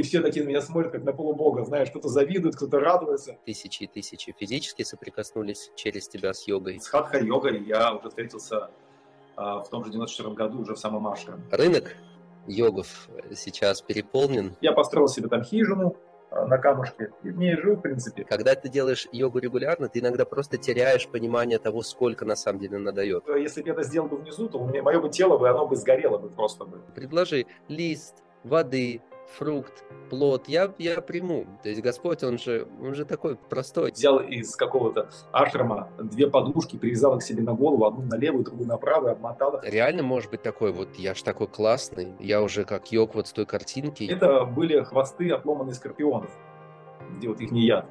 и все такие на меня смотрят, как на полубога, знаешь, кто-то завидует, кто-то радуется. Тысячи и тысячи физически соприкоснулись через тебя с йогой. С хатха-йогой я уже встретился а, в том же 94 году уже в самом Ашре. Рынок йогов сейчас переполнен. Я построил себе там хижину, а, на камушке. И в ней жил, в принципе. Когда ты делаешь йогу регулярно, ты иногда просто теряешь понимание того, сколько на самом деле надает. Если бы я это сделал бы внизу, то у меня, мое бы тело бы, оно бы сгорело бы просто бы. Предложи лист, воды, фрукт, плод, я, я приму. То есть Господь, он же, он же такой простой. Взял из какого-то ашрама две подушки, привязал их себе на голову, одну на левую, другую на правую, обмотал их. Реально может быть такой вот, я ж такой классный, я уже как йог вот с той картинки. Это были хвосты отломанных скорпионов, где вот их не яд.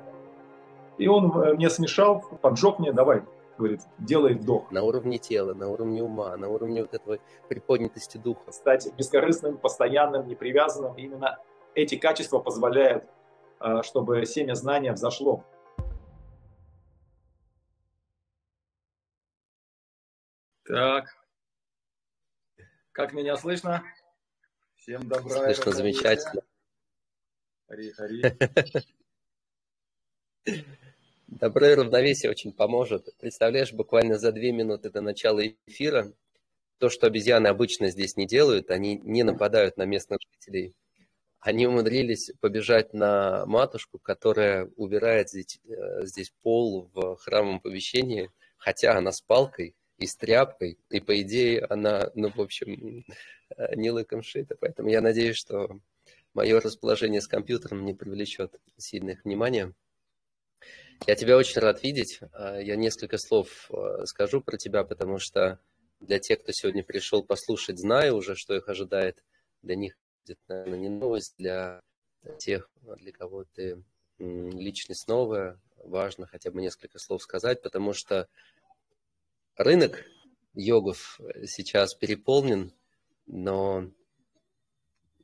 И он э, мне смешал, поджег мне, давай, говорит, делай вдох. На уровне тела, на уровне ума, на уровне вот этого приподнятости духа. Стать бескорыстным, постоянным, непривязанным. Именно эти качества позволяют, э, чтобы семя знания взошло. Так, как меня слышно? Всем добра. Слышно замечательно. Хари, хари. Доброе равновесие очень поможет. Представляешь, буквально за две минуты до начала эфира, то, что обезьяны обычно здесь не делают, они не нападают на местных жителей. Они умудрились побежать на матушку, которая убирает здесь, э, здесь пол в храмовом помещении, хотя она с палкой и с тряпкой, и по идее она, ну, в общем, э, не лыком шита. Поэтому я надеюсь, что мое расположение с компьютером не привлечет сильных внимания. Я тебя очень рад видеть. А, я несколько слов а, скажу про тебя, потому что для тех, кто сегодня пришел послушать, знаю уже, что их ожидает. Для них будет, наверное, не новость. Для тех, для кого ты личность новая, важно хотя бы несколько слов сказать, потому что рынок йогов сейчас переполнен, но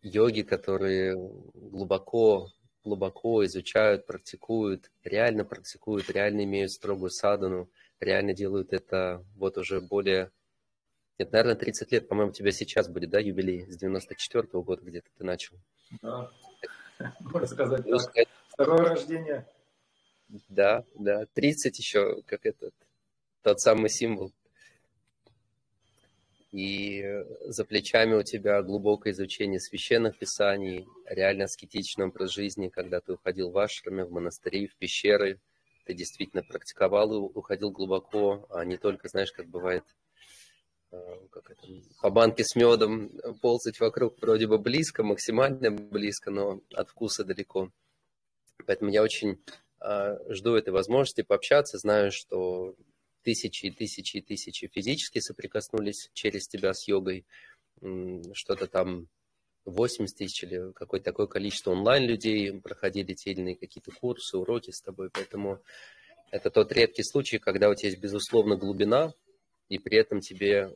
йоги, которые глубоко глубоко изучают, практикуют, реально практикуют, реально имеют строгую садану, реально делают это вот уже более... Нет, наверное, 30 лет, по-моему, у тебя сейчас будет, да, юбилей с 94-го года где-то ты начал. Да, можно сказать так. Второе рождение. Да, да, 30 еще, как этот, тот самый символ и за плечами у тебя глубокое изучение священных писаний, реально аскетичный образ жизни, когда ты уходил в ашраме, в монастыри, в пещеры, ты действительно практиковал и уходил глубоко, а не только, знаешь, как бывает, э, как это, по банке с медом ползать вокруг вроде бы близко, максимально близко, но от вкуса далеко. Поэтому я очень э, жду этой возможности пообщаться, знаю, что тысячи и тысячи и тысячи физически соприкоснулись через тебя с йогой, что-то там 80 тысяч или какое-то такое количество онлайн-людей проходили те или иные какие-то курсы, уроки с тобой. Поэтому это тот редкий случай, когда у тебя есть, безусловно, глубина, и при этом тебе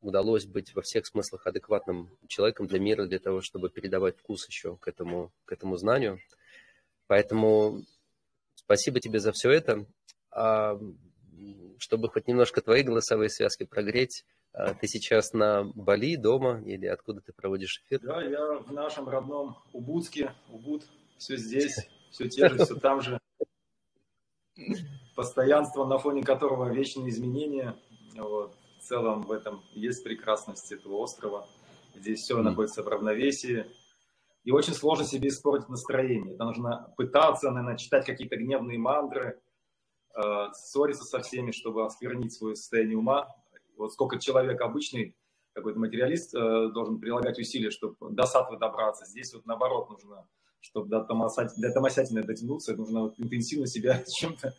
удалось быть во всех смыслах адекватным человеком для мира, для того, чтобы передавать вкус еще к этому, к этому знанию. Поэтому спасибо тебе за все это. Чтобы хоть немножко твои голосовые связки прогреть, а, ты сейчас на Бали, дома, или откуда ты проводишь эфир? Да, я в нашем родном Убудске, Убуд, все здесь, все те же, все там же. Постоянство, на фоне которого вечные изменения. Вот. В целом в этом есть прекрасность этого острова. Здесь все находится в равновесии. И очень сложно себе испортить настроение. Это нужно пытаться, наверное, читать какие-то гневные мантры, Э, ссориться со всеми, чтобы осквернить свое состояние ума. Вот сколько человек обычный, какой-то материалист э, должен прилагать усилия, чтобы до сатвы добраться. Здесь вот наоборот нужно, чтобы до, до томасятины дотянуться, нужно вот интенсивно себя чем-то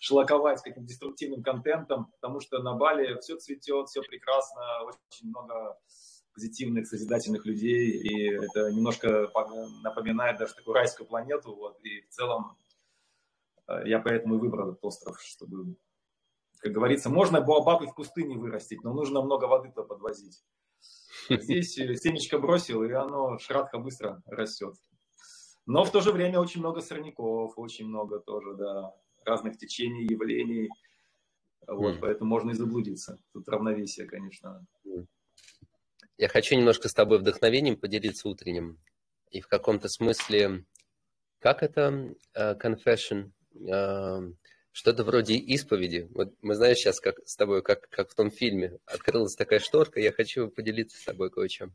шлаковать, каким-то деструктивным контентом, потому что на Бали все цветет, все прекрасно, очень много позитивных, созидательных людей, и это немножко напоминает даже такую райскую планету, вот, и в целом Э, я поэтому и выбрал этот остров, чтобы, как говорится, можно баобабы в пустыне вырастить, но нужно много воды туда подвозить. Здесь э, семечко бросил, и оно шрадха быстро растет. Но в то же время очень много сорняков, очень много тоже, да, разных течений, явлений. Вот, mm. поэтому можно и заблудиться. Тут равновесие, конечно. Я хочу немножко с тобой вдохновением поделиться утренним. и в каком-то смысле, как это uh, confession, что-то вроде исповеди. Вот мы знаешь сейчас, как с тобой, как, как в том фильме, открылась такая шторка, я хочу поделиться с тобой кое-чем.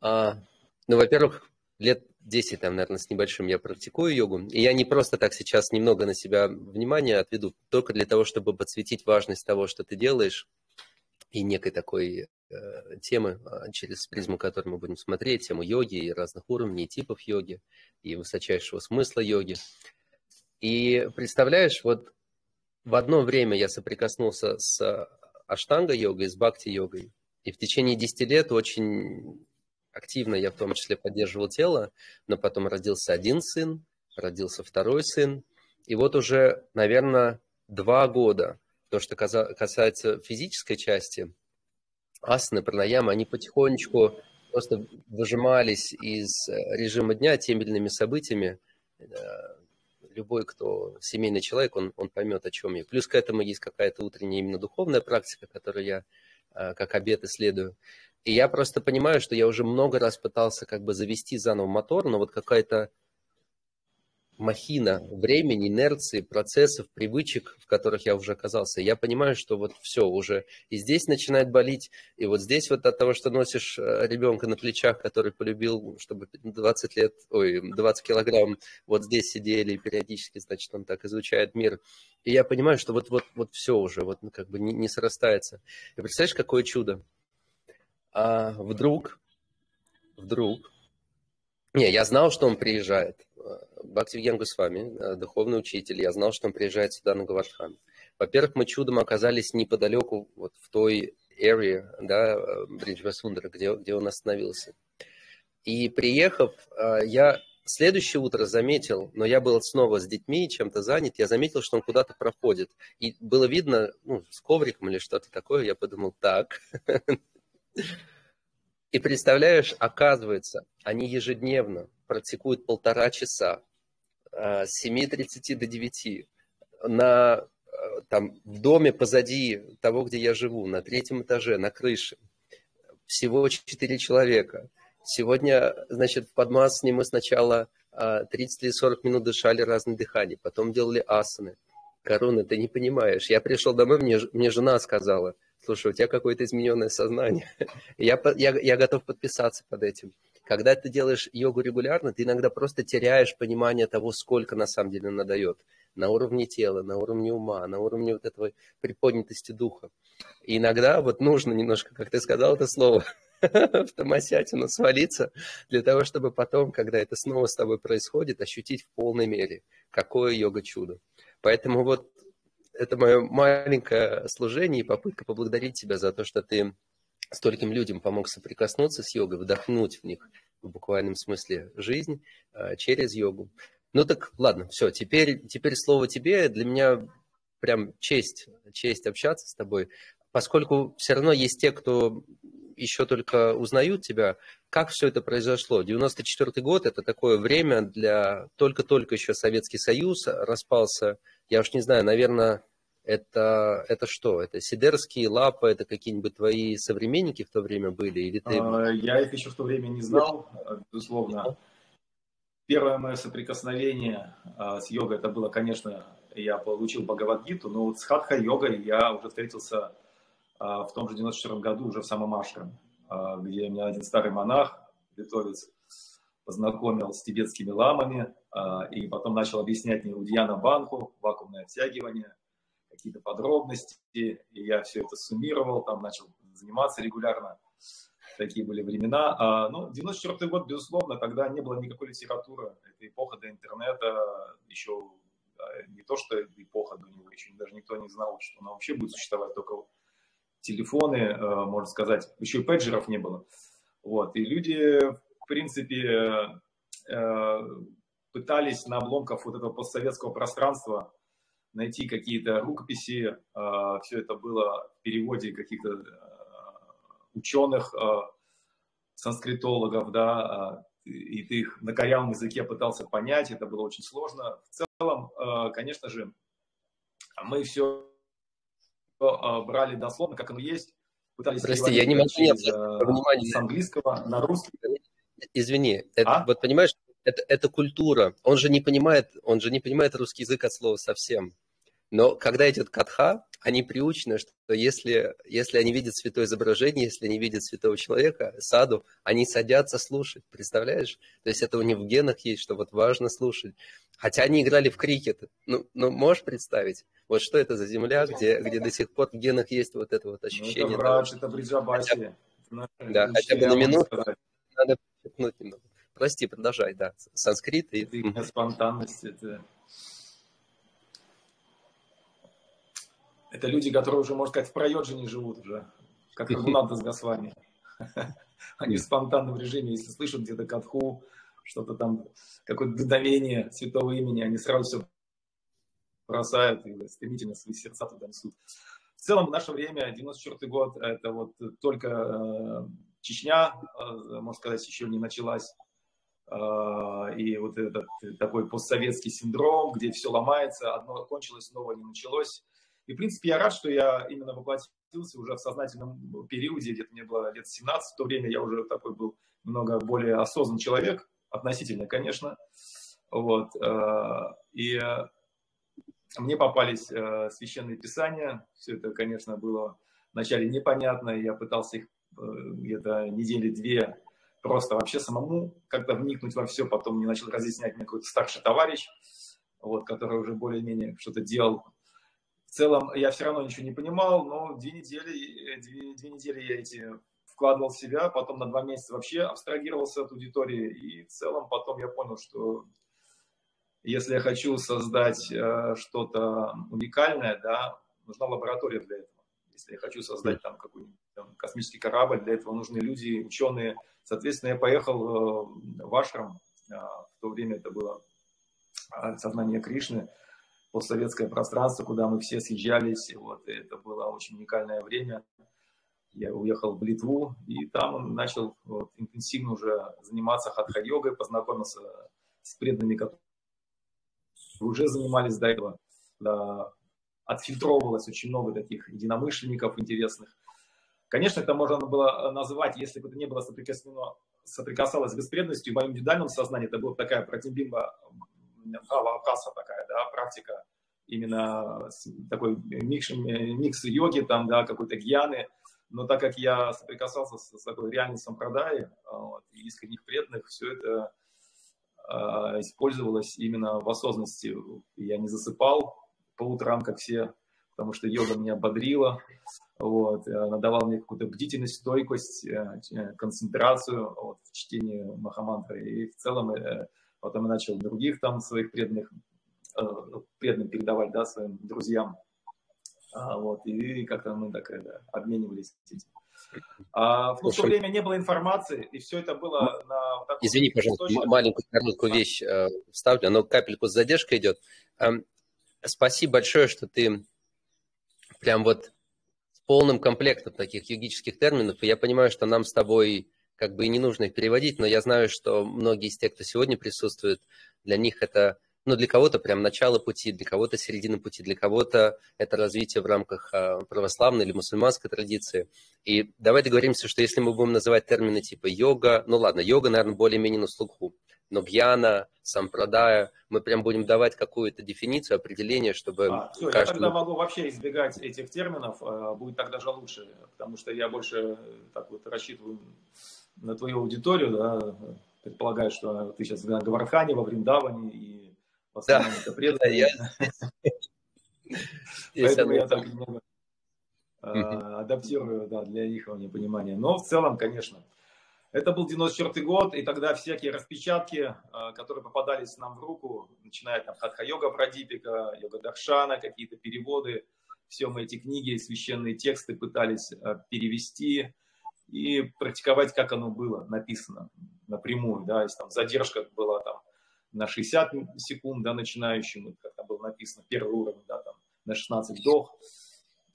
А, ну, во-первых, лет 10, там, наверное, с небольшим я практикую йогу. И я не просто так сейчас немного на себя внимание отведу, только для того, чтобы подсветить важность того, что ты делаешь, и некой такой э, темы, а, через призму которой мы будем смотреть, тему йоги и разных уровней, типов йоги, и высочайшего смысла йоги. И представляешь, вот в одно время я соприкоснулся с аштанга-йогой, с бхакти-йогой, и в течение 10 лет очень активно я в том числе поддерживал тело, но потом родился один сын, родился второй сын, и вот уже, наверное, два года, то, что касается физической части, асаны, пранаямы, они потихонечку просто выжимались из режима дня теми или иными событиями. Любой, кто семейный человек, он, он поймет, о чем я. Плюс к этому есть какая-то утренняя именно духовная практика, которую я э, как обед исследую. И я просто понимаю, что я уже много раз пытался как бы завести заново мотор, но вот какая-то махина времени, инерции, процессов, привычек, в которых я уже оказался. Я понимаю, что вот все уже и здесь начинает болеть, и вот здесь вот от того, что носишь э, ребенка на плечах, который полюбил, чтобы 20 лет, ой, 20 килограмм вот здесь сидели, и периодически, значит, он так изучает мир. И я понимаю, что вот, вот, вот все уже, вот как бы не, не срастается. И представляешь, какое чудо? А вдруг, вдруг, не, я знал, что он приезжает. Бхактивьян вами, духовный учитель, я знал, что он приезжает сюда на Гавардхан. Во-первых, мы чудом оказались неподалеку, вот в той area, да, Бриджвасундра, где, где он остановился. И приехав, а, я следующее утро заметил, но я был снова с детьми, чем-то занят, я заметил, что он куда-то проходит. И было видно, ну, с ковриком или что-то такое, я подумал, так, И представляешь, оказывается, они ежедневно практикуют полтора часа а, с 7.30 до 9 на, а, там, в доме позади того, где я живу, на третьем этаже, на крыше. Всего четыре человека. Сегодня, значит, в подмасне мы сначала 30 а, или 40 минут дышали разные дыхания, потом делали асаны. Коруна, ты не понимаешь. Я пришел домой, мне, мне жена сказала – слушай, у тебя какое-то измененное сознание. я, я, я готов подписаться под этим. Когда ты делаешь йогу регулярно, ты иногда просто теряешь понимание того, сколько на самом деле она дает. На уровне тела, на уровне ума, на уровне вот этого приподнятости духа. И иногда вот нужно немножко, как ты сказал это слово, в томасятину свалиться, для того, чтобы потом, когда это снова с тобой происходит, ощутить в полной мере, какое йога-чудо. Поэтому вот это мое маленькое служение и попытка поблагодарить тебя за то, что ты стольким людям помог соприкоснуться с йогой, вдохнуть в них в буквальном смысле жизнь а, через йогу. Ну так, ладно, все, теперь, теперь слово тебе. Для меня прям честь, честь общаться с тобой, поскольку все равно есть те, кто еще только узнают тебя, как все это произошло. 94 год – это такое время для... Только-только еще Советский Союз распался. Я уж не знаю, наверное, это, это что? Это сидерские лапы, это какие-нибудь твои современники в то время были? Или ты... А, я их еще в то время не знал, безусловно. Первое мое соприкосновение а, с йогой, это было, конечно, я получил Бхагавадгиту, но вот с хатха-йогой я уже встретился а, в том же 94 году уже в самом Ашраме, где меня один старый монах, литовец, познакомил с тибетскими ламами, и потом начал объяснять мне Удьяна Банху, вакуумное втягивание, какие-то подробности, и я все это суммировал, там начал заниматься регулярно. Такие были времена. А, ну, 94 год, безусловно, тогда не было никакой литературы. Это эпоха до интернета, еще не то, что эпоха до него, еще даже никто не знал, что она вообще будет существовать, только телефоны, э, можно сказать, еще и пейджеров не было. Вот, и люди, в принципе, э, пытались на обломках вот этого постсоветского пространства найти какие-то рукописи. А, Все это было в переводе каких-то а, ученых, а, санскритологов, да, и ты их на корявом языке пытался понять, это было очень сложно. В целом, конечно же, мы все брали дословно, как оно есть, пытались Прости, я не могу из, с английского на русский. извини, это, а? вот понимаешь, это, это культура. Он же не понимает, он же не понимает русский язык от слова совсем. Но когда идет катха, они приучены, что если, если они видят святое изображение, если они видят святого человека, саду, они садятся слушать, представляешь? То есть это у них в генах есть, что вот важно слушать. Хотя они играли в крикет. Ну, ну можешь представить? Вот что это за земля, где, где до сих пор в генах есть вот это вот ощущение. Ну, это врач, это Бриджабаси. Да, хотя бы на минуту надо немного. Прости, продолжай, да. Санскрит и... Спонтанность, это... Это люди, которые уже, можно сказать, в Прайоджине живут уже, как Рагунатha с Госвами. Они в спонтанном режиме, если слышат где-то катху, что-то там, какое-то дуновение святого имени, они сразу все бросают и стремительно свои сердца туда несут. В целом, в наше время, 94 год, это вот только э, Чечня, э, можно сказать, еще не началась. Э, и вот этот такой постсоветский синдром, где все ломается, одно кончилось, новое не началось. И, в принципе, я рад, что я именно воплотился уже в сознательном периоде, где-то мне было лет 17, в то время я уже такой был немного более осознанный человек, относительно, конечно. Вот. Э, и мне попались э, священные писания. Все это, конечно, было вначале непонятно. Я пытался их э, где-то недели-две просто вообще самому как-то вникнуть во все. Потом мне начал разъяснять мне какой-то старший товарищ, вот, который уже более-менее что-то делал в целом я все равно ничего не понимал, но две недели, две, две недели я эти вкладывал в себя, потом на два месяца вообще абстрагировался от аудитории, и в целом потом я понял, что если я хочу создать э, что-то уникальное, да, нужна лаборатория для этого. Если я хочу создать там какой-нибудь там, космический корабль, для этого нужны люди, ученые. Соответственно, я поехал э, в Ашрам, э, в то время это было э, сознание Кришны, постсоветское пространство, куда мы все съезжались. Вот, и это было очень уникальное время. Я уехал в Литву, и там начал вот, интенсивно уже заниматься хатха-йогой, познакомился с преданными, которые уже занимались до этого. Да, отфильтровывалось очень много таких единомышленников интересных. Конечно, это можно было назвать, если бы это не было соприкосновено, соприкасалось с беспреданностью, в моем индивидуальном сознании это была такая протимбимба Авакаса такая, да, практика именно такой микс, микс йоги, там, да, какой-то гьяны. Но так как я соприкасался с, с такой реальной сампрадай вот, и искренних преданных, все это э, использовалось именно в осознанности. Я не засыпал по утрам, как все, потому что йога меня бодрила, вот, она давала мне какую-то бдительность, стойкость, э, концентрацию вот, в чтении Махамантры. И в целом э, Потом я начал других там своих преданных, э, преданным передавать, да, своим друзьям. А, вот, и как-то мы так да, обменивались этим. А в то время не было информации, и все это было на... Таком Извини, пожалуйста, источнике. маленькую короткую вещь э, вставлю, но капельку с задержкой идет. Э, спасибо большое, что ты прям вот с полным комплектом таких юридических терминов, и я понимаю, что нам с тобой как бы и не нужно их переводить, но я знаю, что многие из тех, кто сегодня присутствует, для них это, ну, для кого-то прям начало пути, для кого-то середина пути, для кого-то это развитие в рамках а, православной или мусульманской традиции. И давай договоримся, что если мы будем называть термины типа йога, ну ладно, йога, наверное, более-менее на слуху, но гьяна, сампрадая, мы прям будем давать какую-то дефиницию, определение, чтобы... А, все, каждому... я тогда могу вообще избегать этих терминов, а, будет так даже лучше, потому что я больше так вот рассчитываю на твою аудиторию, да, предполагаю, что ты сейчас на Гавархане, во Вриндаване, и в основном да. это преданные. Поэтому я так немного а, адаптирую да, для их понимания. Но в целом, конечно, это был 94 год, и тогда всякие распечатки, а, которые попадались нам в руку, начиная там Хатха-йога Прадипика, йога Даршана, какие-то переводы, все мы эти книги, священные тексты пытались а, перевести, и практиковать, как оно было написано напрямую, да, если там задержка была там на 60 секунд, да, начинающему, как там было написано, первый уровень, да, там на 16 вдох,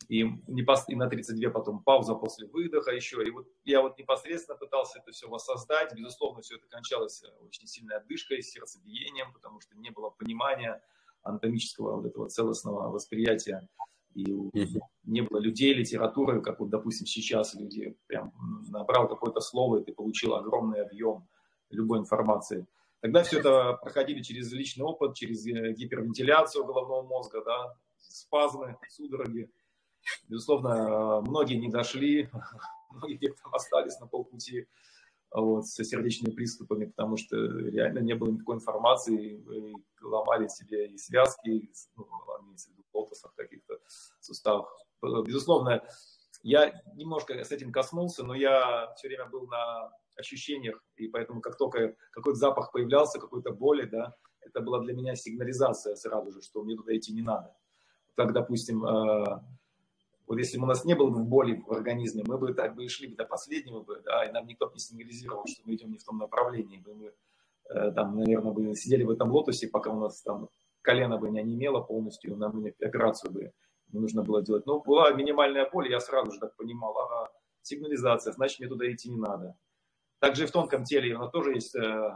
и, непос... и на 32 потом пауза после выдоха еще. И вот я вот непосредственно пытался это все воссоздать. Безусловно, все это кончалось очень сильной отдышкой, сердцебиением, потому что не было понимания анатомического вот этого целостного восприятия и не было людей, литературы, как вот, допустим, сейчас люди прям набрал какое-то слово, и ты получил огромный объем любой информации. Тогда все это проходили через личный опыт, через э, гипервентиляцию головного мозга, да, спазмы, судороги. Безусловно, многие не дошли, многие где-то остались на полпути вот, со сердечными приступами, потому что реально не было никакой информации, и ломали себе и связки, ну, имеется в виду каких-то суставах. Безусловно, я немножко с этим коснулся, но я все время был на ощущениях, и поэтому как только какой-то запах появлялся, какой-то боли, да, это была для меня сигнализация сразу же, что мне туда идти не надо. Как, допустим, э, вот если бы у нас не было бы боли в организме, мы бы так бы и шли бы до последнего, бы, да, и нам никто бы не сигнализировал, что мы идем не в том направлении. Бы мы э, там, наверное, бы сидели в этом лотосе, пока у нас там колено бы не онемело полностью, нам операцию бы не нужно было делать. Но была минимальная боль, я сразу же так понимал, ага, сигнализация, значит, мне туда идти не надо. Также и в тонком теле у нас тоже есть э,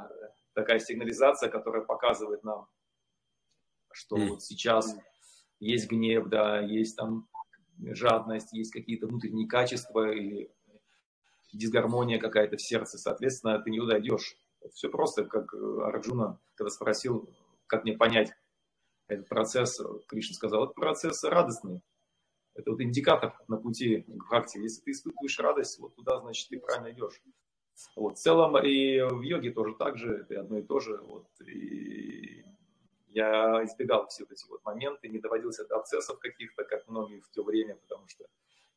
такая сигнализация, которая показывает нам, что mm. вот сейчас есть гнев, да, есть там жадность, есть какие-то внутренние качества или дисгармония какая-то в сердце, соответственно, ты не туда идешь. Все просто, как Арджуна, когда спросил, как мне понять этот процесс, Кришна сказал, это процесс радостный. Это вот индикатор на пути к бхакти. Если ты испытываешь радость, вот туда, значит, ты правильно идешь. Вот. В целом и в йоге тоже так же, это одно и то же. Вот. И я избегал все эти вот моменты, не доводился до абсцессов каких-то, как многие в то время, потому что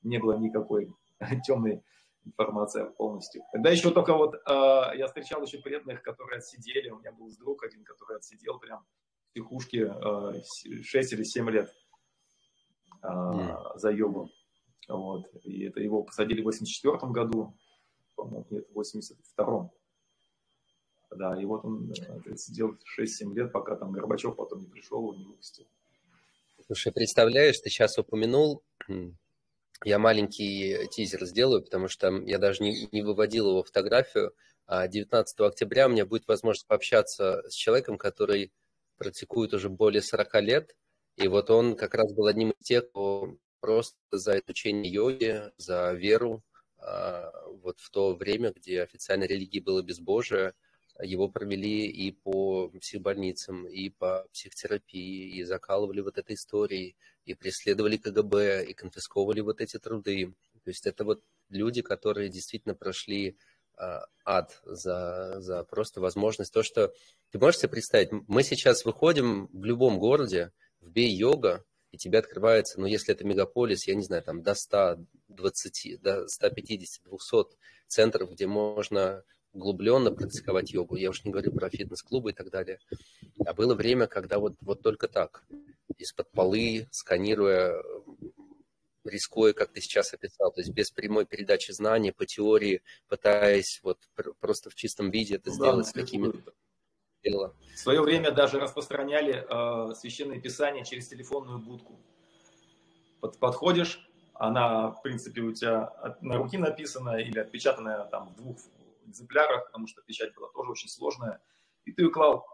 не было никакой темной информации полностью. Тогда еще только вот э, я встречал еще преданных, которые отсидели. У меня был друг один, который отсидел прям в психушке э, 6 или 7 лет э, mm. за йогу. Вот. И это его посадили в 84 году, по-моему, нет, в 82-м. Да, и вот он э, сидел 6-7 лет, пока там Горбачев потом не пришел, не выпустил. Слушай, представляешь, ты сейчас упомянул, я маленький тизер сделаю, потому что я даже не, не выводил его фотографию. А 19 октября у меня будет возможность пообщаться с человеком, который практикует уже более 40 лет. И вот он как раз был одним из тех, кто просто за изучение йоги, за веру, а, вот в то время, где официальной религии было безбожие, его провели и по психбольницам, и по психотерапии, и закалывали вот этой историей, и преследовали КГБ, и конфисковывали вот эти труды. То есть это вот люди, которые действительно прошли э, ад за, за просто возможность. То, что ты можешь себе представить, мы сейчас выходим в любом городе, в бей-йога, и тебе открывается, ну, если это мегаполис, я не знаю, там до 120, до 150, 200 центров, где можно углубленно практиковать йогу. Я уж не говорю про фитнес-клубы и так далее. А было время, когда вот, вот только так, из-под полы, сканируя, рискуя, как ты сейчас описал, то есть без прямой передачи знаний по теории, пытаясь вот просто в чистом виде это сделать да, с какими-то дело. В свое время даже распространяли э, священное писание через телефонную будку. Под, подходишь, она, в принципе, у тебя на руки написана или отпечатанная там в двух экземплярах, потому что печать была тоже очень сложная. И ты ее клал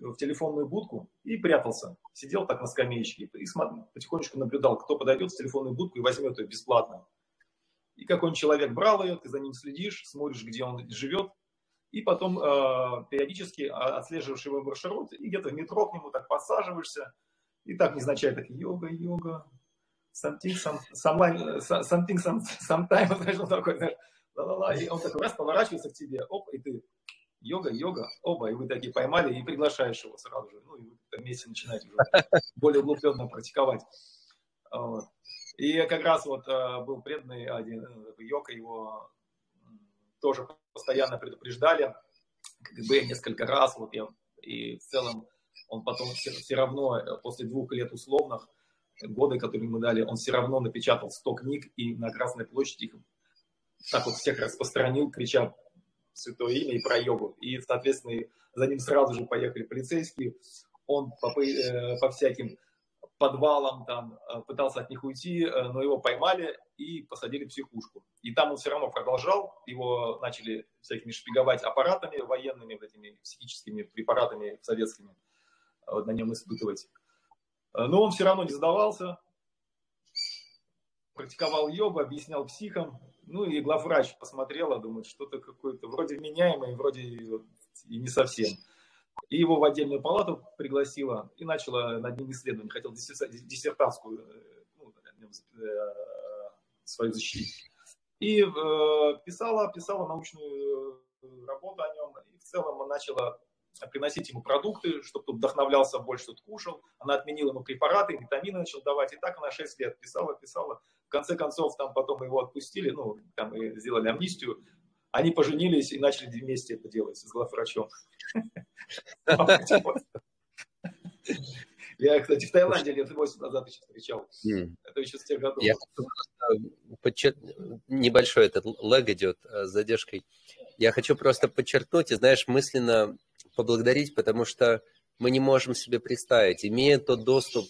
в телефонную будку и прятался. Сидел так на скамеечке и потихонечку наблюдал, кто подойдет в телефонную будку и возьмет ее бесплатно. И какой-нибудь человек брал ее, ты за ним следишь, смотришь, где он живет, и потом э, периодически отслеживаешь его маршрут, и где-то в метро к нему так подсаживаешься, и так незначай так йога, йога, something, some, some, something, some, sometime, знаешь, он такой, знаешь, ла-ла-ла, и он такой раз поворачивается к тебе, оп, и ты йога, йога, оба, и вы такие поймали, и приглашаешь его сразу же, ну, и вы вместе начинаете уже более углубленно практиковать. Вот. И как раз вот э, был преданный один э, йога, его тоже постоянно предупреждали, как бы несколько раз, вот я, и в целом он потом все, все равно, э, после двух лет условных, годы, которые мы дали, он все равно напечатал 100 книг и на Красной площади их так вот всех распространил, крича святое имя и про йогу. И, соответственно, за ним сразу же поехали полицейские. Он по, э, по всяким подвалам там э, пытался от них уйти, э, но его поймали и посадили в психушку. И там он все равно продолжал, его начали всякими шпиговать аппаратами военными, вот этими психическими препаратами советскими, вот на нем испытывать. Но он все равно не сдавался, практиковал йогу, объяснял психам. Ну и главврач посмотрела, думает, что-то какое-то вроде вменяемое, вроде и не совсем. И его в отдельную палату пригласила и начала над ним исследование. Хотел диссертацию ну, свою защитить. И э, писала, писала научную работу о нем. И в целом начала приносить ему продукты, чтобы тут вдохновлялся больше, тут кушал. Она отменила ему препараты, витамины начал давать. И так она 6 лет писала, писала. В конце концов, там потом его отпустили, ну, там и сделали амнистию. Они поженились и начали вместе это делать с главврачом. Я, кстати, в Таиланде лет 8 назад еще встречал. Это еще с тех годов. Я подчер... Небольшой этот лэг идет э, с задержкой. Я хочу просто подчеркнуть и, знаешь, мысленно поблагодарить, потому что мы не можем себе представить, имея тот доступ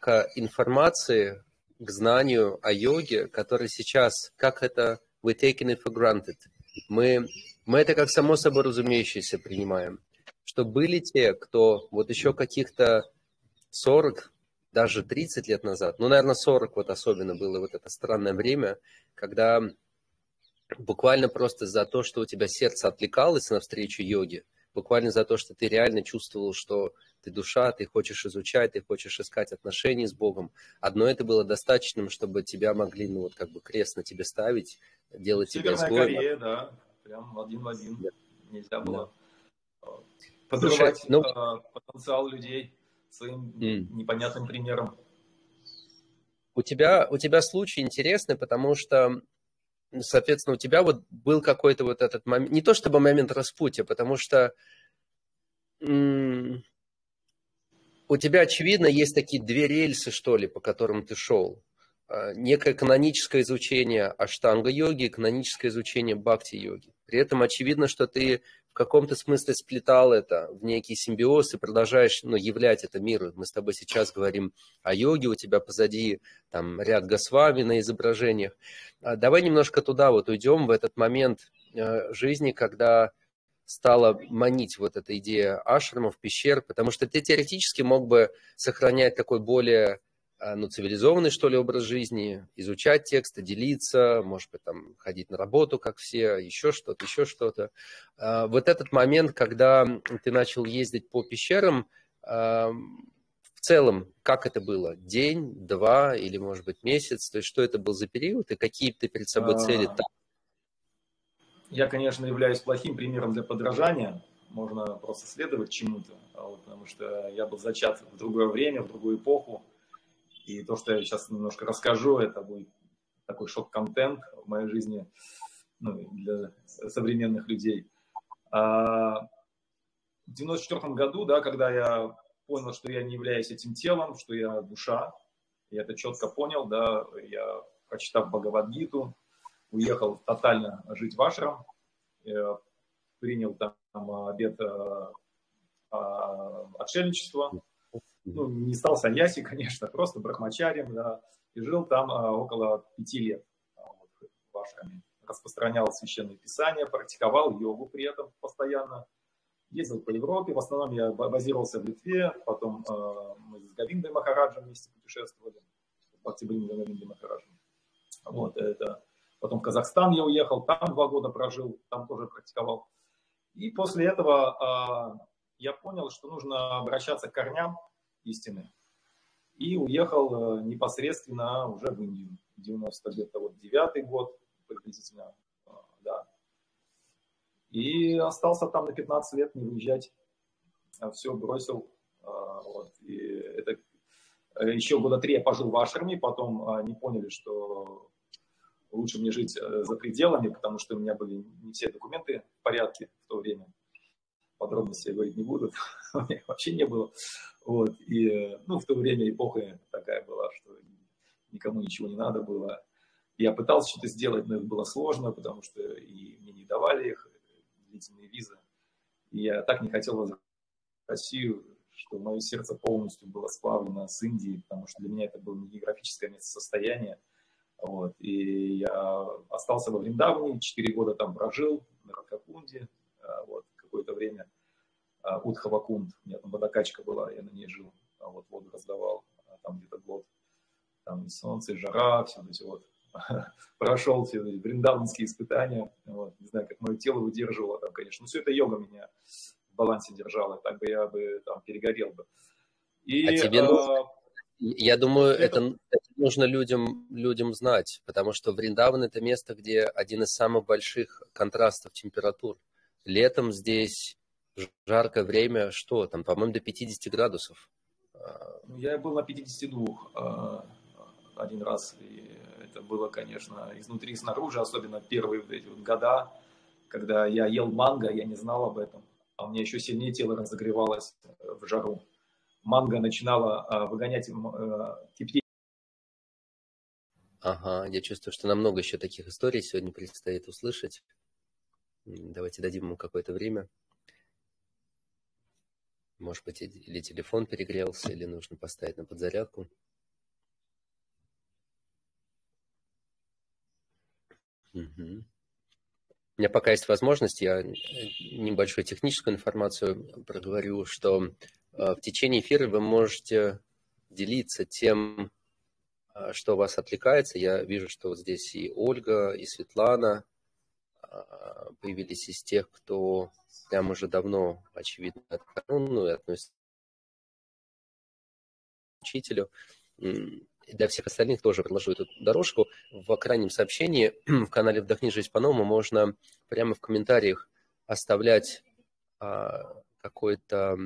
к информации, к знанию о йоге, который сейчас, как это we taken it for granted. Мы, мы это как само собой разумеющееся принимаем. Что были те, кто вот еще каких-то 40, даже 30 лет назад, ну, наверное, 40 вот особенно было вот это странное время, когда буквально просто за то, что у тебя сердце отвлекалось навстречу йоге, буквально за то, что ты реально чувствовал, что ты душа, ты хочешь изучать, ты хочешь искать отношения с Богом. Одно это было достаточным, чтобы тебя могли, ну вот как бы крест на тебе ставить, делать Северная тебя изгоем. Корея, да, прям один в один. Да. Нельзя было да. подрывать Слушай, ну... Э, потенциал людей своим mm. непонятным примером. У тебя, у тебя случай интересный, потому что соответственно, у тебя вот был какой-то вот этот момент, не то чтобы момент распутия, потому что м- у тебя, очевидно, есть такие две рельсы, что ли, по которым ты шел. А, некое каноническое изучение аштанга-йоги, каноническое изучение бхакти-йоги. При этом очевидно, что ты в каком-то смысле сплетал это в некий симбиоз и продолжаешь ну, являть это миру. Мы с тобой сейчас говорим о йоге, у тебя позади там ряд госвами на изображениях. А давай немножко туда вот уйдем, в этот момент э, жизни, когда стала манить вот эта идея ашрамов, пещер, потому что ты теоретически мог бы сохранять такой более ну, цивилизованный, что ли, образ жизни, изучать тексты, делиться, может быть, там, ходить на работу, как все, еще что-то, еще что-то. А, вот этот момент, когда ты начал ездить по пещерам, а, в целом, как это было? День, два или, может быть, месяц? То есть, что это был за период и какие ты перед собой цели там? Я, конечно, являюсь плохим примером для подражания. Можно просто следовать чему-то, потому что я был зачат в другое время, в другую эпоху и то, что я сейчас немножко расскажу, это будет такой шок-контент в моей жизни ну, для современных людей. А, в 94 году, да, когда я понял, что я не являюсь этим телом, что я душа, я это четко понял, да, я, прочитав Бхагавадгиту, уехал тотально жить в Ашрам, я принял там обед а, а, отшельничества, ну, не стал саньяси, конечно, просто брахмачарем, да, и жил там а, около пяти лет а, вот, в Ашраме. Распространял священные писания, практиковал йогу при этом постоянно, ездил по Европе, в основном я базировался в Литве, потом э, мы с Гавиндой Махараджем вместе путешествовали, Бхактибинда Гавинды Махараджем. Вот, это. Потом в Казахстан я уехал, там два года прожил, там тоже практиковал. И после этого э, я понял, что нужно обращаться к корням, истины. И уехал э, непосредственно уже в Индию. 90 где-то вот девятый год приблизительно, э, да. И остался там на 15 лет не выезжать. Все бросил. Э, вот. И это еще года три я пожил в Ашерме, потом они поняли, что лучше мне жить за пределами, потому что у меня были не все документы в порядке в то время подробности я говорить не буду, у меня вообще не было. Вот. И, ну, в то время эпоха такая была, что никому ничего не надо было. Я пытался что-то сделать, но это было сложно, потому что и мне не давали их, длительные визы. И я так не хотел возвращаться в Россию, что мое сердце полностью было сплавлено с Индией, потому что для меня это было не географическое состояние. Вот. И я остался во Вриндаване, 4 года там прожил, на Ракакунде, а, вот, какое-то время. А, Удхавакунд, у меня там водокачка была, я на ней жил, а вот воду раздавал, а там где-то год. там и солнце, и жара, все эти вот прошел все эти бриндавнские испытания, вот, не знаю, как мое тело выдерживало там, конечно, но все это йога меня в балансе держала, так бы я бы там перегорел бы. И, а тебе а, я думаю, это, это нужно людям, людям знать, потому что Вриндаван – это место, где один из самых больших контрастов температур. Летом здесь жаркое время, что там, по-моему, до 50 градусов. Ну, я был на 52 а, один раз, и это было, конечно, изнутри и снаружи, особенно первые вот эти вот года, когда я ел манго, я не знал об этом, а меня еще сильнее тело разогревалось в жару манго начинала а, выгонять а, кипятить. Ага, я чувствую, что нам много еще таких историй сегодня предстоит услышать. Давайте дадим ему какое-то время. Может быть, или телефон перегрелся, или нужно поставить на подзарядку. Угу. У меня пока есть возможность, я небольшую техническую информацию проговорю, что Э, в течение эфира вы можете делиться тем, э, что вас отвлекается. Я вижу, что вот здесь и Ольга, и Светлана э, появились из тех, кто прям уже давно, очевидно, ну, и относится к учителю. Для всех остальных тоже предложу эту дорожку. В крайнем сообщении в канале «Вдохни жизнь по-новому» можно прямо в комментариях оставлять какой-то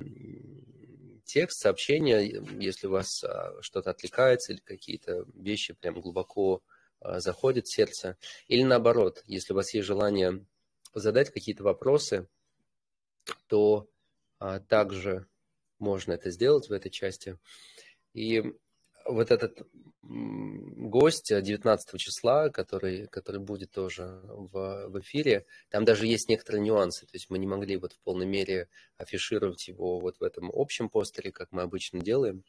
текст, сообщение, если у вас а, что-то отвлекается или какие-то вещи прям глубоко а, заходят в сердце. Или наоборот, если у вас есть желание задать какие-то вопросы, то а, также можно это сделать в этой части. И вот этот гость 19 числа, который, который будет тоже в, в эфире, там даже есть некоторые нюансы. То есть мы не могли вот в полной мере афишировать его вот в этом общем постере, как мы обычно делаем.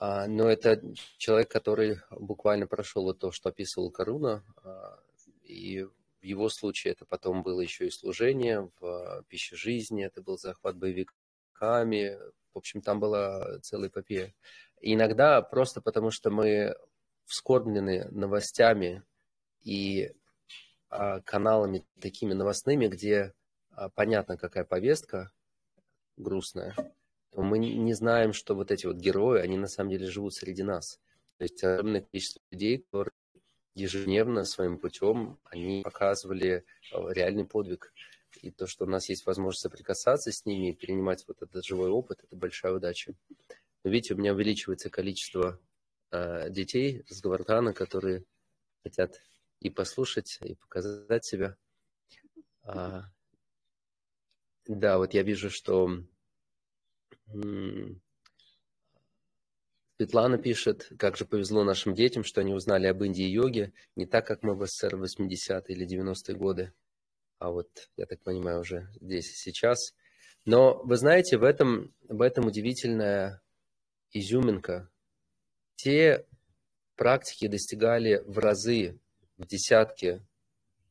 А, но это человек, который буквально прошел вот то, что описывал Каруна, а, и в его случае это потом было еще и служение в пище жизни, это был захват боевиками. В общем, там была целая эпопея иногда просто потому, что мы вскорблены новостями и а, каналами такими новостными, где понятно, какая повестка грустная, то мы не знаем, что вот эти вот герои, они на самом деле живут среди нас. То есть огромное количество людей, которые ежедневно своим путем, они показывали а, реальный подвиг. И то, что у нас есть возможность соприкасаться с ними и перенимать вот этот живой опыт, это большая удача. Видите, у меня увеличивается количество э, детей с Гавардана, которые хотят и послушать, и показать себя. А, да, вот я вижу, что Светлана пишет, как же повезло нашим детям, что они узнали об Индии и йоге не так, как мы в СССР в 80-е или 90-е годы, а вот, я так понимаю, уже здесь и сейчас. Но вы знаете, в этом, в этом удивительная изюминка. Те практики достигали в разы, в десятки,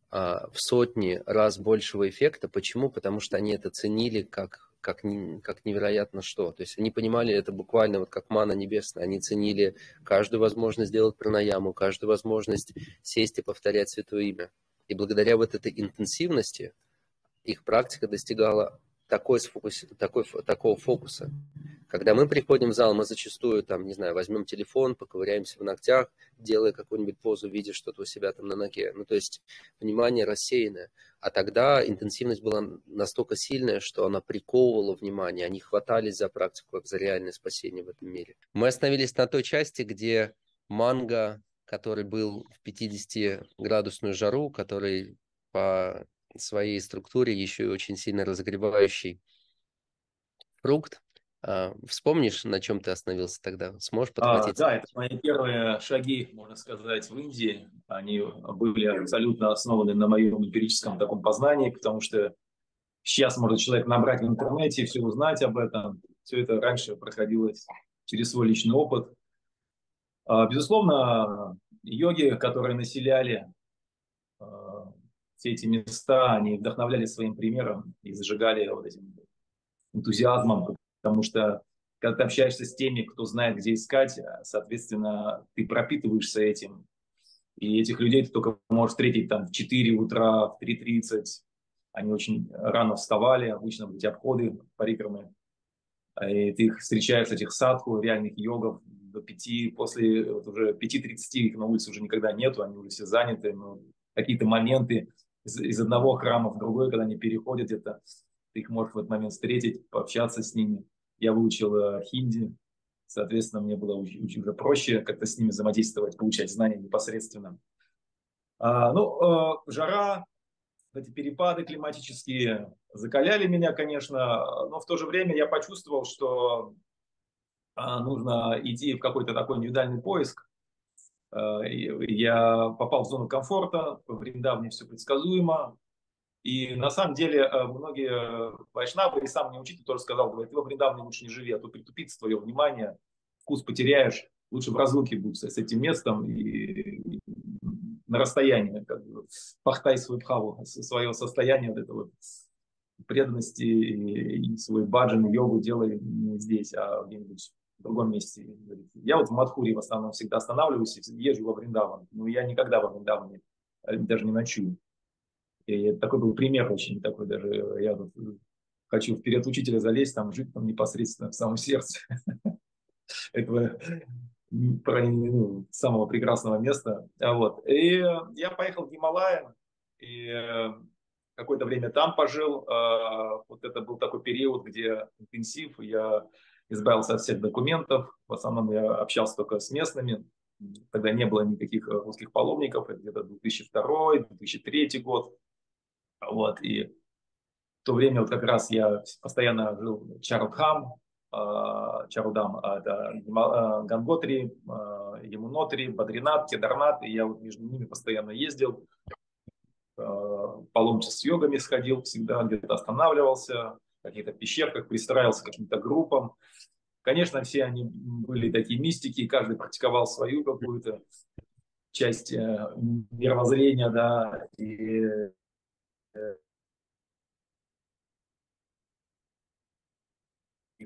а, в сотни раз большего эффекта. Почему? Потому что они это ценили как, как, как невероятно что. То есть они понимали это буквально вот как мана небесная. Они ценили каждую возможность сделать пранаяму, каждую возможность сесть и повторять Святое Имя. И благодаря вот этой интенсивности их практика достигала такой, сфокус, такой, такого фокуса. Когда мы приходим в зал, мы зачастую, там, не знаю, возьмем телефон, поковыряемся в ногтях, делая какую-нибудь позу, видя что-то у себя там на ноге. Ну, то есть внимание рассеянное. А тогда интенсивность была настолько сильная, что она приковывала внимание. Они хватались за практику, как за реальное спасение в этом мире. Мы остановились на той части, где манго, который был в 50-градусную жару, который по своей структуре еще и очень сильно разогревающий фрукт. А, вспомнишь, на чем ты остановился тогда? Сможешь подхватить? А, да, это мои первые шаги, можно сказать, в Индии. Они были абсолютно основаны на моем эмпирическом таком познании, потому что сейчас может человек набрать в интернете и все узнать об этом. Все это раньше проходилось через свой личный опыт. А, безусловно, йоги, которые населяли а, все эти места, они вдохновляли своим примером и зажигали вот этим энтузиазмом, потому что когда ты общаешься с теми, кто знает, где искать, соответственно, ты пропитываешься этим. И этих людей ты только можешь встретить там в 4 утра, в 3.30. Они очень рано вставали, обычно эти обходы парикерные. И ты их встречаешь, этих садху, реальных йогов, до 5, после вот уже 5.30 их на улице уже никогда нету, они уже все заняты. Но какие-то моменты из, из одного храма в другой, когда они переходят где-то, ты их можешь в этот момент встретить, пообщаться с ними. Я выучил э, хинди, соответственно, мне было очень уже проще как-то с ними взаимодействовать, получать знания непосредственно. А, ну, э, жара, эти перепады климатические закаляли меня, конечно, но в то же время я почувствовал, что а, нужно идти в какой-то такой индивидуальный поиск. А, я попал в зону комфорта, в Вриндавне все предсказуемо. И на самом деле э, многие вайшнавы, и сам мне учитель тоже сказал, говорит, ты во Вриндавне лучше не живи, а то притупится твое внимание, вкус потеряешь, лучше в разлуке будь с этим местом и, на расстоянии, как бы, пахтай свою пхаву, свое состояние вот это вот преданности и свой баджан, йогу делай не здесь, а где-нибудь в другом месте. Я вот в Мадхуре в основном всегда останавливаюсь и езжу во Вриндаван. Но я никогда во Вриндаване э, даже не ночую. И такой был пример очень такой даже. Я тут хочу вперед учителя залезть, там жить там непосредственно в самом сердце этого ну, самого прекрасного места. Вот. И я поехал в Гималай, и э, какое-то время там пожил. А, вот это был такой период, где интенсив, я избавился от всех документов. В основном я общался только с местными. Тогда не было никаких э, русских паломников. Это где-то 2002-2003 год. Вот. И в то время вот как раз я постоянно жил в Чарудхам, а, Чарудам, а, это э, Ганготри, Ямунотри, Бадринат, Кедарнат. И я вот между ними постоянно ездил. Паломничество с йогами сходил, всегда где-то останавливался каких-то пещерках, пристраивался к каким-то группам. Конечно, все они были такие мистики, каждый практиковал свою какую-то часть э, мировоззрения, да, и э,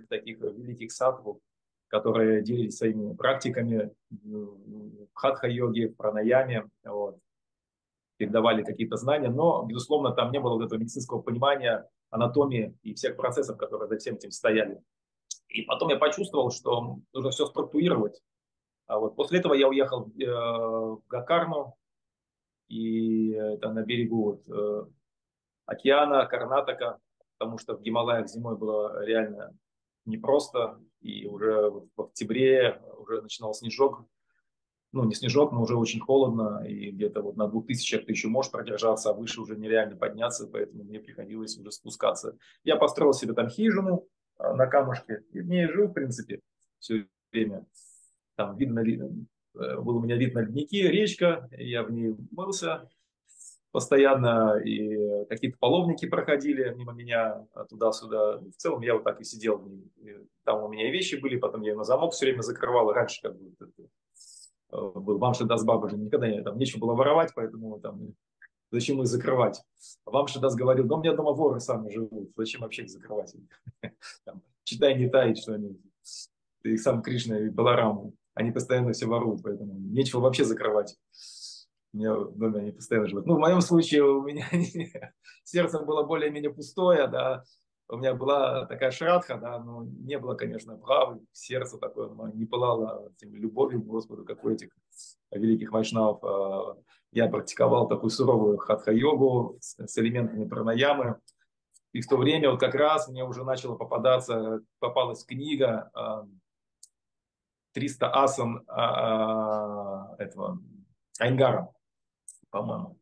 таких великих садху, которые делились своими практиками в хатха-йоге, в пранаяме, вот, передавали какие-то знания, но, безусловно, там не было вот этого медицинского понимания анатомии и всех процессов, которые за всем этим стояли. И потом я почувствовал, что нужно все структурировать. А вот после этого я уехал э, в Гакарну, и это на берегу вот, э, океана, Карнатака, потому что в Гималаях зимой было реально непросто, и уже в октябре уже начинал снежок ну, не снежок, но уже очень холодно, и где-то вот на 2000 ты еще можешь продержаться, а выше уже нереально подняться, поэтому мне приходилось уже спускаться. Я построил себе там хижину а, на камушке, и в ней жил, в принципе, все время. Там видно, э, был у меня вид на ледники, речка, я в ней мылся постоянно, и какие-то половники проходили мимо меня туда-сюда. В целом я вот так и сидел. Там у меня вещи были, потом я на замок все время закрывал, раньше как бы был Вамши Дасбаба же никогда не, там нечего было воровать, поэтому там зачем их закрывать? Вамши Дас говорил, да у меня дома воры сами живут, зачем вообще их закрывать? Там, читай, не тай, что они, их сам Кришна и Баларам, они постоянно все воруют, поэтому нечего вообще закрывать. У меня в доме они постоянно живут. Ну, в моем случае у меня сердце было более-менее пустое, да, у меня была такая шрадха, да, но не было, конечно, правы, сердце такое не пылало этим любовью к Господу, как у этих великих вайшнавов. А, я практиковал такую суровую хатха-йогу с элементами пранаямы. И в то время вот как раз мне уже начала попадаться, попалась книга 300 а, асан а, этого Айнгара, по-моему.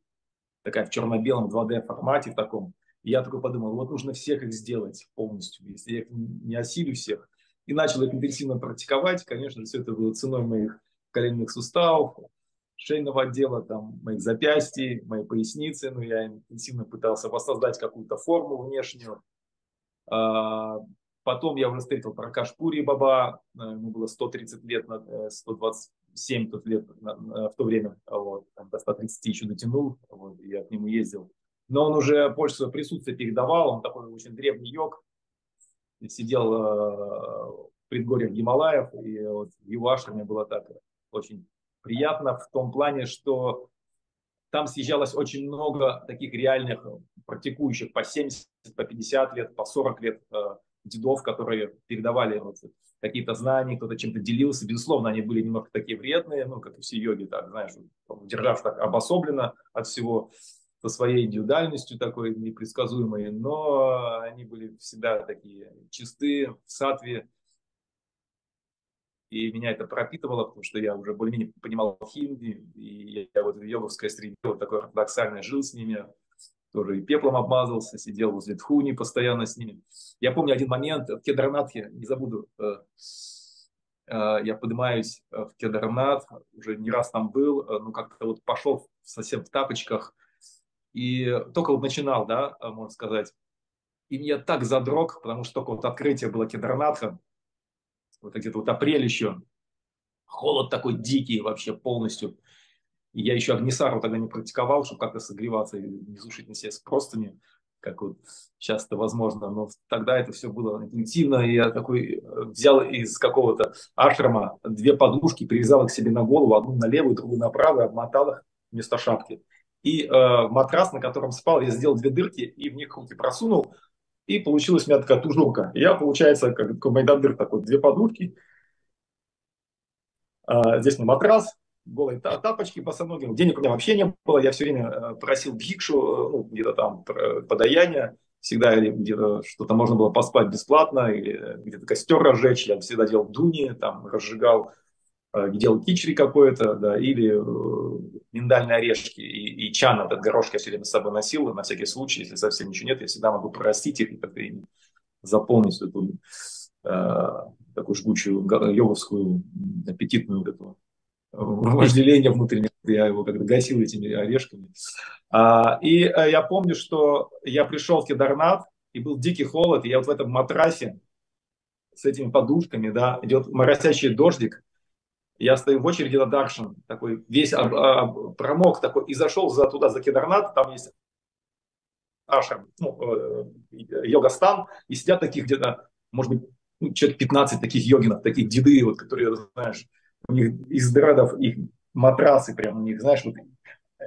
Такая в черно-белом 2D формате в таком я такой подумал, вот нужно всех их сделать полностью, если я не осилю всех. И начал их интенсивно практиковать. Конечно, все это было ценой моих коленных суставов, шейного отдела, там, моих запястий, моей поясницы. Но я интенсивно пытался воссоздать какую-то форму внешнюю. А, потом я уже встретил Пракаш Пури Баба, э, ему было 130 лет, 127 э, лет в то время, вот, там, до 130 еще дотянул, вот, я к нему ездил но он уже больше своего присутствия передавал, он такой очень древний йог, сидел э, предгорьях Гималаев, и вот в его ашраме было так очень приятно в том плане, что там съезжалось очень много таких реальных практикующих по 70, по 50 лет, по 40 лет э, дедов, которые передавали вот какие-то знания, кто-то чем-то делился. Безусловно, они были немного такие вредные, ну, как и все йоги, так, знаешь, державшись так обособленно от всего, со своей индивидуальностью такой непредсказуемой, но они были всегда такие чистые, в сатве, и меня это пропитывало, потому что я уже более-менее понимал хинди, и я вот в йоговской среде вот такой ортодоксальный жил с ними, тоже и пеплом обмазался, сидел возле Тхуни постоянно с ними. Я помню один момент в Кедранатхе, не забуду, э, э, я поднимаюсь э, в Кедарнат, уже не раз там был, ну как-то вот пошел совсем в тапочках, и только вот начинал, да, можно сказать, и меня так задрог, потому что только вот открытие было Кедарнатха, вот где-то вот апрель еще, холод такой дикий вообще полностью, и я еще Агнисару тогда не практиковал, чтобы как-то согреваться и не сушить на себе с простыни, как вот сейчас это возможно. Но тогда это все было интуитивно. И я такой э, взял из какого-то ашрама две подушки, привязал их себе на голову, одну на левую, другую на правую, обмотал их вместо шапки. И э, матрас, на котором спал, я сделал две дырки и в них руки просунул. И получилась у меня такая тужурка. Я, получается, как такой майдандыр такой, две подушки. А, здесь на матрас, голые тапочки босоногие. Денег у меня вообще не было. Я все время э, просил бхикшу, э, ну, где-то там подаяние. Всегда или где-то что-то можно было поспать бесплатно, или где-то костер разжечь. Я всегда делал дуни, там разжигал, э, делал кичри какое-то, да, или миндальные орешки и, и чан, этот горошек я все время с собой носил, на всякий случай, если совсем ничего нет, я всегда могу простить их и как-то заполнить эту э, такую жгучую йоговскую аппетитную эту вожделение внутреннее, я его как-то гасил этими орешками. А, и я помню, что я пришел в Кедарнат, и был дикий холод, и я вот в этом матрасе с этими подушками, да, идет моросящий дождик, я стою в очереди на Даршин, такой весь об, об, промок такой, и зашел за туда, за Кедарнат, там есть ашрам, ну, э, йога-стан, и сидят таких где-то, может быть, ну, человек 15 таких йогинов, таких деды, вот, которые, знаешь, у них из дредов их матрасы прям у них, знаешь, вот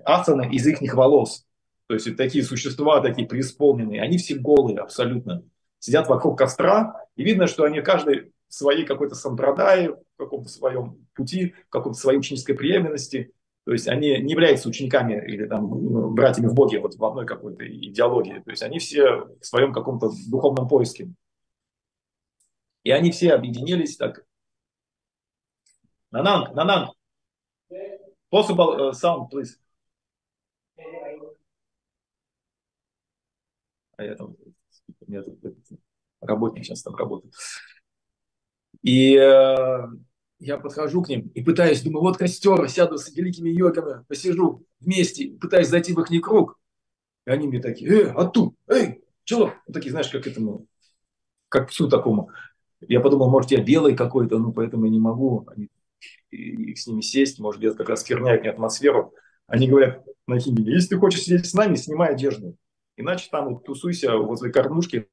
асаны из их волос. То есть такие существа, такие преисполненные, они все голые абсолютно. Сидят вокруг костра, и видно, что они каждый в своей какой-то сампрадай, в каком-то своем пути, в каком-то своей ученической преемственности. То есть они не являются учениками или там, ну, братьями в Боге вот в одной какой-то идеологии. То есть они все в своем каком-то духовном поиске. И они все объединились так Нананг, Нананг. Possible uh, sound, please. А я там, тут работник сейчас там работает. И э, я подхожу к ним и пытаюсь, думаю, вот костер, сяду с великими йогами, посижу вместе, пытаюсь зайти в их круг. И они мне такие, э, а тут, эй, чего? Вот такие, знаешь, как этому, как псу такому. Я подумал, может, я белый какой-то, ну, поэтому я не могу. Они и с ними сесть, может быть, как раз херняют мне атмосферу. Они говорят на хинди, если ты хочешь сидеть с нами, снимай одежду. Иначе там вот тусуйся возле кормушки,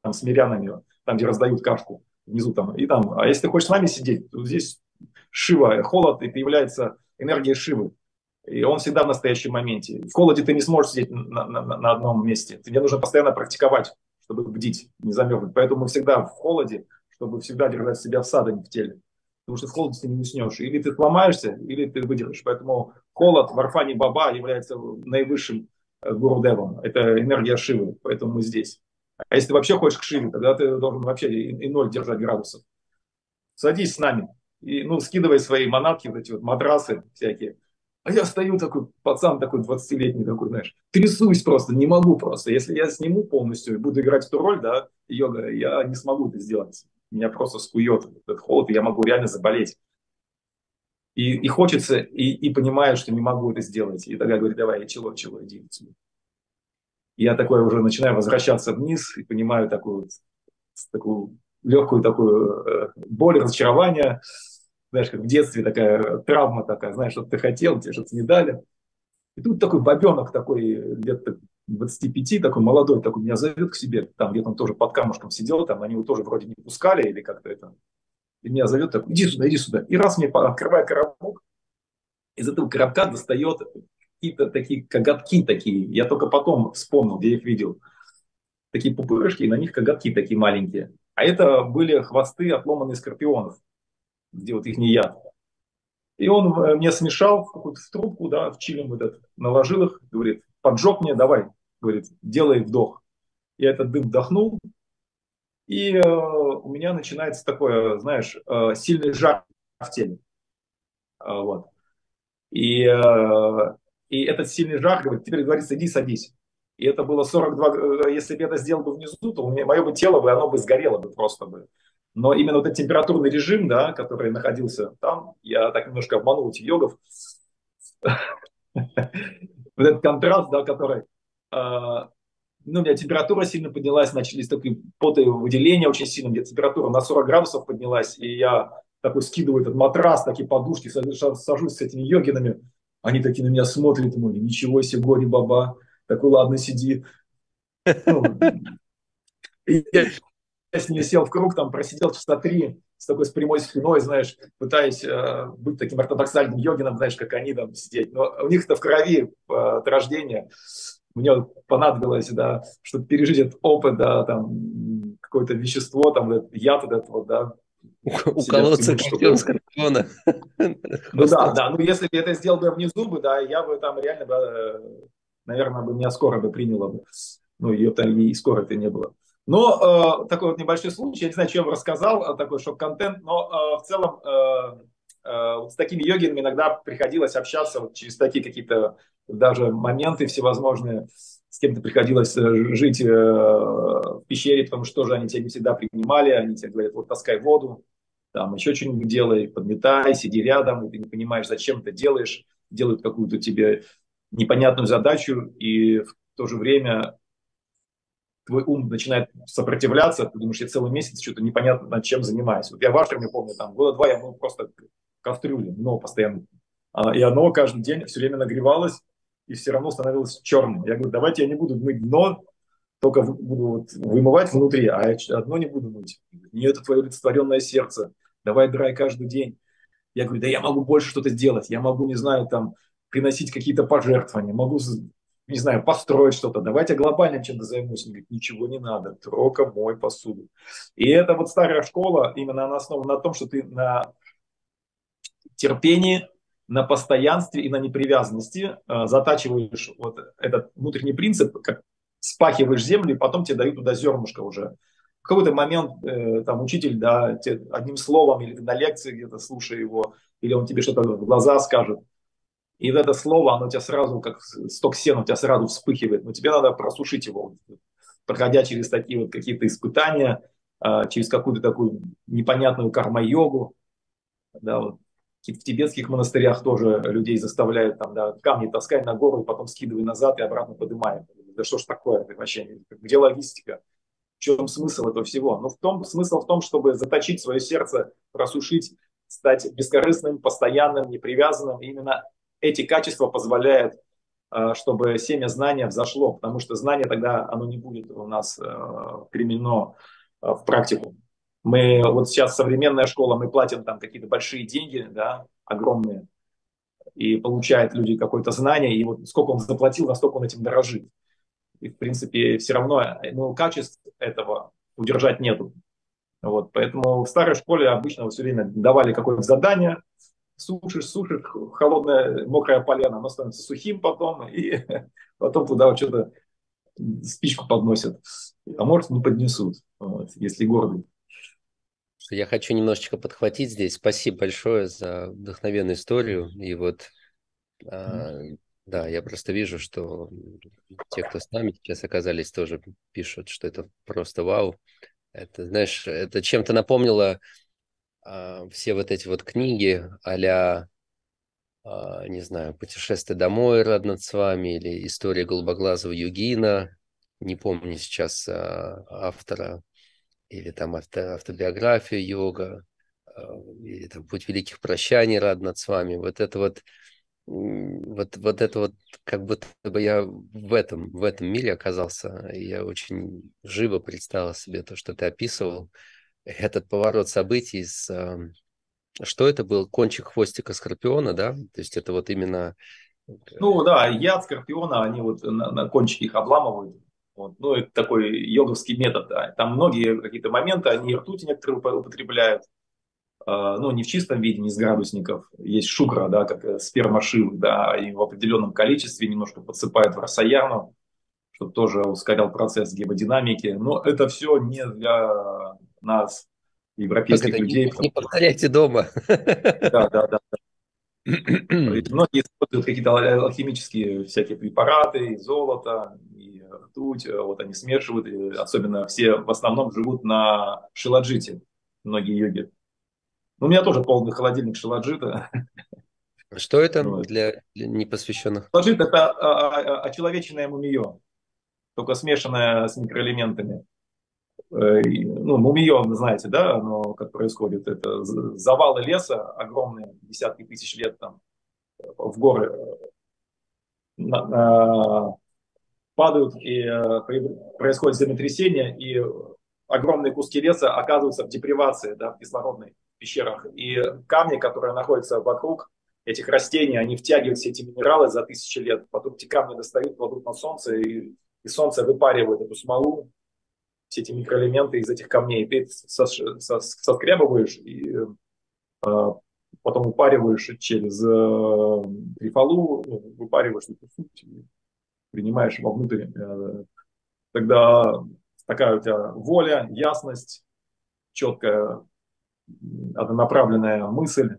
там с мирянами, там, где раздают кашку внизу там. И там, а если ты хочешь с нами сидеть, то здесь Шива, холод, и появляется энергия Шивы. И он всегда в настоящем моменте. В холоде ты не сможешь сидеть на, на, на одном месте. Тебе нужно постоянно практиковать, чтобы бдить, не замерзнуть. Поэтому мы всегда в холоде, чтобы всегда держать себя в садане в теле потому что в холоде ты не уснешь. Или ты сломаешься, или ты выдержишь. Поэтому холод в Арфане Баба является наивысшим э, гурудевом. Это энергия Шивы, поэтому мы здесь. А если ты вообще хочешь к Шиве, тогда ты должен вообще и, и ноль держать градусов. Садись с нами. И, ну, скидывай свои манатки, вот эти вот матрасы всякие. А я стою такой, пацан такой 20-летний такой, знаешь, трясусь просто, не могу просто. Если я сниму полностью и буду играть эту роль, да, йога, я не смогу это сделать меня просто скует этот холод, и я могу реально заболеть. И, и хочется, и, и понимаю, что не могу это сделать. И тогда говорит, давай, чело, чело, иди отсюда. Я такой уже начинаю возвращаться вниз и понимаю такую, такую легкую такую э, боль, разочарование. Знаешь, как в детстве такая травма такая, знаешь, что ты хотел, тебе что-то не дали. И тут такой бабенок такой, где-то 25, такой молодой, такой меня зовет к себе, там где-то он тоже под камушком сидел, там они его тоже вроде не пускали или как-то это. И меня зовет, такой, иди сюда, иди сюда. И раз мне открывает коробок, из этого коробка достает какие-то такие коготки такие. Я только потом вспомнил, где их видел. Такие пупырышки, и на них коготки такие маленькие. А это были хвосты отломанных скорпионов, где вот их не яд. И он э, мне смешал в какую-то трубку, да, в чилим вот этот, наложил их, говорит, поджег мне, давай, говорит, делай вдох. Я этот дым вдохнул, и э, у меня начинается такое, знаешь, э, сильный жар в теле. Э, вот. И, э, и этот сильный жар говорит, теперь говорится, иди садись. И это было 42, э, если бы я это сделал бы внизу, то меня, мое бы тело, бы, оно бы сгорело бы просто бы. Но именно вот этот температурный режим, да, который находился там, я так немножко обманул этих йогов, вот этот контраст, да, который, э, ну, у меня температура сильно поднялась, начались такие потовыделения очень сильно, где температура на 40 градусов поднялась, и я такой скидываю этот матрас, такие подушки, сажусь с этими йогинами, они такие на меня смотрят, думаю, ничего себе, горе баба, такой, ладно, сиди. Ну, я, я с ней сел в круг, там просидел часа три, с такой с прямой спиной, знаешь, пытаясь э, быть таким ортодоксальным йогином, знаешь, как они там сидеть. Но у них это в крови э, от рождения. Мне понадобилось, да, чтобы пережить этот опыт, да, там, какое-то вещество, там, яд этот вот, да, Уколоться когтем скорпиона. Ну да, да. Ну если бы это сделал бы внизу бы, да, я бы там реально бы, э, наверное, бы меня скоро бы приняло бы. Ну, ее там и скоро это не было. Но э, такой вот небольшой случай, я не знаю, чем я рассказал, э, такой шок-контент, но э, в целом э, э, вот с такими йогинами иногда приходилось общаться вот через такие какие-то даже моменты всевозможные. С кем-то приходилось э, жить э, в пещере, потому что тоже они тебя не всегда принимали, они тебе говорят, вот таскай воду, там еще что-нибудь делай, подметай, сиди рядом, и ты не понимаешь, зачем ты делаешь, делают какую-то тебе непонятную задачу, и в то же время твой ум начинает сопротивляться, ты думаешь, я целый месяц что-то непонятно над чем занимаюсь. Вот я в Ашраме помню, там года два я мыл просто кастрюли, но постоянно. А, и оно каждый день все время нагревалось, и все равно становилось черным. Я говорю, давайте я не буду мыть дно, только буду вот вымывать внутри, а одно не буду мыть. Не это твое олицетворенное сердце. Давай драй каждый день. Я говорю, да я могу больше что-то сделать. Я могу, не знаю, там, приносить какие-то пожертвования, могу не знаю, построить что-то, давайте глобальным чем-то займусь. Он говорит, ничего не надо, только мой посуду. И это вот старая школа, именно она основана на том, что ты на терпении, на постоянстве и на непривязанности э, затачиваешь вот этот внутренний принцип, как спахиваешь землю, и потом тебе дают туда зернышко уже. В какой-то момент э, там учитель, да, тебе одним словом или ты на лекции где-то слушая его, или он тебе что-то в глаза скажет, и вот это слово, оно тебя сразу, как сток сена, у тебя сразу вспыхивает. Но тебе надо просушить его, проходя через такие вот какие-то испытания, а, через какую-то такую непонятную карма-йогу. Да, вот. В тибетских монастырях тоже людей заставляют там, да, камни таскать на гору, потом скидывай назад и обратно поднимай. Да что ж такое, вообще, где логистика? В чем смысл этого всего? Ну, в том, смысл в том, чтобы заточить свое сердце, просушить, стать бескорыстным, постоянным, непривязанным. именно эти качества позволяют, э, чтобы семя знания взошло, потому что знание тогда оно не будет у нас э, применено э, в практику. Мы вот сейчас современная школа, мы платим там какие-то большие деньги, да, огромные, и получают люди какое-то знание, и вот сколько он заплатил, настолько он этим дорожит. И, в принципе, все равно ну, качеств этого удержать нету. Вот, поэтому в старой школе обычно все время давали какое-то задание, сушишь, сушишь, холодная мокрая полена, оно становится сухим потом, и потом туда вот что-то спичку подносят. А может не поднесут, вот, если гордый. Я хочу немножечко подхватить здесь. Спасибо большое за вдохновенную историю. И вот, а, да, я просто вижу, что те, кто с нами сейчас оказались, тоже пишут, что это просто вау. Это, знаешь, это чем-то напомнило а, все вот эти вот книги а не знаю, «Путешествие домой, над с вами» или «История голубоглазого Югина», не помню сейчас а, автора, или там авто, автобиография йога, или там «Путь великих прощаний, рад над с вами». Вот это вот вот, вот это вот, как будто бы я в этом, в этом мире оказался, я очень живо представил себе то, что ты описывал, этот поворот событий с... Что это был? Кончик хвостика скорпиона, да? То есть это вот именно... Э, ну да, яд скорпиона, они вот на, на кончики их обламывают. Вот. Ну, это такой йоговский метод, да. Там многие какие-то моменты, они ртуть некоторые употребляют. А, ну, не в чистом виде, не с градусников. Есть шукра, да, как э, спермошивы, да, и в определенном количестве немножко подсыпают в рассаяну, чтобы тоже ускорял процесс гемодинамики. Но это все не для нас, европейских это, людей. Не, не повторяйте дома. Да, да, да. Многие используют какие-то алхимические всякие препараты, золото, и ртуть, вот они смешивают, и особенно все в основном живут на шиладжите, многие йоги. Ну, у меня тоже полный холодильник шиладжита. Что это вот. для, для непосвященных? Шиладжит – это очеловеченное мумиё, только смешанное с микроэлементами. Э, ну, мумиё, знаете, да, оно как происходит, это завалы леса огромные, десятки тысяч лет там в горы на, падают, и э, происходит землетрясение, и огромные куски леса оказываются в депривации, да, в кислородной пещерах. И камни, которые находятся вокруг этих растений, они втягивают все эти минералы за тысячи лет. Потом эти камни достают, кладут на солнце, и, и солнце выпаривает эту смолу, все эти микроэлементы из этих камней. Ты соскребываешь и э, потом упариваешь через э, трифалу, ну, выпариваешь суть, принимаешь вовнутрь. Э, тогда такая у тебя воля, ясность, четкая однонаправленная мысль,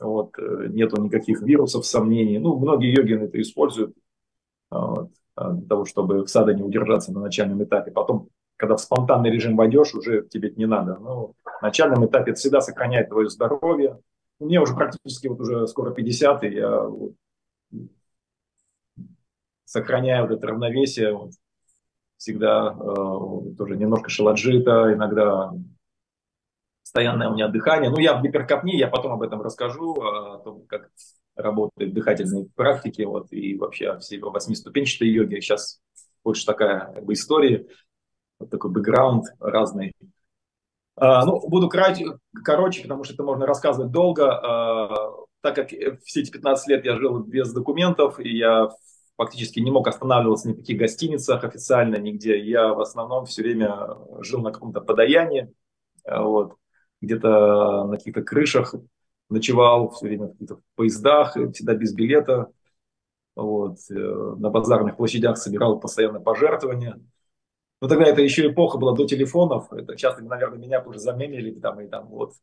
вот, э, нету никаких вирусов, сомнений. Ну, многие йогины это используют вот, для того, чтобы в сада не удержаться на начальном этапе. Потом когда в спонтанный режим войдешь, уже тебе это не надо. Но в начальном этапе это всегда сохраняет твое здоровье. Мне уже практически вот уже скоро 50, и я вот сохраняю вот это равновесие, вот, всегда э, тоже немножко шаладжита, иногда постоянное у меня дыхание. Ну, я в гиперкапне, я потом об этом расскажу, о том, как работают дыхательные практики, вот, и вообще все восьмиступенчатой йоги. Сейчас больше такая как бы, история вот такой бэкграунд разный. А, ну, буду короче, короче, потому что это можно рассказывать долго. А, так как все эти 15 лет я жил без документов, и я фактически не мог останавливаться ни в каких гостиницах официально, нигде. Я в основном все время жил на каком-то подаянии, а, вот, где-то на каких-то крышах ночевал, все время в каких-то поездах, всегда без билета. Вот, э, на базарных площадях собирал постоянно пожертвования. Но тогда это еще эпоха была до телефонов. Это часто, наверное, меня уже замемили там и там вот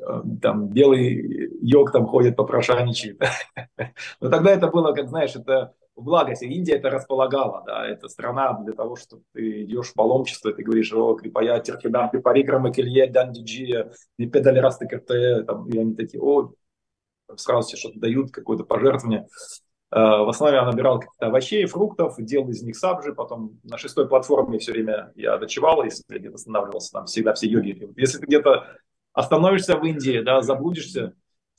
э, там белый йог там ходит, попрошайничает. Но тогда это было, как знаешь, это благость. Индия это располагала, да, это страна для того, чтобы ты идешь в паломничество, ты говоришь, о, крипая, теркидам, пипариграм, келье, дандиджи, не педали раз там, и они такие, о, сразу себе что-то дают, какое-то пожертвование. Э, в основном я набирал каких-то овощей, фруктов, делал из них сабжи, потом на шестой платформе все время я ночевал, если я где-то останавливался, там всегда все йоги. Если ты где-то остановишься в Индии, да, заблудишься,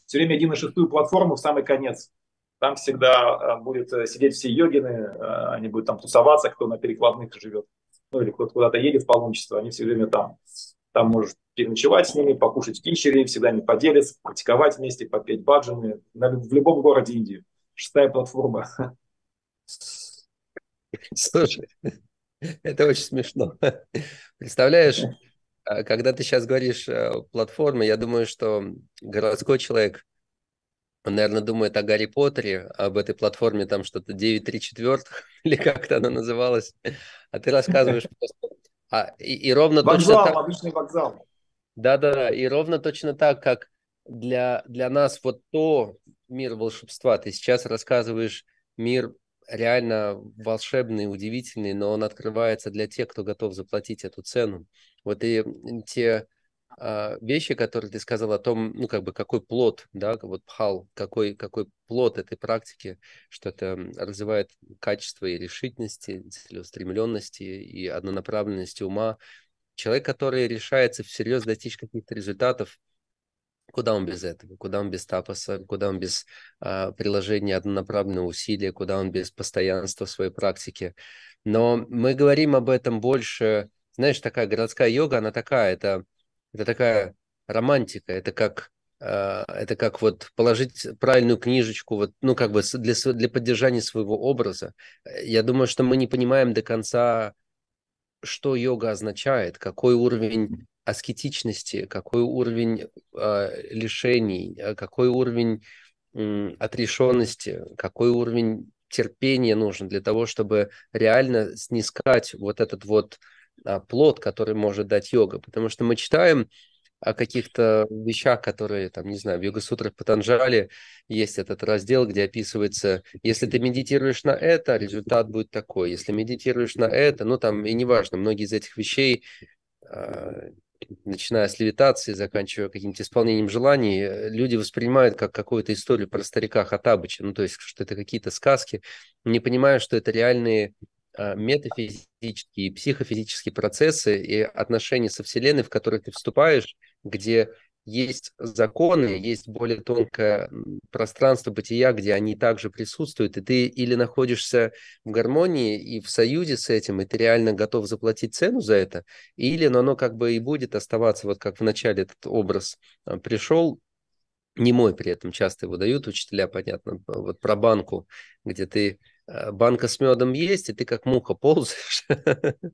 все время иди на шестую платформу в самый конец. Там всегда э, будет э, сидеть все йогины, они будут там тусоваться, кто на перекладных живет, ну или кто-то куда-то едет в паломничество, они все время там. Там можешь переночевать с ними, покушать кинчери, всегда не поделиться, практиковать вместе, попеть баджаны в любом городе Индии шестая платформа. Слушай, это очень смешно. Представляешь, когда ты сейчас говоришь э, платформа, я думаю, что городской человек, он, наверное, думает о Гарри Поттере, об этой платформе, там что-то 9 3 четвертых, или как-то она называлась. А ты рассказываешь просто... А, и, и ровно вокзал, точно так... обычный вокзал. Да-да, и ровно точно так, как для, для нас вот то, мир волшебства. Ты сейчас рассказываешь мир реально волшебный, удивительный, но он открывается для тех, кто готов заплатить эту цену. Вот и те вещи, которые ты сказал о том, ну, как бы, какой плод, да, вот пхал, какой, какой плод этой практики, что это развивает качество и решительности, целеустремленности и однонаправленности ума. Человек, который решается всерьез достичь каких-то результатов, Куда он без этого? Куда он без тапоса? Куда он без а, приложения однонаправленного усилия? Куда он без постоянства в своей практике? Но мы говорим об этом больше, знаешь, такая городская йога, она такая, это, это такая романтика, это как а, это как вот положить правильную книжечку, вот, ну, как бы для, для поддержания своего образа. Я думаю, что мы не понимаем до конца, что йога означает, какой уровень аскетичности, какой уровень э, лишений, какой уровень э, отрешенности, какой уровень терпения нужен для того, чтобы реально снискать вот этот вот а, плод, который может дать йога. Потому что мы читаем о каких-то вещах, которые, там, не знаю, в Йога-сутрах Патанджали есть этот раздел, где описывается, если ты медитируешь на это, результат будет такой, если медитируешь на это, ну, там, и неважно, многие из этих вещей, а, начиная с левитации, заканчивая каким-то исполнением желаний, люди воспринимают как какую-то историю про старика Хатабыча, ну, то есть, что это какие-то сказки, не понимая, что это реальные а, метафизические и психофизические процессы и отношения со Вселенной, в которые ты вступаешь, где есть законы, есть более тонкое пространство бытия, где они также присутствуют, и ты или находишься в гармонии и в союзе с этим, и ты реально готов заплатить цену за это, или но оно как бы и будет оставаться, вот как в начале этот образ а, пришел, не мой при этом, часто его дают учителя, понятно, вот про банку, где ты Э, банка с медом есть, и ты как муха ползаешь.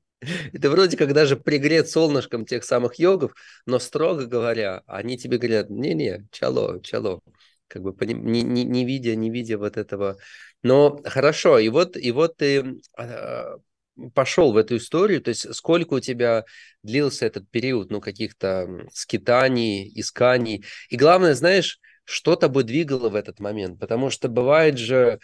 И ты вроде как даже пригрет солнышком тех самых йогов, но строго говоря, они тебе говорят, не-не, чало, чало, как бы не, не, не видя, не видя вот этого. Но хорошо, и вот, и вот ты а, пошел в эту историю, то есть сколько у тебя длился этот период, ну, каких-то скитаний, исканий, и главное, знаешь, что тобой двигало в этот момент, потому что бывает же,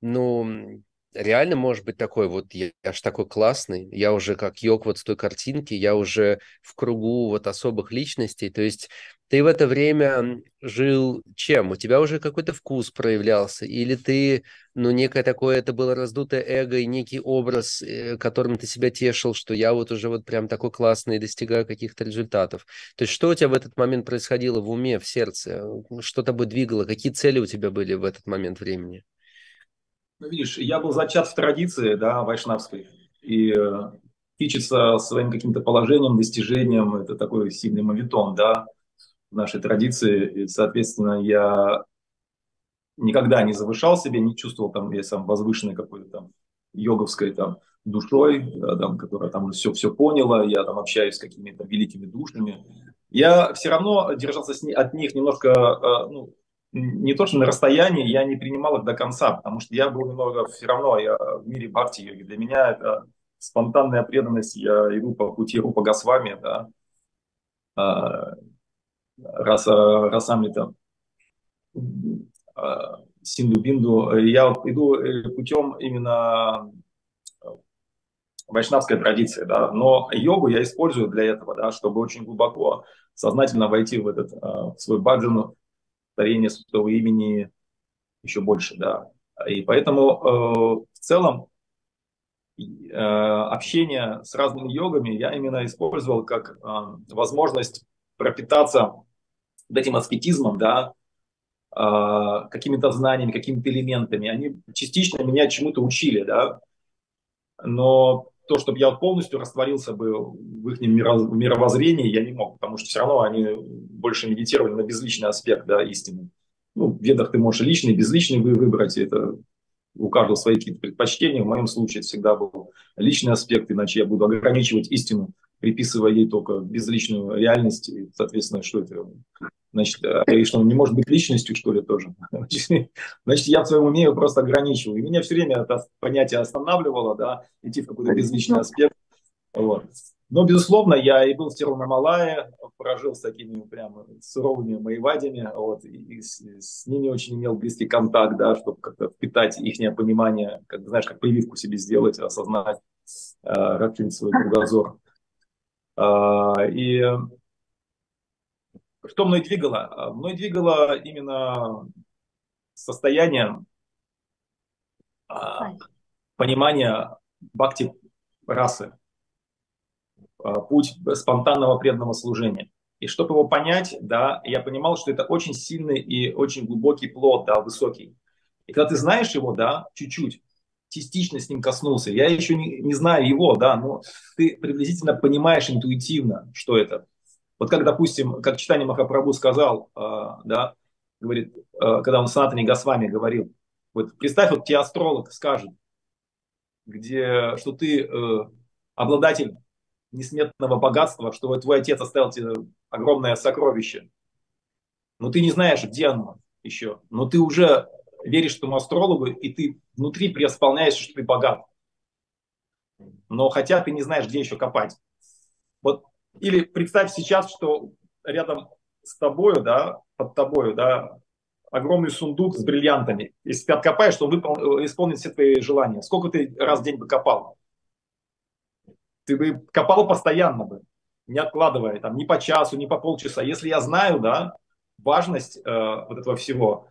ну, реально может быть такой вот, я, я ж такой классный, я уже как йог вот с той картинки, я уже в кругу вот особых личностей, то есть ты в это время жил чем? У тебя уже какой-то вкус проявлялся? Или ты, ну, некое такое, это было раздутое эго и некий образ, э, которым ты себя тешил, что я вот уже вот прям такой классный и достигаю каких-то результатов. То есть что у тебя в этот момент происходило в уме, в сердце? Что тобой двигало? Какие цели у тебя были в этот момент времени? Ну, видишь, я был зачат в традиции, да, вайшнавской. И э, кичится своим каким-то положением, достижением, это такой сильный мавитон, да, в нашей традиции. И, соответственно, я никогда не завышал себе, не чувствовал там, я сам возвышенной какой-то там йоговской там душой, да, там, которая там все, все поняла, я там общаюсь с какими-то великими душами. Я все равно держался с, от них немножко, э, ну, не то, что на расстоянии, я не принимал их до конца, потому что я был немного все равно я в мире бхакти-йоги. Для меня это спонтанная преданность, я иду по пути Рупа Госвами, да, а, раса, расамлита, а, Синду Бинду, я иду э, путем именно вайшнавской традиции, да, но йогу я использую для этого, да, чтобы очень глубоко, сознательно войти в этот в свой баджану, повторение святого имени еще больше, да. И поэтому э, в целом э, общение с разными йогами я именно использовал как э, возможность пропитаться этим аскетизмом, да, э, какими-то знаниями, какими-то элементами. Они частично меня чему-то учили, да, но то, чтобы я полностью растворился бы в их мировоззрении, я не мог, потому что все равно они больше медитировали на безличный аспект да, истины. Ну, в ведах ты можешь личный, безличный выбрать, это у каждого свои какие-то предпочтения. В моем случае это всегда был личный аспект, иначе я буду ограничивать истину, приписывая ей только безличную реальность. И, соответственно, что это? Значит, и что он не может быть личностью, что ли, тоже? Значит, я в своем уме его просто ограничиваю. И меня все время это понятие останавливало, да, идти в какой-то безличный аспект. Вот. Но, безусловно, я и был в Тирунамалае, прожил с такими прямо суровыми моевадями, вот, и с, с ними очень имел близкий контакт, да, чтобы как-то впитать их понимание, как, знаешь, как прививку себе сделать, осознать, э, расширить свой кругозор. Э, и что мной двигало? Мной двигало именно состояние э, понимания бхакти расы, путь спонтанного преданного служения. И чтобы его понять, да, я понимал, что это очень сильный и очень глубокий плод, да, высокий. И когда ты знаешь его, да, чуть-чуть, частично с ним коснулся, я еще не, не знаю его, да, но ты приблизительно понимаешь интуитивно, что это. Вот как, допустим, как читание Махапрабху сказал, э, да, говорит, э, когда он с Натани Госвами говорил, вот представь, вот тебе астролог скажет, где, что ты э, обладатель несметного богатства, что вот твой отец оставил тебе огромное сокровище. Но ты не знаешь, где оно еще. Но ты уже веришь этому астрологу, и ты внутри преисполняешься, что ты богат. Но хотя ты не знаешь, где еще копать. Вот, или представь сейчас, что рядом с тобою, да, под тобою, да, огромный сундук с бриллиантами. Если ты откопаешь, то он выпол... исполнит все твои желания. Сколько ты раз в день бы копал? Ты бы копал постоянно бы, не откладывая, там, ни по часу, ни по полчаса. Если я знаю, да, важность э, вот этого всего,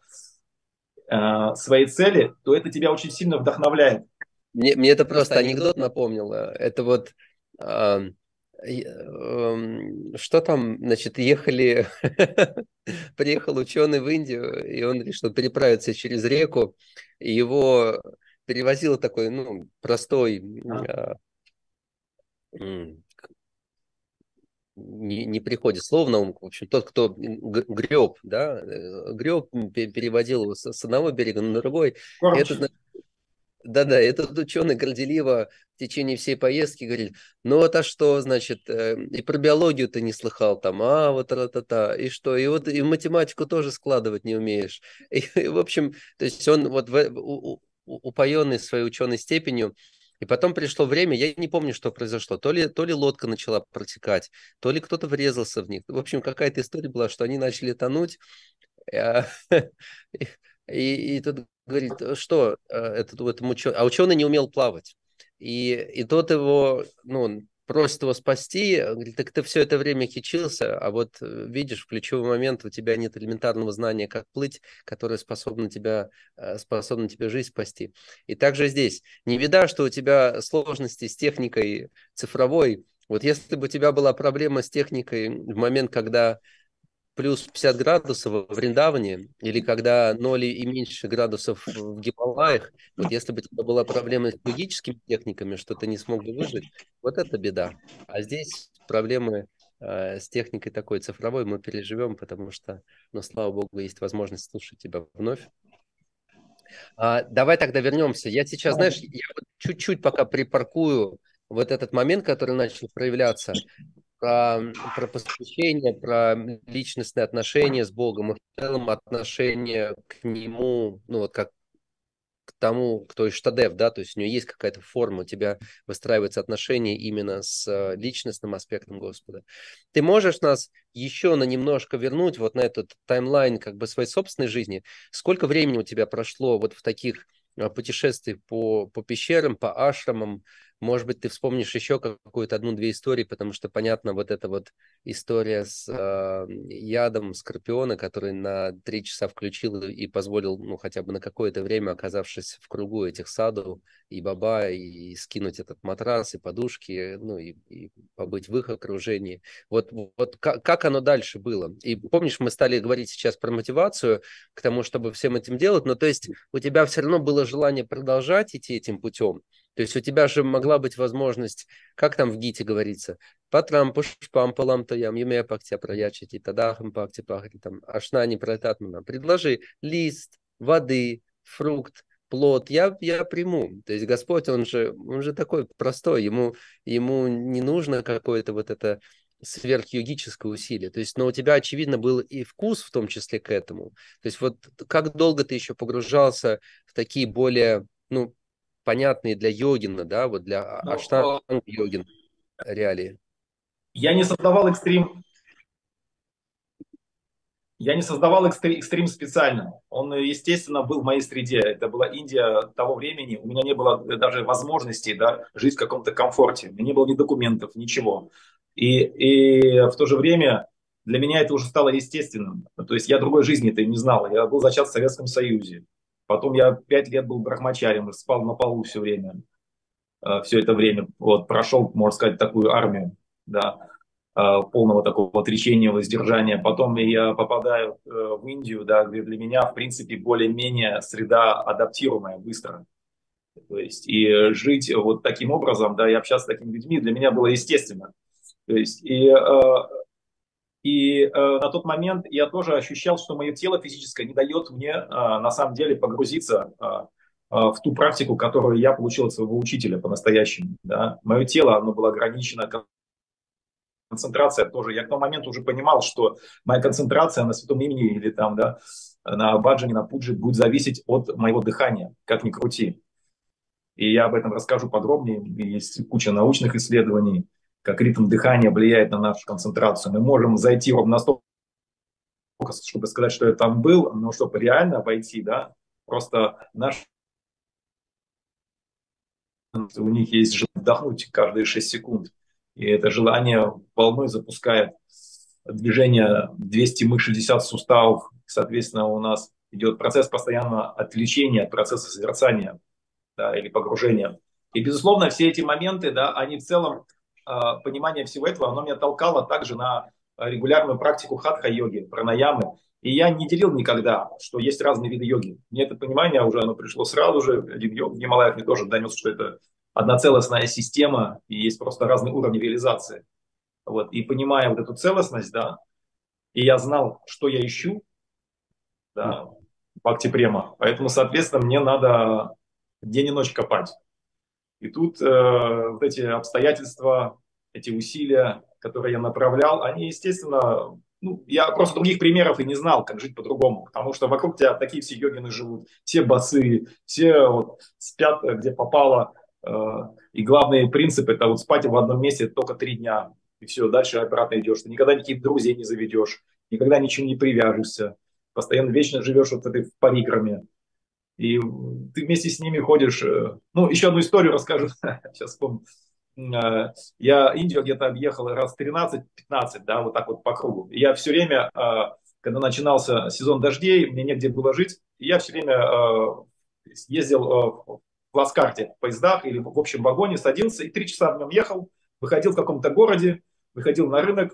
э, своей цели, то это тебя очень сильно вдохновляет. Мне, мне это просто анекдот напомнило. Это вот э, что там, значит, ехали, приехал ученый в Индию, и он решил переправиться через реку, и его перевозил такой, ну, простой, а. Не, не приходит слово на ум, в общем, тот, кто греб, да, э, греб, переводил его с, одного берега на другой. Это, да-да, этот ученый горделиво в течение всей поездки говорит, ну вот а что, значит, э, и про биологию ты не слыхал там, а вот та-та-та, и что, и вот и математику тоже складывать не умеешь. И, и в общем, то есть он вот в, у, упоенный своей ученой степенью, и потом пришло время, я не помню, что произошло. То ли, то ли лодка начала протекать, то ли кто-то врезался в них. В общем, какая-то история была, что они начали тонуть. А, и, и тут говорит, что э, этот, этому ученый, а ученый не умел плавать. И, и тот его, ну, просит его спасти, говорит, так ты все это время хичился, а вот э, видишь, в ключевой момент у тебя нет элементарного знания, как плыть, которое способно тебя, э, способно тебе жизнь спасти. И также здесь. Не вида, что у тебя сложности с техникой цифровой, вот если бы у тебя была проблема с техникой в момент, когда плюс 50 градусов в Вриндаване, или когда 0 и меньше градусов в Гималаях, вот если бы у тебя была проблема с биологическими техниками, что ты не смог бы выжить, вот это беда. А здесь проблемы э, с техникой такой цифровой мы переживем, потому что, ну, слава богу, есть возможность слушать тебя вновь. А, давай тогда вернемся. Я сейчас, знаешь, я чуть-чуть пока припаркую вот этот момент, который начал проявляться про, про посвящение, про личностные отношения с Богом и в целом отношение к Нему, ну вот как к тому, кто Иштадев, да, то есть у него есть какая-то форма, у тебя выстраивается отношение именно с э, личностным аспектом Господа. Ты можешь нас еще на немножко вернуть вот на этот таймлайн как бы своей собственной жизни? Сколько времени у тебя прошло вот в таких э, путешествиях по, по пещерам, по ашрамам, может быть, ты вспомнишь еще какую-то одну-две истории, потому что, понятно, вот эта вот история с э, ядом скорпиона, который на три часа включил и позволил, ну, хотя бы на какое-то время, оказавшись в кругу этих саду и баба, и, и скинуть этот матрас, и подушки, ну, и, и побыть в их окружении. Вот, вот как, как оно дальше было? И помнишь, мы стали говорить сейчас про мотивацию к тому, чтобы всем этим делать, но то есть у тебя все равно было желание продолжать идти этим путем, то есть у тебя же могла быть возможность, как там в ГИТе говорится, патрам пушпам палам таям, юмея пакти проячити, тадахам пакти пахри, там, ашна не протатмана. Предложи лист, воды, фрукт, плод, я, я приму. То есть Господь, он же, он же такой простой, ему, ему не нужно какое-то вот это сверхйогическое усилие. То есть, но у тебя, очевидно, был и вкус в том числе к этому. То есть вот как долго ты еще погружался в такие более, ну, понятные для йогина, да, вот для ну, аштанг йогин реалии? Я не создавал экстрим. Я не создавал экстрим, экстрим специально. Он, естественно, был в моей среде. Это была Индия того времени. У меня не было даже возможности да, жить в каком-то комфорте. У меня не было ни документов, ничего. И, и в то же время для меня это уже стало естественным. То есть я другой жизни-то не знал. Я был зачат в Советском Союзе. Потом я пять лет был брахмачарем, спал на полу все время, э, все это время. Вот, прошел, можно сказать, такую армию, да. полного такого отречения, воздержания. Потом я попадаю в Индию, да, где для меня, в принципе, более-менее среда адаптируемая быстро. То есть и жить вот таким образом, да, и общаться с такими людьми для меня было естественно. То есть и и э, на тот момент я тоже ощущал, что мое тело физическое не дает мне э, на самом деле погрузиться э, э, в ту практику, которую я получил от своего учителя по-настоящему. Да? Мое тело, оно было ограничено, концентрация тоже. Я к тому моменту уже понимал, что моя концентрация на святом имени или там, да, на баджане, на пуджи будет зависеть от моего дыхания, как ни крути. И я об этом расскажу подробнее. Есть куча научных исследований как ритм дыхания влияет на нашу концентрацию. Мы можем зайти ровно настолько, чтобы сказать, что я там был, но чтобы реально войти, да, просто наш у них есть желание вдохнуть каждые 6 секунд. И это желание волной запускает движение 260 суставов. Соответственно, у нас идет процесс постоянного отвлечения от процесса созерцания да, или погружения. И, безусловно, все эти моменты, да, они в целом понимание всего этого, оно меня толкало также на регулярную практику хатха-йоги, пранаямы. И я не делил никогда, что есть разные виды йоги. Мне это понимание уже оно пришло сразу же. Один йог в мне тоже донес, что это одна целостная система, и есть просто разные уровни реализации. Вот. И понимая вот эту целостность, да, и я знал, что я ищу, да, Бхакти Према. Поэтому, соответственно, мне надо день и ночь копать. И тут э, вот эти обстоятельства, эти усилия, которые я направлял, они, естественно, ну, я просто других примеров и не знал, как жить по-другому, потому что вокруг тебя такие все йогины живут, все басы, все вот спят, где попало, э, и главный принцип это вот спать в одном месте только три дня, и все, дальше обратно идешь, ты никогда никаких друзей не заведешь, никогда ничего не привяжешься, постоянно вечно живешь вот в этой париграмме, и ты вместе с ними ходишь. Э, ну, еще одну историю расскажу. Сейчас вспомню. Э, я Индию где-то объехал раз 13-15, да, вот так вот по кругу. Я все время, э, когда начинался сезон дождей, мне негде было жить, я все время ездил в плацкарте, в поездах или в общем вагоне, садился и три часа в нем ехал, выходил в каком-то городе, выходил на рынок,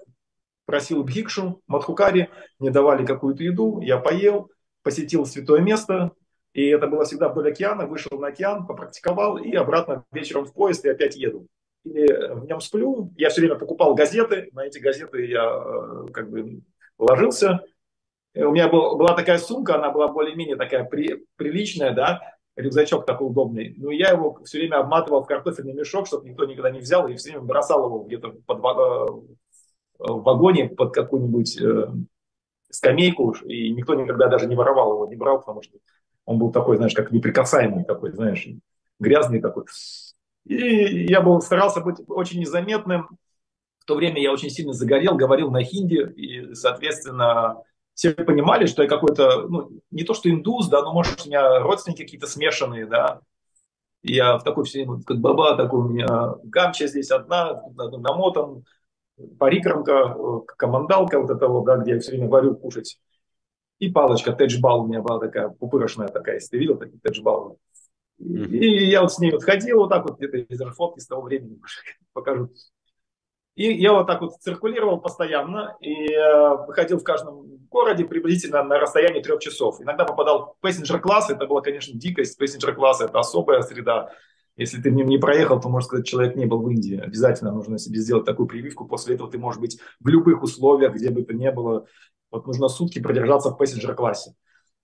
просил бхикшу, мадхукари, мне давали какую-то еду, я поел, посетил святое место, и это было всегда вдоль океана, вышел на океан, попрактиковал и обратно вечером в поезд и опять еду. Или в нем сплю. Я все время покупал газеты, на эти газеты я э, как бы ложился. У меня был, была такая сумка, она была более-менее такая при, приличная, да, рюкзачок такой удобный. Но я его все время обматывал в картофельный мешок, чтобы никто никогда не взял, и все время бросал его где-то под, э, в вагоне под какую-нибудь э, скамейку, и никто никогда даже не воровал его, не брал, потому что он был такой, знаешь, как неприкасаемый такой, знаешь, грязный такой. И я был, старался быть очень незаметным. В то время я очень сильно загорел, говорил на хинди, и, соответственно, все понимали, что я какой-то, ну, не то что индус, да, но, может, у меня родственники какие-то смешанные, да. Я в такой все время, как баба, такой у меня гамча здесь одна, намотан, парикрамка, командалка вот этого, да, где я все время варю кушать. И палочка теджбал у меня была такая пупырочная такая, если ты видел, такие теджбал. И, mm-hmm. и я вот с ней вот ходил вот так вот, где-то из фотки с того времени покажу. И я вот так вот циркулировал постоянно и э, выходил в каждом городе приблизительно на расстоянии трех часов. Иногда попадал в пассенджер-класс, это была, конечно, дикость. Пассенджер-класс – это особая среда. Если ты в нем не проехал, то, можно сказать, человек не был в Индии. Обязательно нужно себе сделать такую прививку. После этого ты можешь быть в любых условиях, где бы то ни было. Вот нужно сутки продержаться в пассенджер-классе.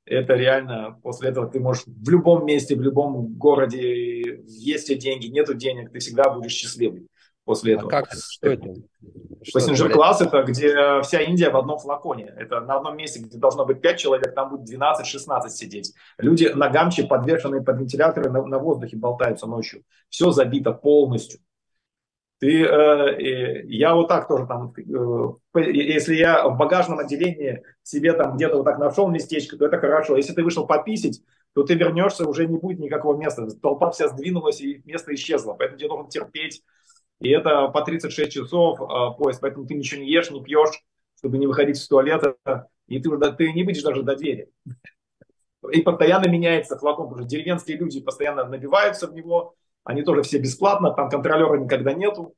Это реально, после этого ты можешь в любом месте, в любом городе, есть ли деньги, нету денег, ты всегда будешь счастливый после а этого. А как? Что это? Пассенджер-класс это где вся Индия в одном флаконе. Это на одном месте, где должно быть 5 человек, там будет 12-16 сидеть. Люди на гамче, подвешенные под вентиляторы, на, на воздухе болтаются ночью. Все забито полностью. Ты, э, я вот так тоже там, э, если я в багажном отделении себе там где-то вот так нашел местечко, то это хорошо. Если ты вышел пописить, то ты вернешься, уже не будет никакого места. Толпа вся сдвинулась, и место исчезло. Поэтому тебе нужно терпеть. И это по 36 часов э, поезд, поэтому ты ничего не ешь, не пьешь, чтобы не выходить из туалета. И ты, уже, ты не выйдешь даже до двери. И постоянно меняется флакон, что деревенские люди постоянно набиваются в него, они тоже все бесплатно, там контролера никогда нету.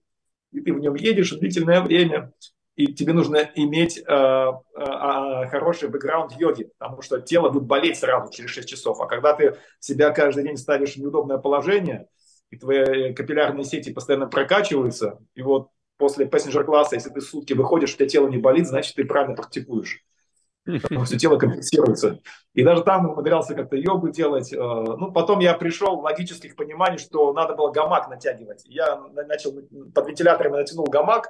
и ты в нем едешь длительное время, и тебе нужно иметь э, э, э, хороший бэкграунд йоги, потому что тело будет болеть сразу через 6 часов. А когда ты себя каждый день ставишь в неудобное положение, и твои капиллярные сети постоянно прокачиваются, и вот после пассенджер-класса, если ты сутки выходишь, у тебя тело не болит, значит, ты правильно практикуешь. Что тело компенсируется. И даже там умудрялся как-то йогу делать. Э, ну, потом я пришел логически к пониманию, что надо было гамак натягивать. Я начал под вентиляторами натянул гамак,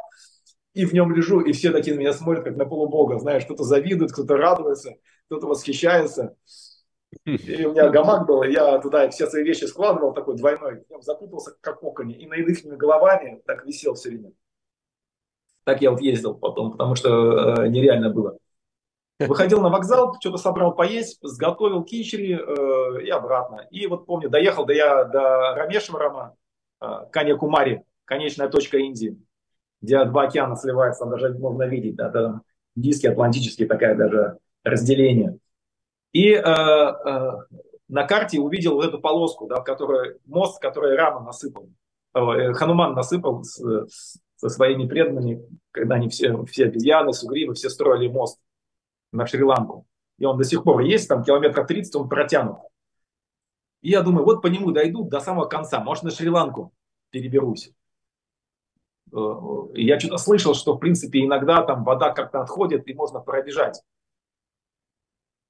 и в нем лежу, и все такие на меня смотрят, как на полубога, знаешь, кто-то завидует, кто-то радуется, кто-то восхищается. И у меня гамак был, и я туда все свои вещи складывал, такой двойной, запутался как коконе, и над их головами так висел все время. Так я вот ездил потом, потому что э, нереально было. Выходил на вокзал, что-то собрал поесть, сготовил кичери э, и обратно. И вот помню, доехал до, я, до Рамешварама, э, Каньякумари, конечная точка Индии где два океана сливаются, даже можно видеть, да, там Индийский, Атлантический, такая даже разделение. И э, э, на карте увидел эту полоску, да, в которой мост, который Рама насыпал, э, Хануман насыпал с, со своими преданными, когда они все, все обезьяны, сугривы, все строили мост на Шри-Ланку. И он до сих пор есть, там километров 30, он протянут. И я думаю, вот по нему дойду до самого конца, может на Шри-Ланку переберусь. Э, я что-то слышал, что в принципе иногда там вода как-то отходит и можно пробежать.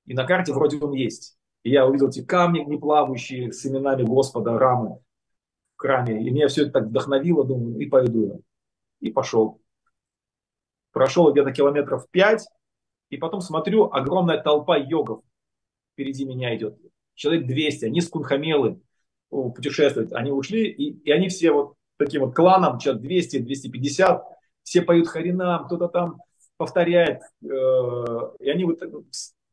И на карте вроде он есть. И я увидел эти камни не плавающие с именами Господа, рамы в храме. И меня все это так вдохновило, думаю, и пойду я. И пошел. Прошел где-то километров пять, и потом смотрю, огромная толпа йогов впереди меня идет. Человек 200, они с кунхамелы путешествуют. Они ушли, и, и они все вот таким вот кланом, человек 200, 250, все поют харинам, кто-то там повторяет, э, и они вот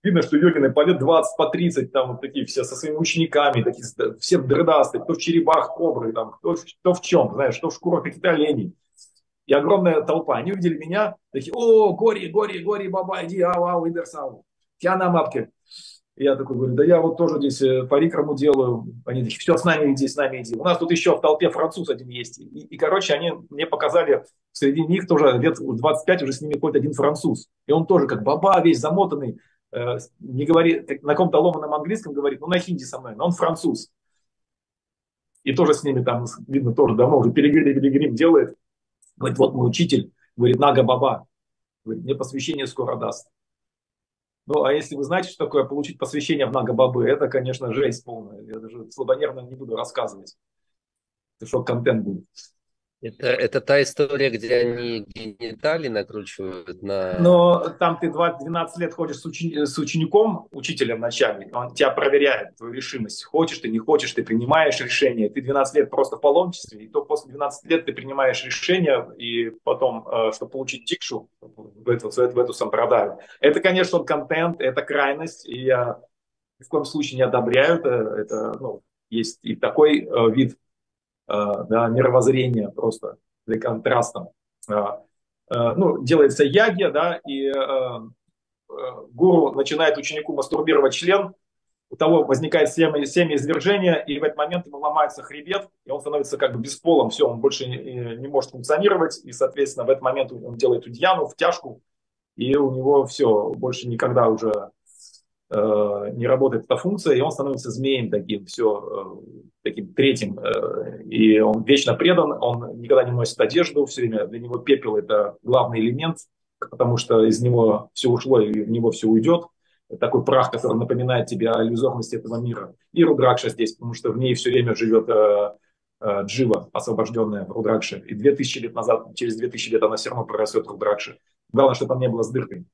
видно, что йогины по лет 20, по 30, там вот такие все со своими учениками, такие все дрыдастые, кто в черепах кобры, там, кто, кто в чем, знаешь, кто в шкурах каких-то оленей. И огромная толпа. Они увидели меня, такие, о, гори, гори, гори, баба, иди, ау, ау, идерсау. Тяна мапки я такой говорю, да я вот тоже здесь э, по рикраму делаю. Они такие, все, с нами иди, с нами иди. У нас тут еще в толпе француз один есть. И, и короче, они мне показали, среди них тоже лет 25 уже с ними ходит один француз. И он тоже как баба весь замотанный, э, не говорит, на каком-то ломаном английском говорит, ну на хинди со мной, но он француз. И тоже с ними там, видно, тоже давно уже перегрим, перегрим делает. Говорит, вот мой учитель, говорит, нага баба. Говорит, мне посвящение скоро даст. Ну, а если вы знаете, что такое получить посвящение в Нагабабы, это, конечно, жесть полная. Я даже слабонервно не буду рассказывать. Это шок-контент будет. Это, это та история, где они гениталии накручивают на... Но там ты 12 лет ходишь с, учени... с учеником, учителем начальник, он тебя проверяет, твою решимость. Хочешь ты, не хочешь, ты принимаешь решение. Ты 12 лет просто в паломничестве, и то после 12 лет ты принимаешь решение, и потом, э, чтобы получить дикшу в эту, в эту сампрадаю. Это, конечно, контент, это крайность, и я ни в коем случае не одобряю это. это ну, есть и такой э, вид да, мировоззрения просто для контраста. Э, э, ну, делается яги, да, и гуру начинает ученику мастурбировать член, у того возникает семя, семя извержения, и в этот момент ему ломается хребет, и он становится как бы бесполым, все, он больше не, не может функционировать, и, соответственно, в этот момент он делает удьяну, втяжку, и у него все, больше никогда уже э, не работает эта функция, и он становится змеем таким, все, э, таким третьим. Э, и он вечно предан, он никогда не носит одежду, все время для него пепел это главный элемент, потому что из него все ушло, и в него все уйдет. Такой прах, который напоминает тебе о иллюзорности этого мира. И Рудракша здесь, потому что в ней все время живет э, э, Джива, освобожденная в Рудракше. И 2000 лет назад, через 2000 лет она все равно прорастет в Рудракше. Главное, чтобы там не было с дыркой.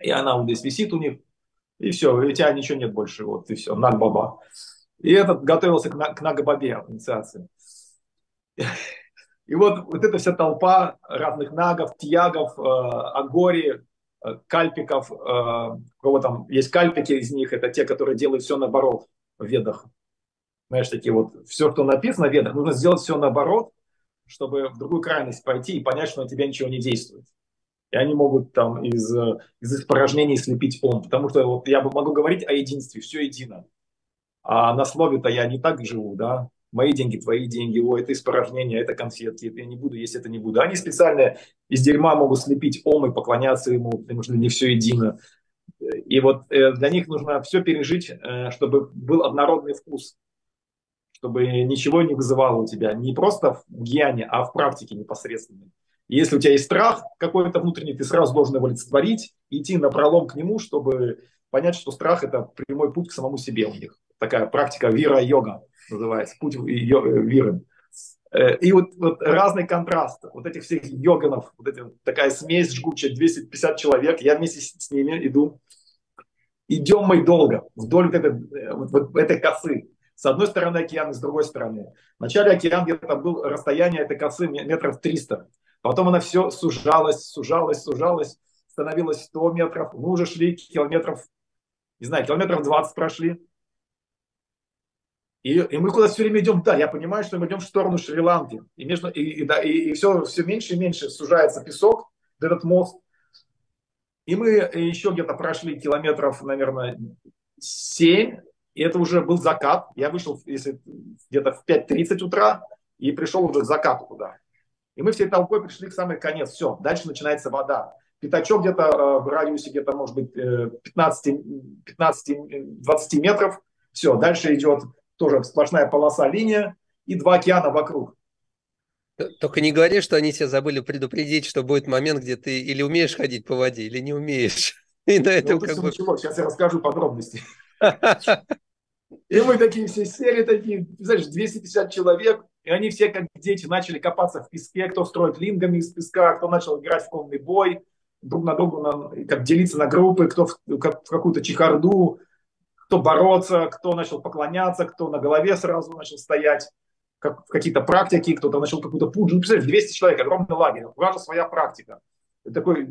И она вот здесь висит у них, и все, у тебя ничего нет больше, вот, и все, наг-баба. И этот готовился к, к нагобабе, инициации. И вот, вот эта вся толпа разных нагов, тьягов, э, агори, э, кальпиков, э, кого там есть кальпики из них, это те, которые делают все наоборот в ведах. Знаешь, такие вот, все, что написано в ведах, нужно сделать все наоборот, чтобы в другую крайность пойти и понять, что на тебя ничего не действует и они могут там из, из испражнений слепить ум. Потому что вот я могу говорить о единстве, все едино. А на слове-то я не так живу, да. мои деньги, твои деньги, о, это испражнение, это конфетки, это я не буду есть, это не буду. Они специально из дерьма могут слепить ом и поклоняться ему, потому что не все едино. И вот э, для них нужно все пережить, э, чтобы был однородный вкус, чтобы ничего не вызывало у тебя, не просто в гьяне, а в практике непосредственно. Если у тебя есть страх какой-то внутренний, ты сразу должен его олицетворить, идти на пролом к нему, чтобы понять, что страх – это прямой путь к самому себе у них. Такая практика вира-йога называется, путь виры. Э, и вот, вот разный контраст вот этих всех йоганов, вот эти, такая смесь жгучая, 250 человек, я вместе с, ними иду. Идем мы долго, вдоль этой, э, вот, вот этой косы. С одной стороны океан, с другой стороны. Вначале океан где-то был расстояние этой косы метров 300. Потом она все сужалась, сужалась, сужалась, становилось 100 метров. Мы уже шли километров, не знаю, километров 20 прошли. И, и мы куда все время идем, да, я понимаю, что мы идем в сторону Шри-Ланки. И, между, и, и, да, и, и все, все меньше и меньше сужается песок, этот мост. И мы еще где-то прошли километров, наверное, 7, и это уже был закат. Я вышел если где-то в 5.30 утра и пришел уже к закату туда. И мы всей толпой пришли к самый конец. Все, дальше начинается вода. Пятачок где-то э, в радиусе где-то, может быть, 15-20 э, метров. Все, дальше идет тоже сплошная полоса линия и два океана вокруг. Только не говори, что они тебя забыли предупредить, что будет момент, где ты или умеешь ходить по воде, или не умеешь. И на этом ну, как бы... ничего, сейчас я расскажу подробности. И мы такие все сели, такие, знаешь, 250 человек, и они все, как дети, начали копаться в песке, кто строит лингами из песка, кто начал играть в конный бой, друг на друга, на, как делиться на группы, кто в, как, в какую-то чехарду, кто бороться, кто начал поклоняться, кто на голове сразу начал стоять, как, в какие-то практики, кто-то начал какую-то пуджу. Ну, представляешь, 200 человек, огромный лагерь, у каждого своя практика. Это такой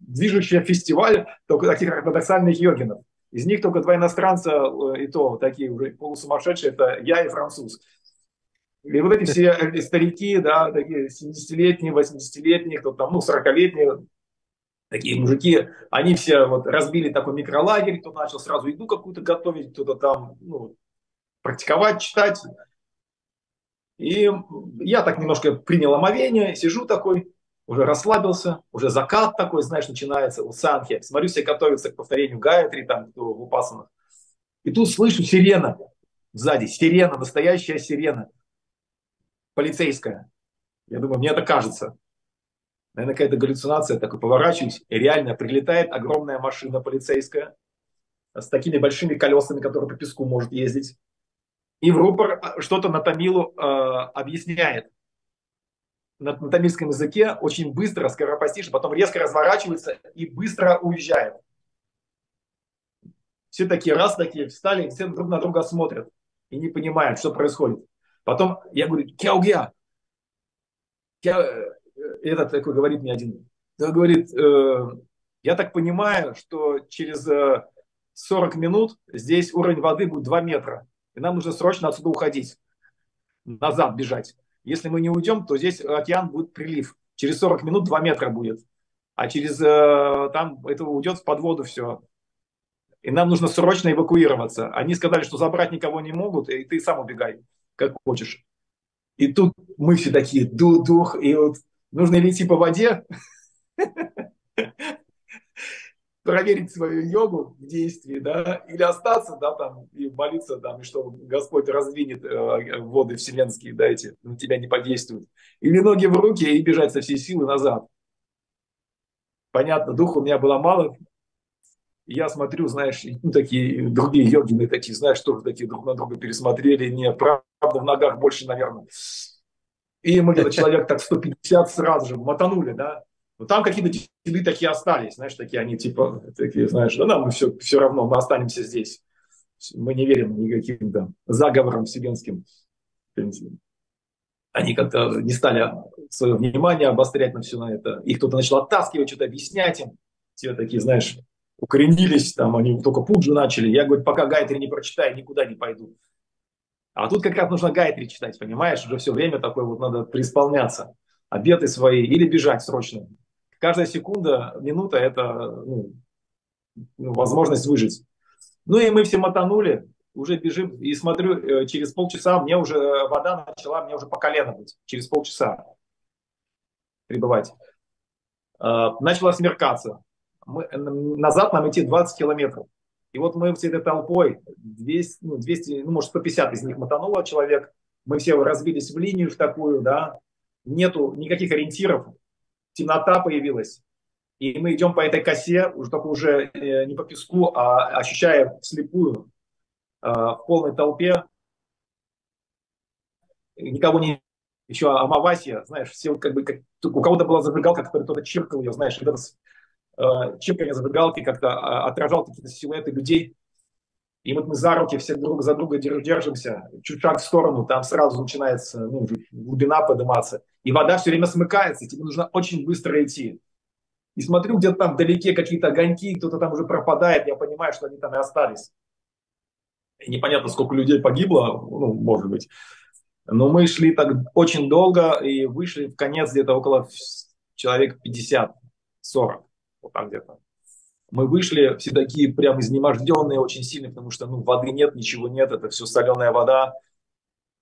движущий фестиваль только таких ортодоксальных йогинов. Из них только два иностранца, э, и то такие уже полусумасшедшие, это я и француз. И вот эти все старики, да, такие 70-летние, 80-летние, кто там, ну, 40-летние, такие мужики, они все вот разбили такой микролагерь, кто начал сразу еду какую-то готовить, кто-то там ну, практиковать, читать. И я так немножко принял омовение, сижу такой, уже расслабился, уже закат такой, знаешь, начинается у Санхи. Смотрю, все готовятся к повторению Гаятри, там, кто в Упасанах. И тут слышу сирена сзади, сирена, настоящая сирена, полицейская. Я думаю, мне это кажется наверное, какая-то галлюцинация, такой поворачиваюсь, и реально прилетает огромная машина полицейская с такими большими колесами, которые по песку может ездить. И в рупор а, что-то на тамилу э, объясняет. На, на тамильском языке очень быстро, скоропостижно, потом резко разворачивается и быстро уезжает. Все такие раз такие встали, все друг на друга смотрят и не понимают, что происходит. Потом я говорю, кяугя, этот такой говорит мне один, он говорит, э, я так понимаю, что через 40 э, минут здесь уровень воды будет 2 метра, и нам нужно срочно отсюда уходить, назад бежать. Если мы не уйдем, то здесь океан будет прилив. Через 40 минут 2 метра будет. А через э, там это уйдет под воду все. И нам нужно срочно эвакуироваться. Они сказали, что забрать никого не могут, и ты сам убегай, как хочешь. И тут мы все такие, дух, дух, и вот Нужно ли идти по воде, проверить свою йогу в действии, да, или остаться, да, там, и молиться, там, и что Господь раздвинет э, воды вселенские, да, эти, на тебя не подействуют. Или ноги в руки и бежать со всей силы назад. Понятно, духа у меня было мало. Я смотрю, знаешь, ну, такие другие йогины такие, знаешь, тоже такие друг на друга пересмотрели. Не, правда, в ногах больше, наверное, и мы где-то человек так 150 сразу же мотанули, да. Но там какие-то деды такие остались, знаешь, такие они типа, такие, знаешь, да нам все, все равно, мы останемся здесь. Мы не верим никаким там заговорам вселенским. Они как-то не стали свое внимание обострять на все на это. Их кто-то начал оттаскивать, что-то объяснять им. Все такие, знаешь, укоренились, там они только пуджу начали. Я говорю, пока Гайтри не прочитаю, никуда не пойду. А тут как раз нужно гайтри читать, понимаешь? Уже все время такое вот надо преисполняться. Обеты свои или бежать срочно. Каждая секунда, минута – это ну, ну, возможность выжить. Ну и мы все мотанули. уже бежим, и смотрю, э, через полчаса мне уже вода начала, мне уже по колено быть, через полчаса прибывать. Э, начала смеркаться. Мы, назад нам идти 20 километров. И вот мы всей этой толпой, 200, ну, 200, ну, может, 150 из них мотануло человек, мы все разбились в линию в такую, да, нету никаких ориентиров, темнота появилась, и мы идем по этой косе, уже только уже э, не по песку, а ощущая вслепую, э, в полной толпе, никого не еще Амавасия, знаешь, все как бы, как, у кого-то была зажигалка, кто-то чиркал ее, знаешь, это э, чиркание зажигалки как-то а, отражал какие-то силуэты людей, и вот мы за руки все друг за друга держимся, чуть шаг в сторону, там сразу начинается ну, глубина подниматься. И вода все время смыкается, тебе нужно очень быстро идти. И смотрю, где-то там вдалеке какие-то огоньки, кто-то там уже пропадает, я понимаю, что они там и остались. И непонятно, сколько людей погибло, ну, может быть. Но мы шли так очень долго и вышли в конец где-то около человек 50-40, вот там где-то мы вышли все такие прям изнеможденные очень сильно, потому что ну, воды нет, ничего нет, это все соленая вода.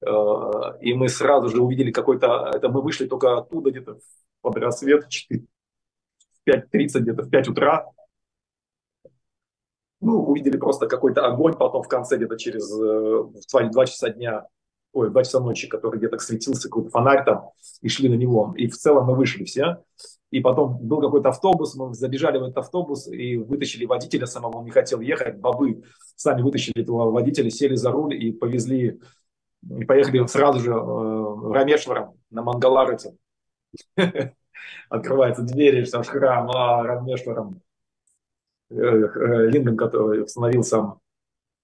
Э, и мы сразу же увидели какой-то, это мы вышли только оттуда где-то под рассвет, в 5.30 где-то в 5 утра. Ну, увидели просто какой-то огонь, потом в конце где-то через 2, э, 2 часа дня, ой, 2 часа ночи, который где-то светился какой-то фонарь там, и шли на него. И в целом мы вышли все. И потом был какой-то автобус, мы забежали в этот автобус и вытащили водителя самого, он не хотел ехать, бабы сами вытащили этого водителя, сели за руль и повезли, и поехали сразу же э, Рамешваром на Мангаларыте. Открываются двери в храм, а Рамешваром, э, э, Лингом, который установил сам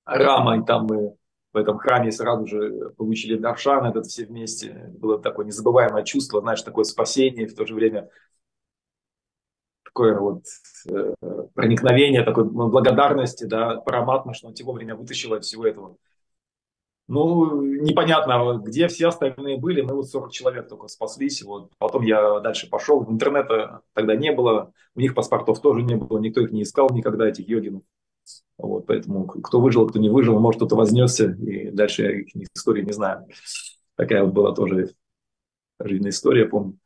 Рама, и там мы в этом храме сразу же получили Даршан, этот все вместе. Было такое незабываемое чувство, знаешь, такое спасение, в то же время такое вот э, проникновение, такой благодарности, да, параматно, что он вовремя вытащил от всего этого. Ну, непонятно, где все остальные были, мы вот 40 человек только спаслись, вот. потом я дальше пошел, интернета тогда не было, у них паспортов тоже не было, никто их не искал никогда, этих йогинов. Вот, поэтому кто выжил, кто не выжил, может кто-то вознесся, и дальше я их истории не знаю. Такая вот была тоже жизненная история, помню.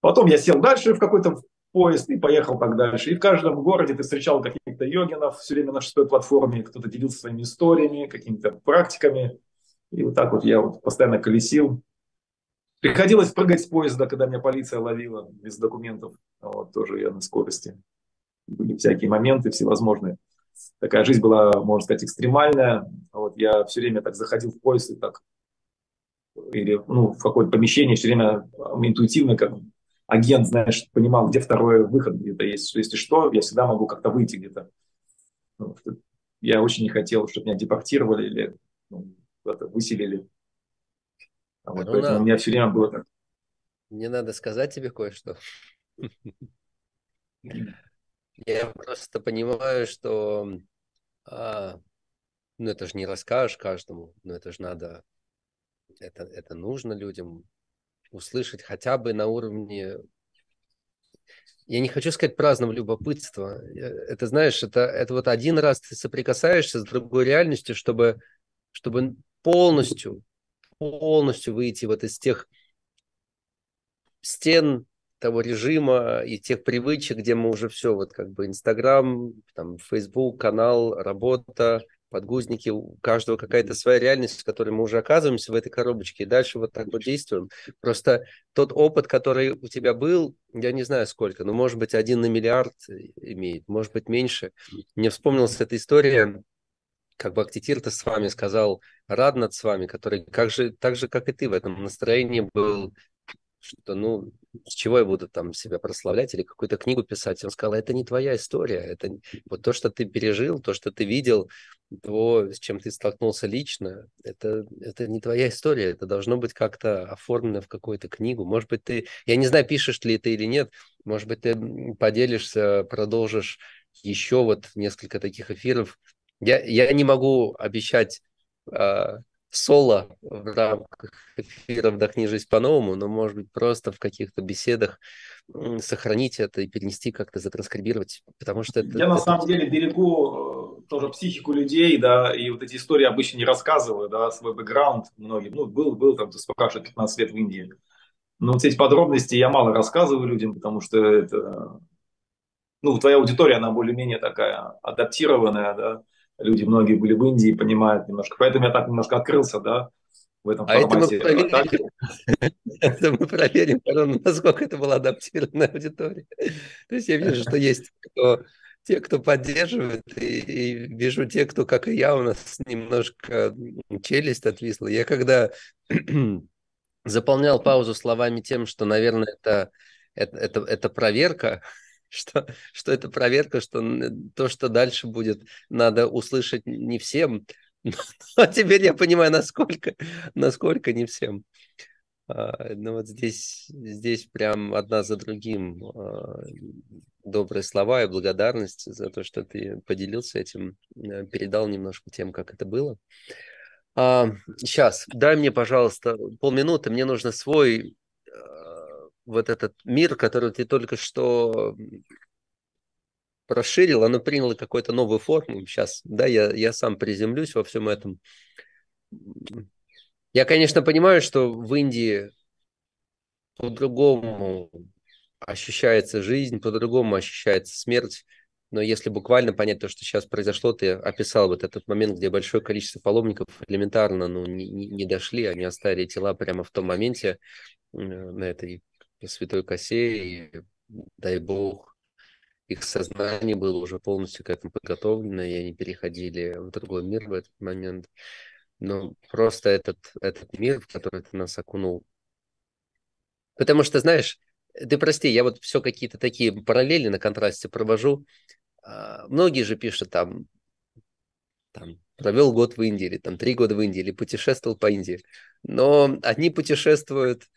Потом я сел дальше в какой-то поезд и поехал так дальше. И в каждом городе ты встречал каких-то йогинов все время на шестой платформе, кто-то делился своими историями, какими-то практиками. И вот так вот я вот постоянно колесил. Приходилось прыгать с поезда, когда меня полиция ловила без документов. Вот тоже я на скорости. Были всякие моменты всевозможные. Такая жизнь была, можно сказать, экстремальная. Вот я все время так заходил в поезд и так или ну, в какое-то помещение, все время интуитивно как агент, знаешь, понимал, где второй выход где-то есть. Если что, я всегда могу как-то выйти где-то. Ну, я очень не хотел, чтобы меня депортировали или ну, выселили. А вот, ну, поэтому да. у меня все время было так. Мне надо сказать тебе кое-что. Я просто понимаю, что а, ну это же не расскажешь каждому, но это же надо, это, это нужно людям услышать хотя бы на уровне я не хочу сказать праздного любопытства. Это, знаешь, это, это вот один раз ты соприкасаешься с другой реальностью, чтобы, чтобы полностью, полностью выйти вот из тех стен того режима и тех привычек, где мы уже все, вот как бы Инстаграм, там, Фейсбук, канал, работа, подгузники, у каждого какая-то своя реальность, в которой мы уже оказываемся в этой коробочке, и дальше вот так вот действуем. Просто тот опыт, который у тебя был, я не знаю сколько, но может быть один на миллиард имеет, может быть меньше. Мне вспомнилась эта история, как бы Актитир-то с вами сказал, рад над с вами, который как же, так же, как и ты в этом настроении был, что, ну, с чего я буду там себя прославлять или какую-то книгу писать. Он сказал, это не твоя история, это вот то, что ты пережил, то, что ты видел, то, с чем ты столкнулся лично, это, это не твоя история, это должно быть как-то оформлено в какую-то книгу. Может быть, ты, я не знаю, пишешь ли ты или нет, может быть, ты поделишься, продолжишь еще вот несколько таких эфиров. Я, я не могу обещать а, соло в рамках эфира «Вдохни жизнь по-новому», но, может быть, просто в каких-то беседах сохранить это и перенести как-то, затранскрибировать, потому что это... Я, на самом деле, берегу тоже психику людей, да, и вот эти истории обычно не рассказываю, да, свой бэкграунд многим. Ну, был, был там, ты спрашиваешь, 15 лет в Индии. Но вот эти подробности я мало рассказываю людям, потому что это, ну, твоя аудитория, она более-менее такая адаптированная, да, люди многие были в Индии, понимают немножко, поэтому я так немножко открылся, да, в этом а формате. Это мы проверим, это мы проверим, насколько это была адаптированная аудитория. То есть я вижу, что есть кто те, кто поддерживает, и, и вижу те, кто, как и я, у нас немножко челюсть отвисла. Я когда заполнял паузу словами тем, что, наверное, это, это, это, это проверка, что, что это проверка, что то, что дальше будет, надо услышать не всем. Но теперь я понимаю, насколько, насколько не всем. А, ну вот здесь, здесь прям одна за другим а, добрые слова и благодарность за то, что ты поделился этим, э, передал немножко тем, как это было. А, сейчас, дай мне, пожалуйста, полминуты, мне нужно свой вот этот мир, который ты только что расширил, оно приняло какую-то новую форму. Сейчас, да, я, я сам приземлюсь во всем этом. Я, конечно, понимаю, что в Индии по-другому ощущается жизнь, по-другому ощущается смерть. Но если буквально понять то, что сейчас произошло, ты описал вот этот момент, где большое количество паломников элементарно ну, не, не дошли, они оставили тела прямо в том моменте на этой святой косе, и дай бог, их сознание было уже полностью к этому подготовлено, и они переходили в другой мир в этот момент. Но просто этот, этот мир, в который ты нас окунул. Потому что, знаешь, ты прости, я вот все какие-то такие параллели на контрасте провожу. А, многие же пишут там, там провел год в Индии, или там три года в Индии, или путешествовал по Индии. Но одни путешествуют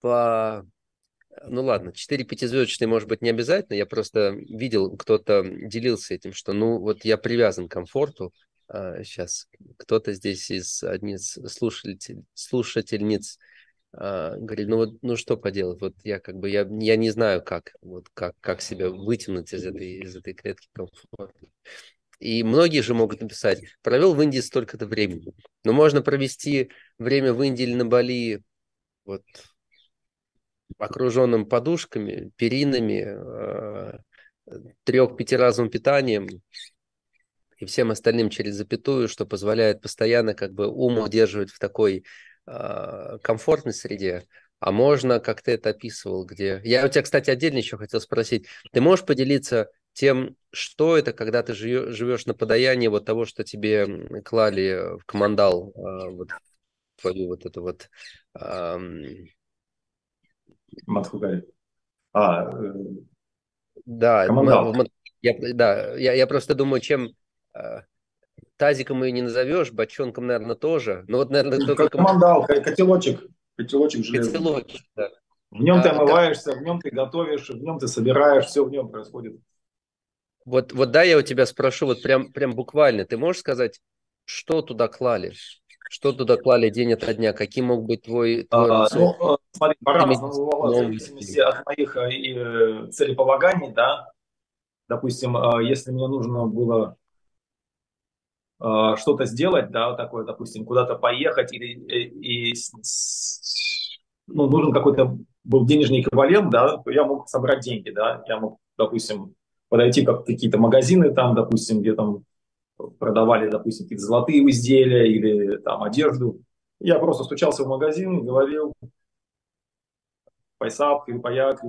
по ну ладно, 4 пятизвездочные, может быть, не обязательно. Я просто видел, кто-то делился этим, что ну вот я привязан к комфорту. А, сейчас кто-то здесь из одних слушатель, слушательниц а, говорит, ну вот, ну что поделать, вот я как бы, я, я не знаю, как, вот как, как себя вытянуть из этой, из этой клетки комфорта. И многие же могут написать, провел в Индии столько-то времени. Но можно провести время в Индии или на Бали вот окруженным подушками, перинами, трех-пятиразовым питанием и всем остальным через запятую, что позволяет постоянно как бы ум удерживать в такой э, комфортной среде. А можно, как ты это описывал, где... Я у тебя, кстати, отдельно еще хотел спросить. Ты можешь поделиться тем, что это, когда ты живешь на подаянии вот того, что тебе клали в командал, э, вот твою вот эту вот Мадхугари. А, э, да, командал. Я, да, я, я просто думаю, чем э, тазиком ее не назовешь, бочонком, наверное, тоже. Ну вот, наверное, только... Командал, котелочек, котелочек железный. Котелочек, да. В нем а, ты омываешься, да. в нем ты готовишь, в нем ты собираешь, все в нем происходит. Вот, вот да, я у тебя спрошу, вот прям, прям буквально, ты можешь сказать, что туда клали? Что туда клали день ото дня? Каким мог быть твой, твой а, Ну, э, смотри, по-разному, в зависимости от моих э, целеполаганий, да. Допустим, э, если мне нужно было что-то сделать, да, такое, допустим, куда-то поехать или и, ну, нужен какой-то был денежный эквивалент, да, то я мог собрать деньги, да, я мог, допустим, подойти как какие-то магазины там, допустим, где там продавали, допустим, какие-то золотые изделия или там одежду. Я просто стучался в магазин и говорил Пайсап, Паяк,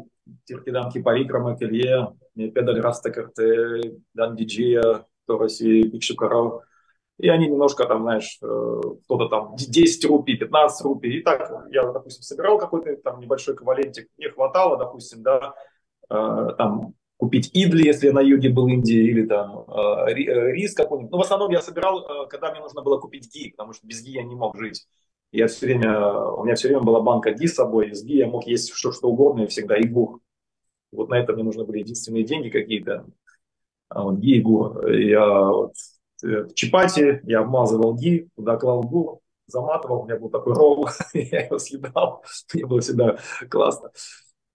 Тиркидан Кипарикрама, Келье, Педаль Растакарте, Дан Диджия, Тороси, Бикшукаров. И они немножко там, знаешь, э, кто-то там 10 рупий, 15 рупий. И так я, допустим, собирал какой-то там небольшой эквивалентик, мне хватало, допустим, да, э, там купить идли, если я на юге был Индии, или там э, э, рис какой-нибудь. Но в основном я собирал, э, когда мне нужно было купить ги, потому что без ги я не мог жить. Я все время, у меня все время была банка ги с собой, из ги я мог есть что, что угодно и всегда, и. Вот на это мне нужны были единственные деньги какие-то. А вот ги и. Я вот, в чипате я обмазывал ги, туда клал гур, заматывал, у меня был такой ролл, я его съедал, мне было всегда классно.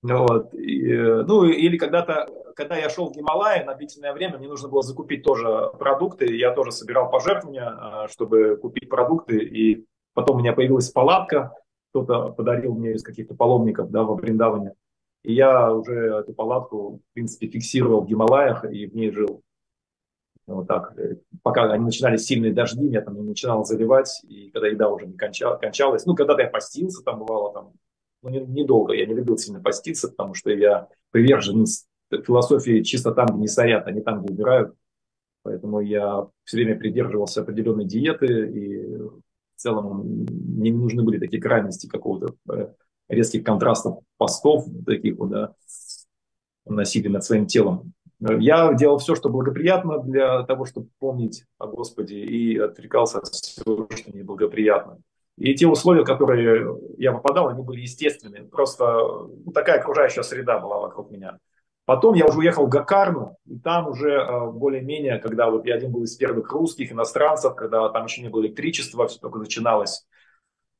Вот. И, ну, или когда-то, когда я шел в Гималай на длительное время, мне нужно было закупить тоже продукты. Я тоже собирал пожертвования, а, чтобы купить продукты. И потом у меня появилась палатка. Кто-то подарил мне из каких-то паломников да, в Бриндаване. И я уже эту палатку, в принципе, фиксировал в Гималаях и в ней жил. Вот так. Пока они начинались сильные дожди, меня там начинало заливать, и когда еда уже не кончалась. Ну, когда-то я постился, там бывало там ну, недолго. Я не любил сильно поститься, потому что я приверженец философии чисто там, где не сорят, а не там, где убирают. Поэтому я все время придерживался определенной диеты, и в целом мне не нужны были такие крайности какого-то э, резких контрастов постов, таких вот, да, насилия над своим телом. Я делал все, что благоприятно для того, чтобы помнить о Господе, и отрекался от всего, что неблагоприятно. И те условия, которые я попадал, они были естественные. Просто ну, такая окружающая среда была вокруг меня. Потом я уже уехал в Гакарну, и там уже э, более-менее, когда вот я один был из первых русских иностранцев, когда там еще не было электричества, все только начиналось,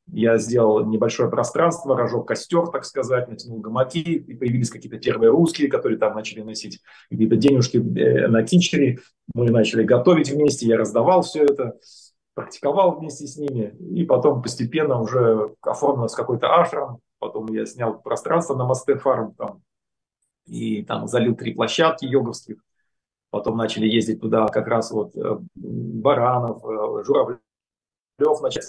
я сделал небольшое пространство, разжег костер, так сказать, натянул гамаки, и появились какие-то первые русские, которые там начали носить какие-то денежки э, на кичере. Мы начали готовить вместе, я раздавал все это практиковал вместе с ними, и потом постепенно уже оформилось какой-то ашрам, потом я снял пространство на Масте Фарм там, и там залил три площадки йоговских, потом начали ездить туда как раз вот э, Баранов, э, Журавлев начали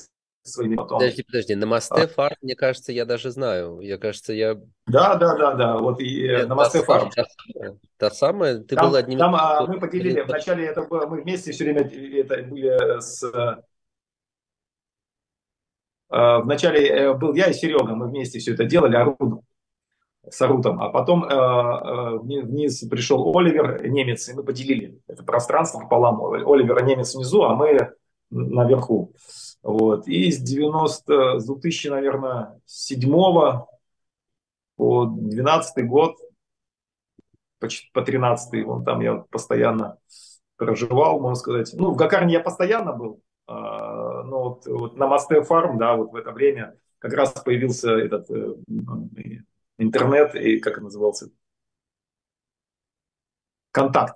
своими потом. Подожди, подожди, на Масте а? Фарм, мне кажется, я даже знаю. Я, кажется, я... Да, да, да, да, вот и э, на Масте Фарм. Та, та самая? Ты там, был одним... Там а, мы поделили, вначале это было, мы вместе все время это были с... А, вначале э, был я и Серега, мы вместе все это делали, Арут, с Арутом, а потом э, вниз пришел Оливер, немец, и мы поделили это пространство пополам. Оливер немец внизу, а мы наверху. Вот. И с 90, с 2000, наверное, 7 по 12 год, по, по 13 вон там я постоянно проживал, можно сказать. Ну, в Гакарне я постоянно был, а, но вот, вот на Масте Фарм, да, вот в это время как раз появился этот э, интернет, и как он назывался? Контакт.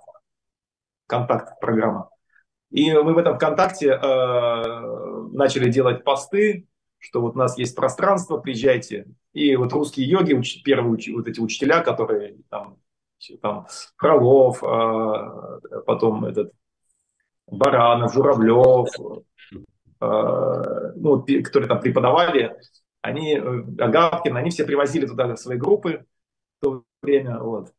Контакт программа. И мы в этом ВКонтакте э, начали делать посты, что вот у нас есть пространство, приезжайте. И вот русские йоги, уч, первые уч, вот эти учителя, которые там, там Фролов, э, потом этот Баранов, Журавлев, э, ну, которые там преподавали, они, э, Агапкин, они все привозили туда свои группы в то время, вот.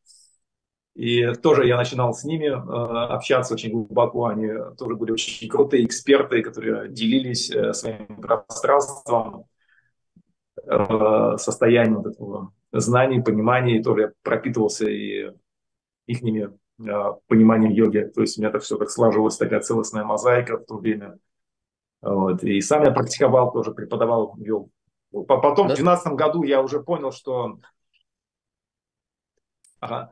И тоже я начинал с ними э, общаться очень глубоко. Они тоже были очень крутые эксперты, которые делились э, своим пространством, э, состоянием вот этого знаний, понимания. И тоже я пропитывался и их пониманием йоги. То есть у меня это все так сложилось, такая целостная мозаика в то время. Вот. И сам я практиковал, тоже преподавал, вел. Потом в 2012 году я уже понял, что... Ага.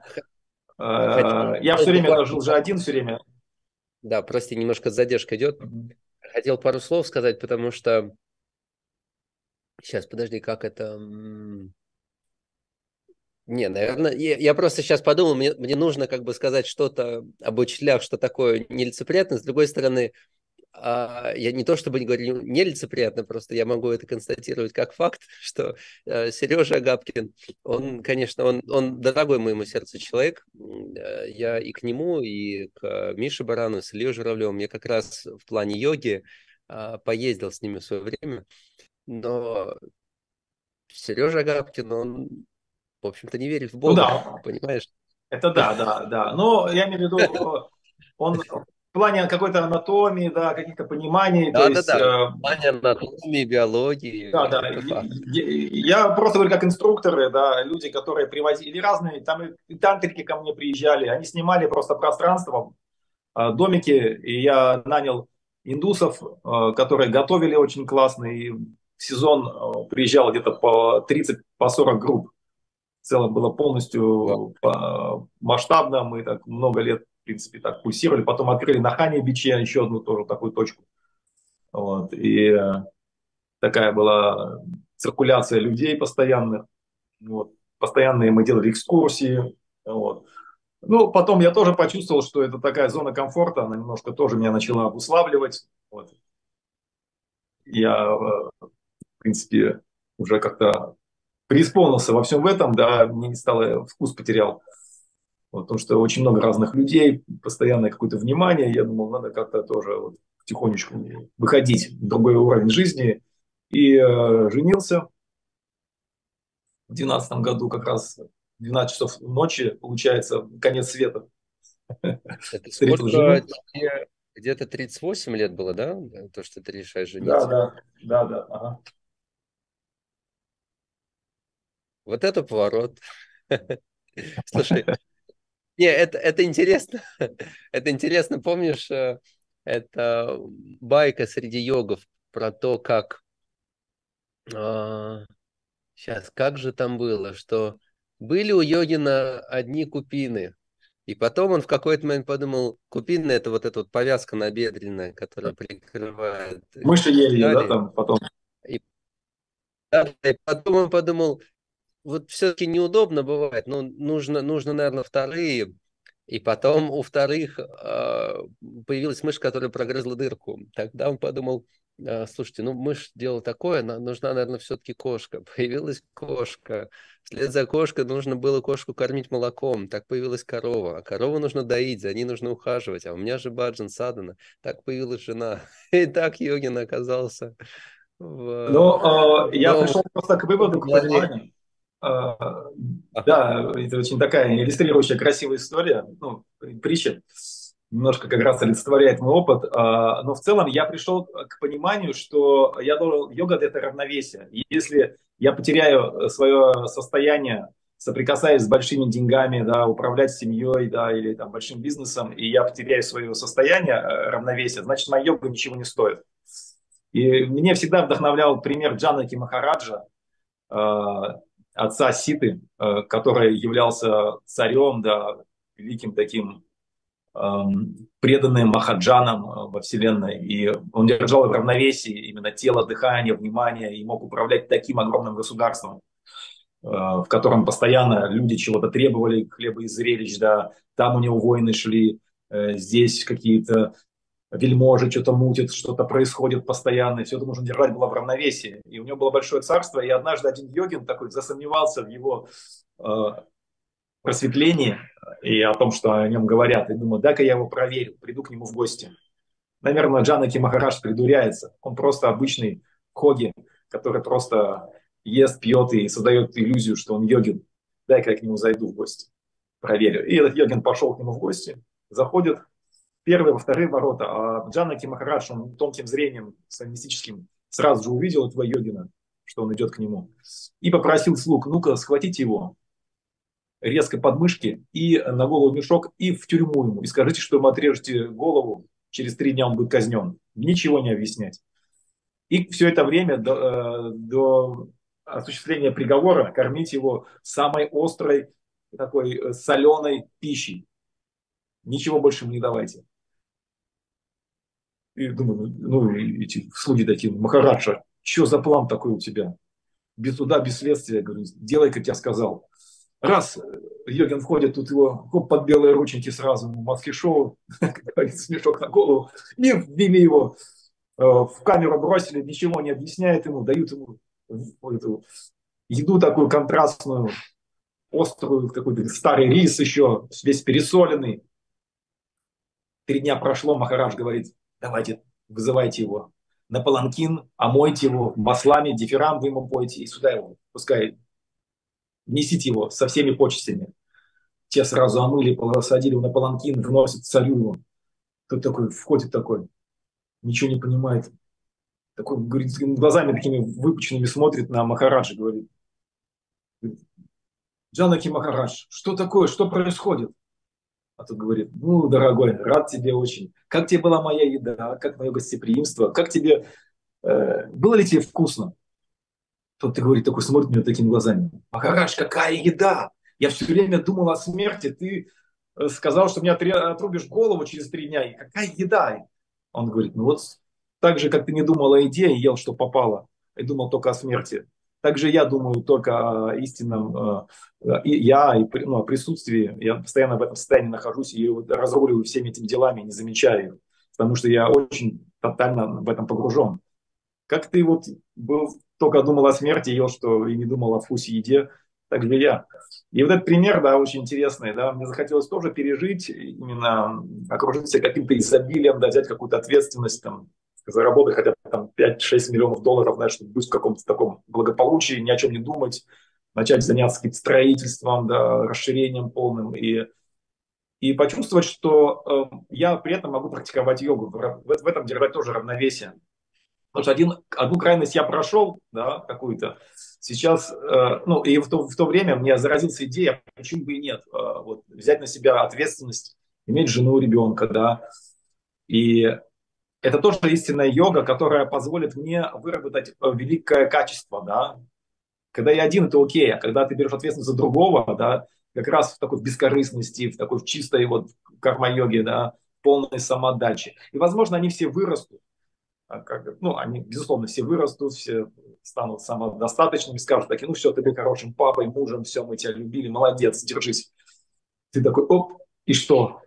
Хотел, я все время жил же один, все время. Да, прости, немножко задержка идет. Хотел пару слов сказать, потому что... Сейчас, подожди, как это... Не, наверное, я, я просто сейчас подумал, мне, мне нужно как бы сказать что-то об учителях, что такое нелицеприятно. С другой стороны, я не то чтобы не говорю нелицеприятно, просто я могу это констатировать как факт, что э, Сережа Агапкин, он, конечно, он, он дорогой моему сердцу человек. Э, я и к нему, и к Мише Барану, с Ильей Журавлевым, я как раз в плане йоги э, поездил с ними в свое время, но Сережа Агапкин, он, в общем-то, не верит в Бога, ну, да. понимаешь? Это да, да, да. Но я имею в виду, он плане какой-то анатомии, да, каких-то пониманий. Да, да, есть, да. Э, в плане анатомии, биологии. Да, да. Я, просто говорю, как инструкторы, да, люди, которые привозили разные, там и тантрики ко мне приезжали, они снимали просто пространство, э, домики, и я нанял индусов, э, которые готовили очень классно, и в сезон э, приезжал где-то по 30, по 40 групп. В целом было полностью масштабно, мы так много лет принципе, так пульсировали. Потом открыли на Хане Биче еще одну тоже такую точку. Вот. И э, такая была циркуляция людей постоянных. Вот. постоянные мы делали экскурсии. Вот. Ну, потом я тоже почувствовал, что это такая зона комфорта, она немножко тоже меня начала обуславливать. Вот. Я, э, в принципе, уже как-то преисполнился во всем этом, да, мне не стало, вкус потерял. Вот, потому что очень много разных людей, постоянное какое-то внимание. Я думал, надо как-то тоже вот, потихонечку выходить в другой уровень жизни. И э, женился в 2012 году, как раз 12 часов ночи, получается, конец света. Это сколько тебе где-то 38 лет было, да? То, что ты решаешь жениться. Да, да, да, да. Ага. Вот это поворот. Слушай, не, это, это интересно. Это интересно. Помнишь, э, это байка среди йогов про то, как... А, сейчас, как же там было, что были у йогина одни купины, и потом он в какой-то момент подумал, купина это вот эта вот повязка набедренная, которая прикрывает. Мыши ели, да, там потом. И, да, и потом он подумал, вот все-таки неудобно бывает. Ну, нужно, нужно, наверное, вторые. И потом у вторых э, появилась мышь, которая прогрызла дырку. Тогда он подумал, э, слушайте, ну мышь делала такое, нужна, наверное, все-таки кошка. Появилась кошка. Вслед за кошкой нужно было кошку кормить молоком. Так появилась корова. А корову нужно доить, за ней нужно ухаживать. А у меня же Баджан Садана. Так появилась жена. И так Йогин оказался в... Ну, э, я пришел просто к выводу, к пониманию а, да, это очень такая иллюстрирующая красивая история, ну, притча, немножко как раз олицетворяет мой опыт, а, но в целом я пришел к пониманию, что я должен, йога – это равновесие. И если я потеряю свое состояние, соприкасаясь с большими деньгами, да, управлять семьей, да, или там большим бизнесом, и я потеряю свое состояние, э, равновесие, значит, моя йога ничего не стоит. И мне всегда вдохновлял пример Джанаки Махараджа, а, отца Ситы, э, который являлся царем, да, великим таким эм, преданным Махаджаном э, во Вселенной. И он держал в равновесии именно тело, дыхание, внимание и мог управлять таким огромным государством, э, в котором постоянно люди чего-то требовали, хлеба и зрелищ, да, там у него войны шли, здесь какие-то вельможи что-то мутит, что-то происходит постоянно, и все это нужно держать было в равновесии. И у него было большое царство, и однажды один йогин такой засомневался в его э, просветлении и о том, что о нем говорят, и думаю, дай-ка я его проверю, приду к нему в гости. Наверное, Джанаки Махараш придуряется, он просто обычный хоги, который просто ест, пьет и создает иллюзию, что он йогин. Дай-ка я к нему зайду в гости, проверю. И этот йогин пошел к нему в гости, заходит, первые, во вторые ворота. А Джанаки Махарадж, он тонким зрением, своим мистическим, сразу же увидел этого йогина, что он идет к нему. И попросил слуг, ну-ка, схватите его резко под мышки и на голову мешок, и в тюрьму ему. И скажите, что ему отрежете голову, через три дня он будет казнен. Ничего не объяснять. И все это время до, э, до осуществления приговора кормить его самой острой, такой э, соленой пищей. Ничего больше ему не давайте. И думаю, ну, эти слуги такие, Махараджа, что за план такой у тебя? Без суда, без следствия, говорю, делай, как я сказал. Раз Йогин входит, тут его хоп, под белые рученьки сразу, маски шоу, как говорится, мешок на голову, и ввели его э, в камеру, бросили, ничего не объясняет ему, дают ему эту еду такую контрастную, острую, какой-то старый рис еще, весь пересоленный. Три дня прошло, Махарадж говорит, давайте, вызывайте его на паланкин, омойте его маслами, дифирам вы ему пойте, и сюда его, пускай несите его со всеми почестями. Те сразу омыли, посадили его на паланкин, вносят царю его. Тот такой, входит такой, ничего не понимает. Такой, говорит, глазами такими выпученными смотрит на Махараджа, говорит, Джанаки Махарадж, что такое, что происходит? А тут говорит, ну, дорогой, рад тебе очень. Как тебе была моя еда, как мое гостеприимство, как тебе, э, было ли тебе вкусно? Тот ты говорит, такой смотрит на меня такими глазами. Махарадж, какая еда! Я все время думал о смерти, ты э, сказал, что мне отрубишь голову через три дня. И какая еда? Он говорит, ну вот так же, как ты не думал о еде и ел, что попало, и думал только о смерти, также я думаю только о истинном, и я, и ну, о присутствии, я постоянно в этом состоянии нахожусь и разруливаю всеми этими делами, не замечаю их, потому что я очень тотально в этом погружен. Как ты вот был, только думал о смерти, ел что и не думал о вкусе еде, так же я. И вот этот пример, да, очень интересный, да, мне захотелось тоже пережить, именно окружить себя каким-то изобилием, да, взять какую-то ответственность, там, заработать хотя 5-6 миллионов долларов, знаешь, чтобы быть в каком-то таком благополучии, ни о чем не думать, начать заняться каким-то строительством, да, расширением полным и и почувствовать, что э, я при этом могу практиковать йогу. В, в этом держать тоже равновесие. Потому что один, одну крайность я прошел, да, какую-то. Сейчас, э, ну, и в то, в то время мне заразился идея, почему бы и нет, э, вот, взять на себя ответственность, иметь жену, ребенка, да. И это тоже истинная йога, которая позволит мне выработать э, великое качество, да. Когда я один, это окей, а когда ты берешь ответственность за другого, да, как раз в такой бескорыстности, в такой в чистой вот карма-йоге, да, полной самодачи. И, возможно, они все вырастут. А как, ну, они, безусловно, все вырастут, все станут самодостаточными, скажут такие, ну все, ты был хорошим папой, мужем, все, мы тебя любили, молодец, держись. Ты такой, оп, и что?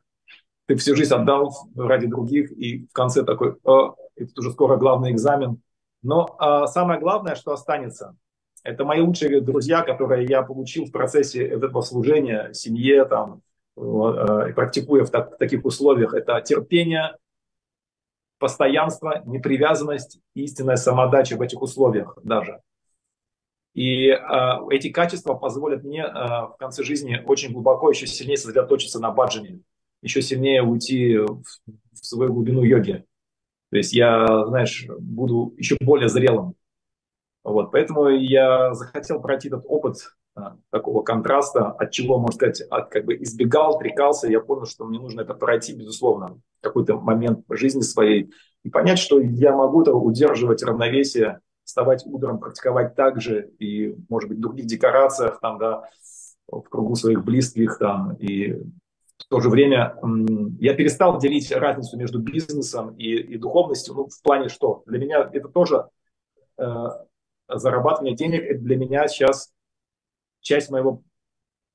Ты всю жизнь отдал ради других, и в конце такой, о, это уже скоро главный экзамен. Но а, самое главное, что останется, это мои лучшие друзья, которые я получил в процессе этого служения семье, там, э, практикуя в, так, в таких условиях. Это терпение, постоянство, непривязанность, истинная самодача в этих условиях даже. И э, эти качества позволят мне э, в конце жизни очень глубоко, еще сильнее сосредоточиться на баджане, еще сильнее уйти в, в свою глубину йоги. То есть я, знаешь, буду еще более зрелым. Вот, поэтому я захотел пройти этот опыт а, такого контраста, от чего, можно сказать, от, как бы избегал, трекался. Я понял, что мне нужно это пройти, безусловно, какой-то момент жизни своей и понять, что я могу это удерживать равновесие, вставать утром, практиковать так же и, может быть, в других декорациях, там, да, в кругу своих близких, там, и в то же время я перестал делить разницу между бизнесом и, и духовностью, ну, в плане что? Для меня это тоже э, зарабатывание денег это для меня сейчас часть моего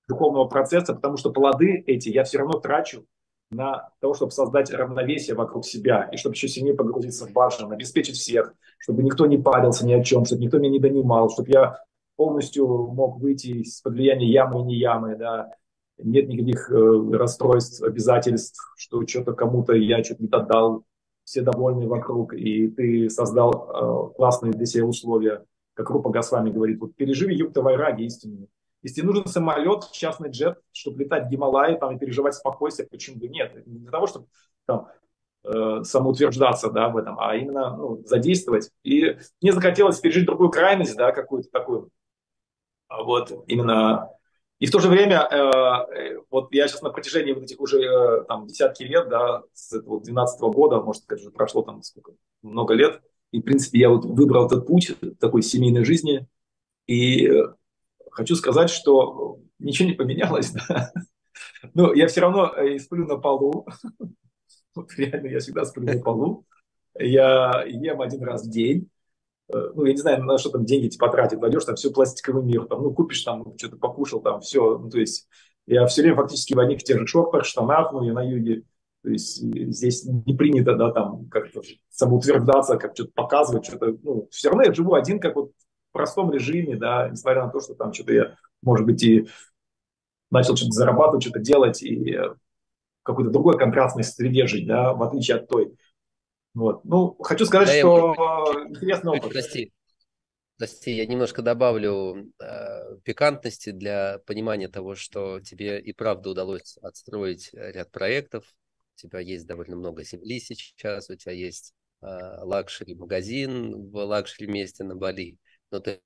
духовного процесса, потому что плоды эти я все равно трачу на то, чтобы создать равновесие вокруг себя и чтобы еще сильнее погрузиться в башню, обеспечить всех, чтобы никто не парился ни о чем, чтобы никто меня не донимал, чтобы я полностью мог выйти из-под влияния ямы и не ямы, да, нет никаких э, расстройств, обязательств, что что-то кому-то я что-то не отдал, все довольны вокруг, и ты создал э, классные для себя условия как Рупа Госвами говорит, вот переживи юкта вайраги истинную. Если нужен самолет, частный джет, чтобы летать в Гималайи там, и переживать спокойствие, почему бы нет? Не для того, чтобы там, э, самоутверждаться да, в этом, а именно ну, задействовать. И мне захотелось пережить другую крайность, да, какую-то такую. А вот именно и в то же время, э, э, вот я сейчас на протяжении вот этих уже э, там десятки лет, да, с этого 12 -го года, может, сказать, уже прошло там сколько, много лет, и, в принципе, я вот выбрал этот путь такой семейной жизни. И хочу сказать, что ничего не поменялось. Да? Но я все равно сплю на полу. Вот реально я всегда сплю на полу. Я ем один раз в день. Э, ну, я не знаю, на что там деньги типа тратить. Войдешь там все пластиковый мир. Там, ну, купишь там, что-то покушал, там все. Ну, то есть я все время фактически в одних тех же шортах, штанах, ну, я на юге то есть здесь не принято, да, там, как-то самоутверждаться, как что-то показывать, что-то, ну, все равно я живу один, как вот в простом режиме, да, несмотря на то, что там что-то я, может быть, и начал что-то зарабатывать, что-то делать, и какой-то другой контрастной среде жить, да, в отличие от той. Вот. Ну, хочу сказать, да, что я... интересный опыт. Прости. Прости, я немножко добавлю э, пикантности для понимания того, что тебе и правда удалось отстроить ряд проектов, у тебя есть довольно много земли сейчас, у тебя есть э, luxury-магазин в luxury-месте на Бали. Ну, то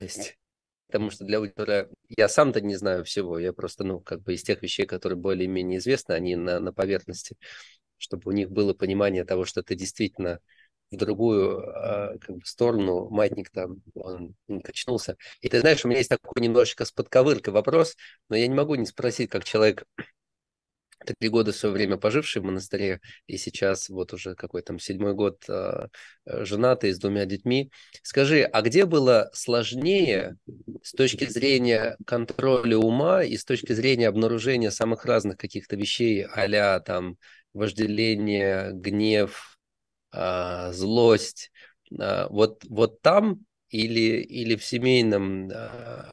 есть, потому что для аудитории, я сам-то не знаю всего, я просто, ну, как бы из тех вещей, которые более-менее известны, они на, на поверхности, чтобы у них было понимание того, что ты действительно в другую э, как бы сторону, маятник там, он, качнулся. И ты знаешь, у меня есть такой немножечко с подковыркой вопрос, но я не могу не спросить, как человек три года в свое время поживший в монастыре, и сейчас вот уже какой там седьмой год э, женатый с двумя детьми. Скажи, а где было сложнее с точки зрения контроля ума и с точки зрения обнаружения самых разных каких-то вещей, а там вожделение, гнев, э, злость, э, вот, вот там или, или в семейном э,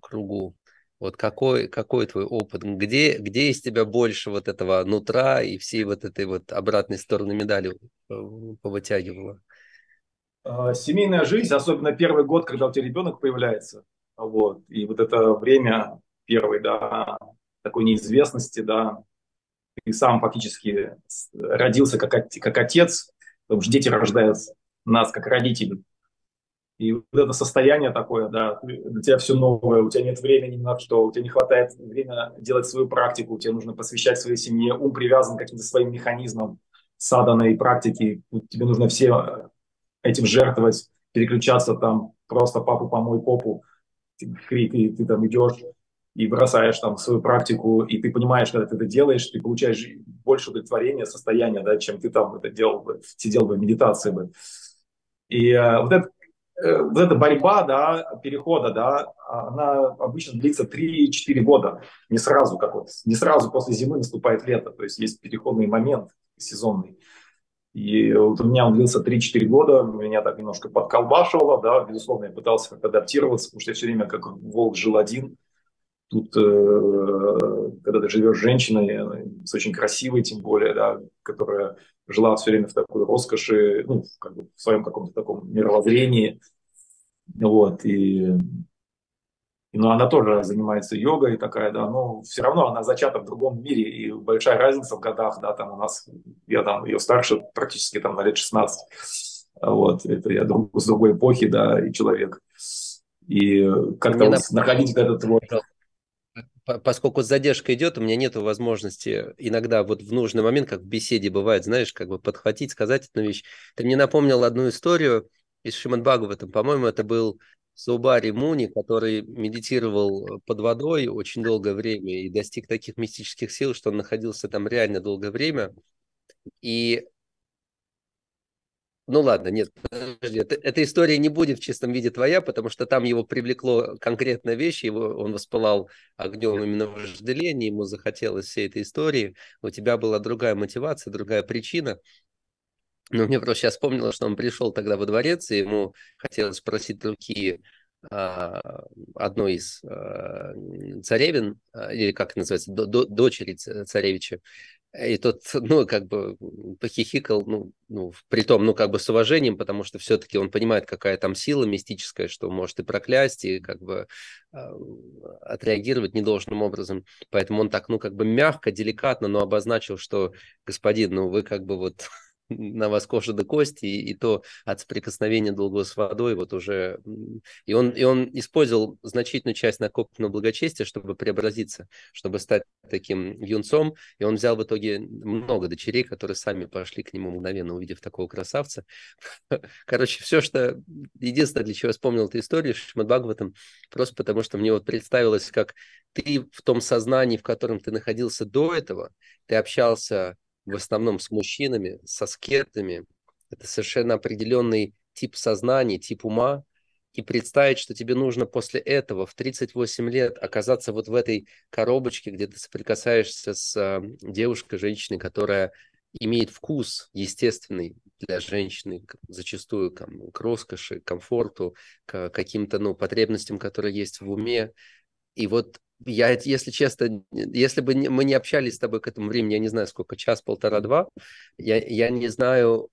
кругу? Вот какой, какой твой опыт? Где, где из тебя больше вот этого нутра и всей вот этой вот обратной стороны медали э, повытягивало? А, семейная жизнь, особенно первый год, когда у тебя ребенок появляется, вот, и вот это время первой, да, такой неизвестности, да, ты сам фактически родился как, как отец, потому что дети рождаются нас как родители, и вот это состояние такое, да, для тебя все новое, у тебя нет времени ни на что, у тебя не хватает времени делать свою практику, тебе нужно посвящать своей семье, ум привязан к каким-то своим механизмам саданной практики, тебе нужно все этим жертвовать, переключаться там, просто папу помой попу, крик, и ты там идешь и бросаешь там свою практику, и ты понимаешь, когда ты это делаешь, ты получаешь больше удовлетворения, состояния, да, чем ты там это делал бы, сидел бы в медитации бы. И э, вот это Э, вот эта борьба, да, перехода, да, она обычно длится 3-4 года, не сразу, как вот, не сразу после зимы наступает лето, то есть есть переходный момент сезонный. И вот у меня он длился 3-4 года, меня так немножко подколбашивало, да, безусловно, я пытался как-то адаптироваться, потому что я все время как волк жил один. Тут, э, когда ты живешь с женщиной, с очень красивой, тем более, да, которая жила все время в такой роскоши, ну, как бы в своем каком-то таком мировоззрении, вот, и, и ну, она тоже занимается йогой такая, да, но все равно она зачата в другом мире, и большая разница в годах, да, там у нас, я там ее старше практически там на лет 16, вот, это я друг, с другой эпохи, да, и человек, и как-то вот находить этот вот поскольку задержка идет, у меня нет возможности иногда вот в нужный момент, как в беседе бывает, знаешь, как бы подхватить, сказать одну вещь. Ты мне напомнил одну историю из Шиман Бхагаватам, по-моему, это был Саубари Муни, который медитировал под водой очень долгое время и достиг таких мистических сил, что он находился там реально долгое время. И ну ладно, нет, подожди, это, эта история не будет в чистом виде твоя, потому что там его привлекло конкретная вещь, его, он воспылал огнем именно вожделения, ему захотелось всей этой истории, у тебя была другая мотивация, другая причина. Но мне просто сейчас вспомнилось, что он пришел тогда во дворец, и ему хотелось спросить руки а, одной из а, царевин, а, или как это называется, до, до, дочери царевича, и тот, ну, как бы похихикал, ну, ну, при том, ну, как бы с уважением, потому что все-таки он понимает, какая там сила мистическая, что может и проклясть, и как бы э, отреагировать недолжным образом. Поэтому он так, ну, как бы мягко, деликатно, но обозначил, что, господин, ну, вы как бы вот на вас кожа до кости, и, и то от соприкосновения долгого с водой вот уже... И он, и он использовал значительную часть накопленного благочестия, чтобы преобразиться, чтобы стать таким юнцом, и он взял в итоге много дочерей, которые сами пошли к нему мгновенно, увидев такого красавца. Короче, все, что... Единственное, для чего я вспомнил эту историю, Шимад Бхагаватам, просто потому что мне вот представилось, как ты в том сознании, в котором ты находился до этого, ты общался в основном с мужчинами, со скетами. Это совершенно определенный тип сознания, тип ума. И представить, что тебе нужно после этого в 38 лет оказаться вот в этой коробочке, где ты соприкасаешься с э, девушкой, женщиной, которая имеет вкус естественный для женщины, зачастую там, к роскоши, к комфорту, к каким-то ну, потребностям, которые есть в уме. И вот я, если честно, если бы мы не общались с тобой к этому времени, я не знаю, сколько, час, полтора, два, я, я не знаю,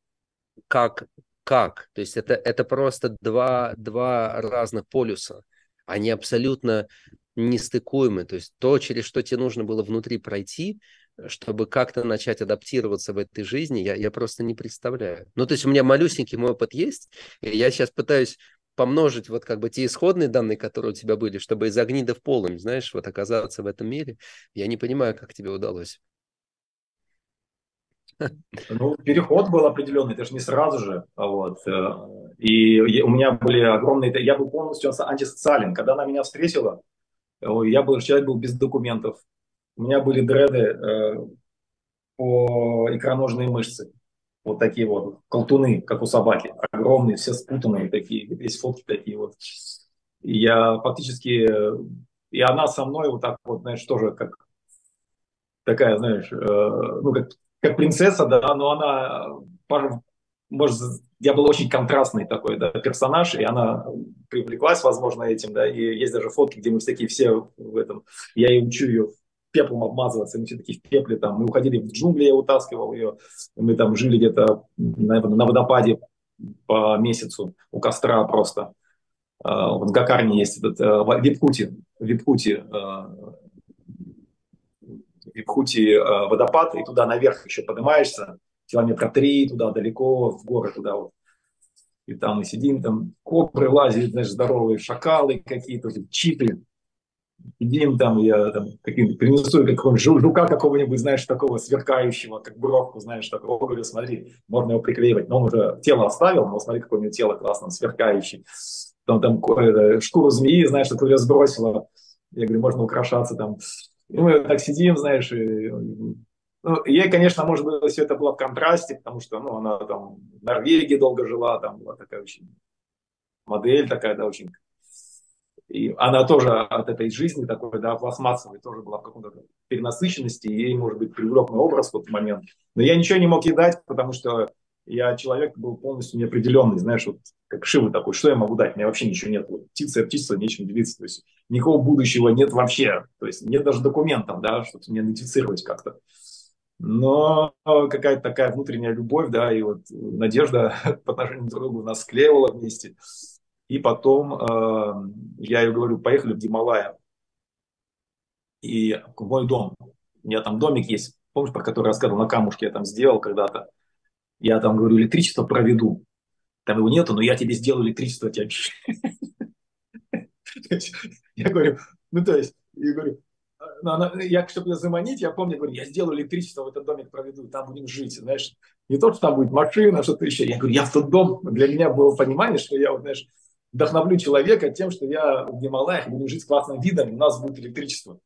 как, как. То есть это, это просто два, два разных полюса. Они абсолютно нестыкуемы. То есть то, через что тебе нужно было внутри пройти, чтобы как-то начать адаптироваться в этой жизни, я, я просто не представляю. Ну, то есть у меня малюсенький мой опыт есть, и я сейчас пытаюсь помножить вот как бы те исходные данные, которые у тебя были, чтобы из огни до в полым, знаешь, вот оказаться в этом мире. Я не понимаю, как тебе удалось. Ну, переход был определенный, это же не сразу же. Вот. Э, и у меня были огромные... Я был полностью антисоциален. Когда она меня встретила, я был, человек был без документов. У меня были дреды э, по икроножные мышцы. Вот такие вот колтуны, как у собаки. Огромные, все спутанные такие. Есть фотки такие вот. И я фактически... И она со мной вот так вот, знаешь, тоже как такая, знаешь, э, ну, как, как принцесса, да, но она, может, я был очень контрастный такой, да, персонаж, и она привлеклась, возможно, этим, да, и есть даже фотки, где мы такие все в этом, я и учу ее пеплом обмазываться, мы все такие в пепле там, мы уходили в джунгли, я утаскивал ее, мы там жили где-то на, на водопаде по месяцу у костра просто. А, в Гакарне есть этот, э, в Випкути, в Випкути, в Випкути водопад, и туда наверх еще поднимаешься, километра три туда далеко, в горы туда вот. И там мы сидим, там копры лазят, знаешь, здоровые шакалы какие-то, читы, сидим там, я там принесу какого-нибудь жука какого-нибудь, знаешь, такого сверкающего, как бровку, знаешь, такого, говорю, смотри, можно его приклеивать. Но он уже тело оставил, но смотри, какое у него тело классное, сверкающее. Там, там шкуру змеи, знаешь, которую я сбросила. Я говорю, можно украшаться там. И мы так сидим, знаешь, и, ну, ей, конечно, может быть, все это было в контрасте, потому что ну, она там в Норвегии долго жила, там была такая очень модель такая, да, очень и она тоже от этой жизни такой, да, пластмассовой, тоже была в каком-то перенасыщенности, ей, может быть, привлек мой образ в тот момент. Но я ничего не мог ей дать, потому что я человек был полностью неопределенный, знаешь, вот как Шива такой, что я могу дать, у меня вообще ничего нет. Вот, птица, птица, нечем делиться, то есть никакого будущего нет вообще, то есть нет даже документов, да, чтобы мне идентифицировать как-то. Но какая-то такая внутренняя любовь, да, и вот надежда по отношению друг к другу нас склеивала вместе. И потом э, я ей говорю, поехали в Гималая. И в мой дом. У меня там домик есть, помнишь, про который я рассказывал, на камушке я там сделал когда-то. Я там говорю, электричество проведу. Там его нету, но я тебе сделаю электричество, тебе Я говорю, ну то есть, я говорю, я, чтобы ее заманить, я помню, говорю, я сделаю электричество, в этот домик проведу, там будем жить, знаешь. Не то, что там будет машина, что-то еще. Я говорю, я в тот дом, для меня было понимание, что я, вот, знаешь, вдохновлю человека тем, что я в Гималаях буду жить с классным видом, у нас будет электричество.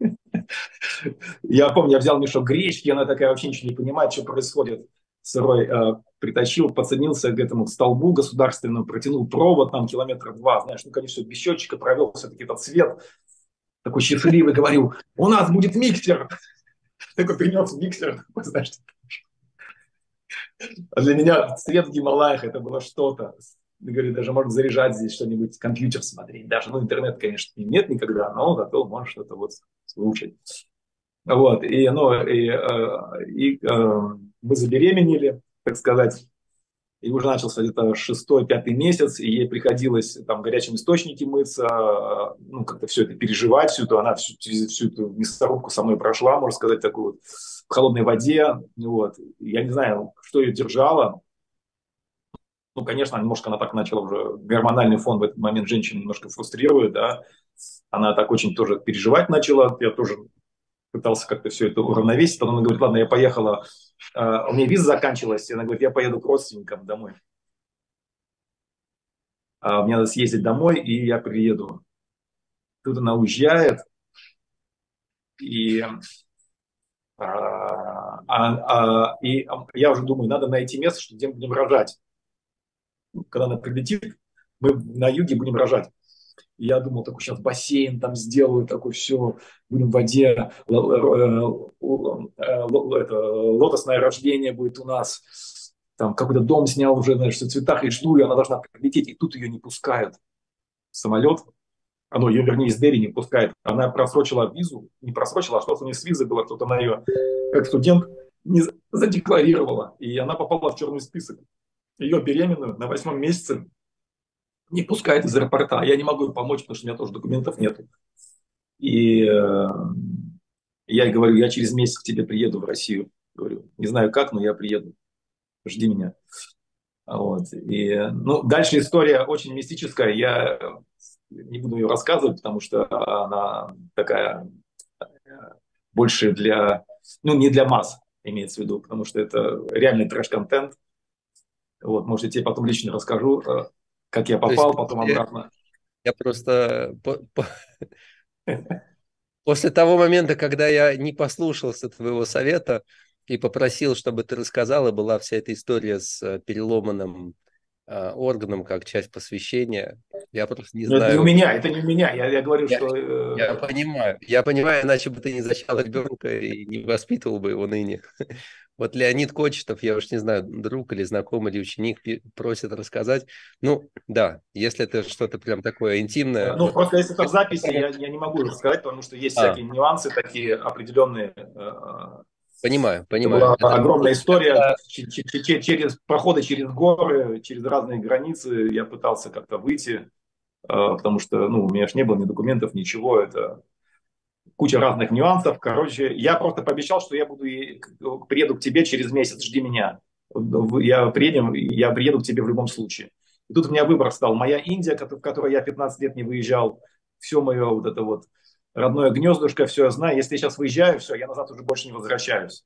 Я помню, я взял мешок гречки, она такая вообще ничего не понимает, что происходит. Сырой э, притащил, подсоединился к этому столбу государственному, протянул провод там километра два, знаешь, ну, конечно, без счетчика провел все-таки этот свет. Такой счастливый, говорю, у нас будет миксер. Такой принес миксер, знаешь. Для меня свет в Гималаях это было что-то говорит, даже можно заряжать здесь что-нибудь, компьютер смотреть. Даже, ну, интернет, конечно, нет никогда, но зато можно что-то вот слушать. Вот, и, ну, и, э, и э, мы забеременели, так сказать, и уже начался где-то шестой, пятый месяц, и ей приходилось там в горячем источнике мыться, ну, как-то все это переживать, всю эту, она всю, всю эту мясорубку со мной прошла, можно сказать, такую вот, в холодной воде, вот. Я не знаю, что ее держало, ну, конечно, немножко она так начала уже, гормональный фон в этот момент женщину немножко фрустрирует, да, она так очень тоже переживать начала, я тоже пытался как-то все это уравновесить, потом она говорит, ладно, я поехала, uh, у меня виза заканчивалась, и она говорит, я поеду к родственникам домой. Uh, мне надо съездить домой, и я приеду. Тут она уезжает, и, uh, а, а, и я уже думаю, надо найти место, где будем рожать когда она прилетит, мы на юге будем рожать. Я думал, такой сейчас бассейн там сделаю, такой все, будем в воде, э, это, лотосное рождение будет у нас, там какой-то дом снял уже, знаешь, в цветах, и жду, и она должна прилететь, и тут ее не пускают самолет, оно ее, вернее, из Дели не пускает. Она просрочила визу, не просрочила, а что-то у нее с визой было, кто-то она ее, как студент, не задекларировала, и она попала в черный список ее беременную на восьмом месяце не пускает из аэропорта. Я не могу ей помочь, потому что у меня тоже документов нет. И э, я ей говорю, я через месяц к тебе приеду в Россию. Говорю, не знаю как, но я приеду. Жди меня. Вот. И, ну, дальше история очень мистическая. Я не буду ее рассказывать, потому что она такая э, больше для, ну, не для масс имеется в виду, потому что это реальный трэш-контент. Вот, может, я тебе потом лично расскажу, э, как я попал, потом обратно. Я просто... После того момента, когда я не послушался твоего совета и попросил, чтобы ты рассказала, была вся эта история с э, переломанным э, органом как часть посвящения. Я просто не знаю. Это не у меня, это не у меня. Я, я говорю, я, что... Э... Я понимаю. Я понимаю, иначе бы ты не зачал ребенка и не воспитывал бы его ныне. Вот Леонид Кочетов, я уж не знаю, друг или знакомый или ученик просит рассказать. Ну, да, если это что-то прям такое интимное. Ну, просто если это в записи, я, я не могу рассказать, потому что есть а. всякие нюансы такие определенные. Понимаю, понимаю. Это была это... огромная история это... через проходы через горы, через разные границы. Я пытался как-то выйти, э, потому что, ну, у меня же не было ни документов, ничего. Это куча разных нюансов. Короче, я просто пообещал, что я буду приеду к тебе через месяц, жди меня. Я приедем, я приеду к тебе в любом случае. И тут у меня выбор стал. Моя Индия, в которой я 15 лет не выезжал, все мое вот это вот родное гнездышко, все я знаю. Если я сейчас выезжаю, все, я назад уже больше не возвращаюсь.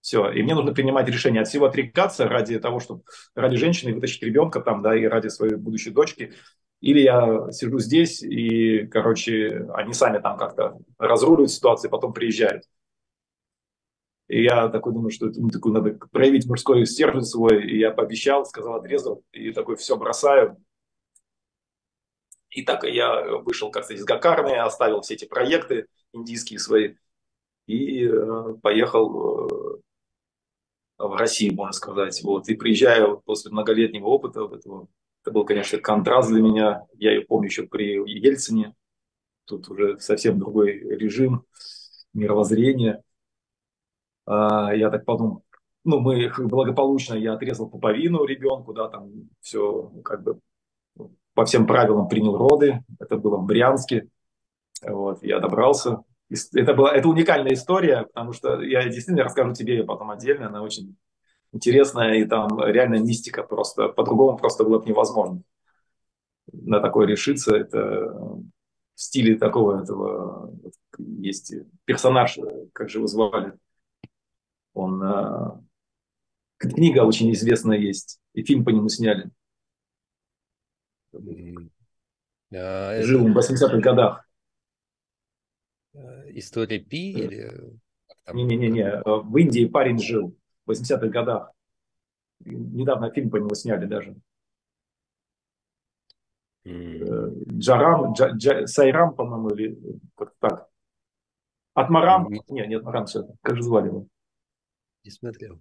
Все, и мне нужно принимать решение от всего отрекаться ради того, чтобы ради женщины вытащить ребенка там, да, и ради своей будущей дочки. Или я сижу здесь, и, короче, они сами там как-то разруливают ситуацию, потом приезжают. И я такой думаю, что ну, такой, надо проявить мужской стержень свой. И я пообещал, сказал, отрезал. И такой, все, бросаю. И так я вышел как-то из Гакарны, оставил все эти проекты индийские свои. И э, поехал э, в Россию, можно сказать. Вот. И приезжаю после многолетнего опыта этого это был, конечно, контраст для меня. Я ее помню еще при Ельцине. Тут уже совсем другой режим, мировоззрение. А, я так подумал, ну, мы благополучно, я отрезал пуповину ребенку, да, там все как бы по всем правилам принял роды. Это было в Брянске. Вот, я добрался. Это была это уникальная история, потому что я действительно расскажу тебе ее потом отдельно. Она очень интересная, и там реально мистика просто, по-другому просто было бы невозможно на такое решиться. Это в стиле такого этого есть персонаж, как же его звали. Он а, книга очень известная есть, и фильм по нему сняли. А, Жил это... в 80-х годах. История Пи или... Не-не-не, в Индии парень жил. 80-х годах. Недавно фильм по нему сняли даже. Mm. Джарам, Джа, Джа, Сайрам, по-моему, или как так. Атмарам? Не, не, не Атмарам, все, как же звали его? Не смотрел.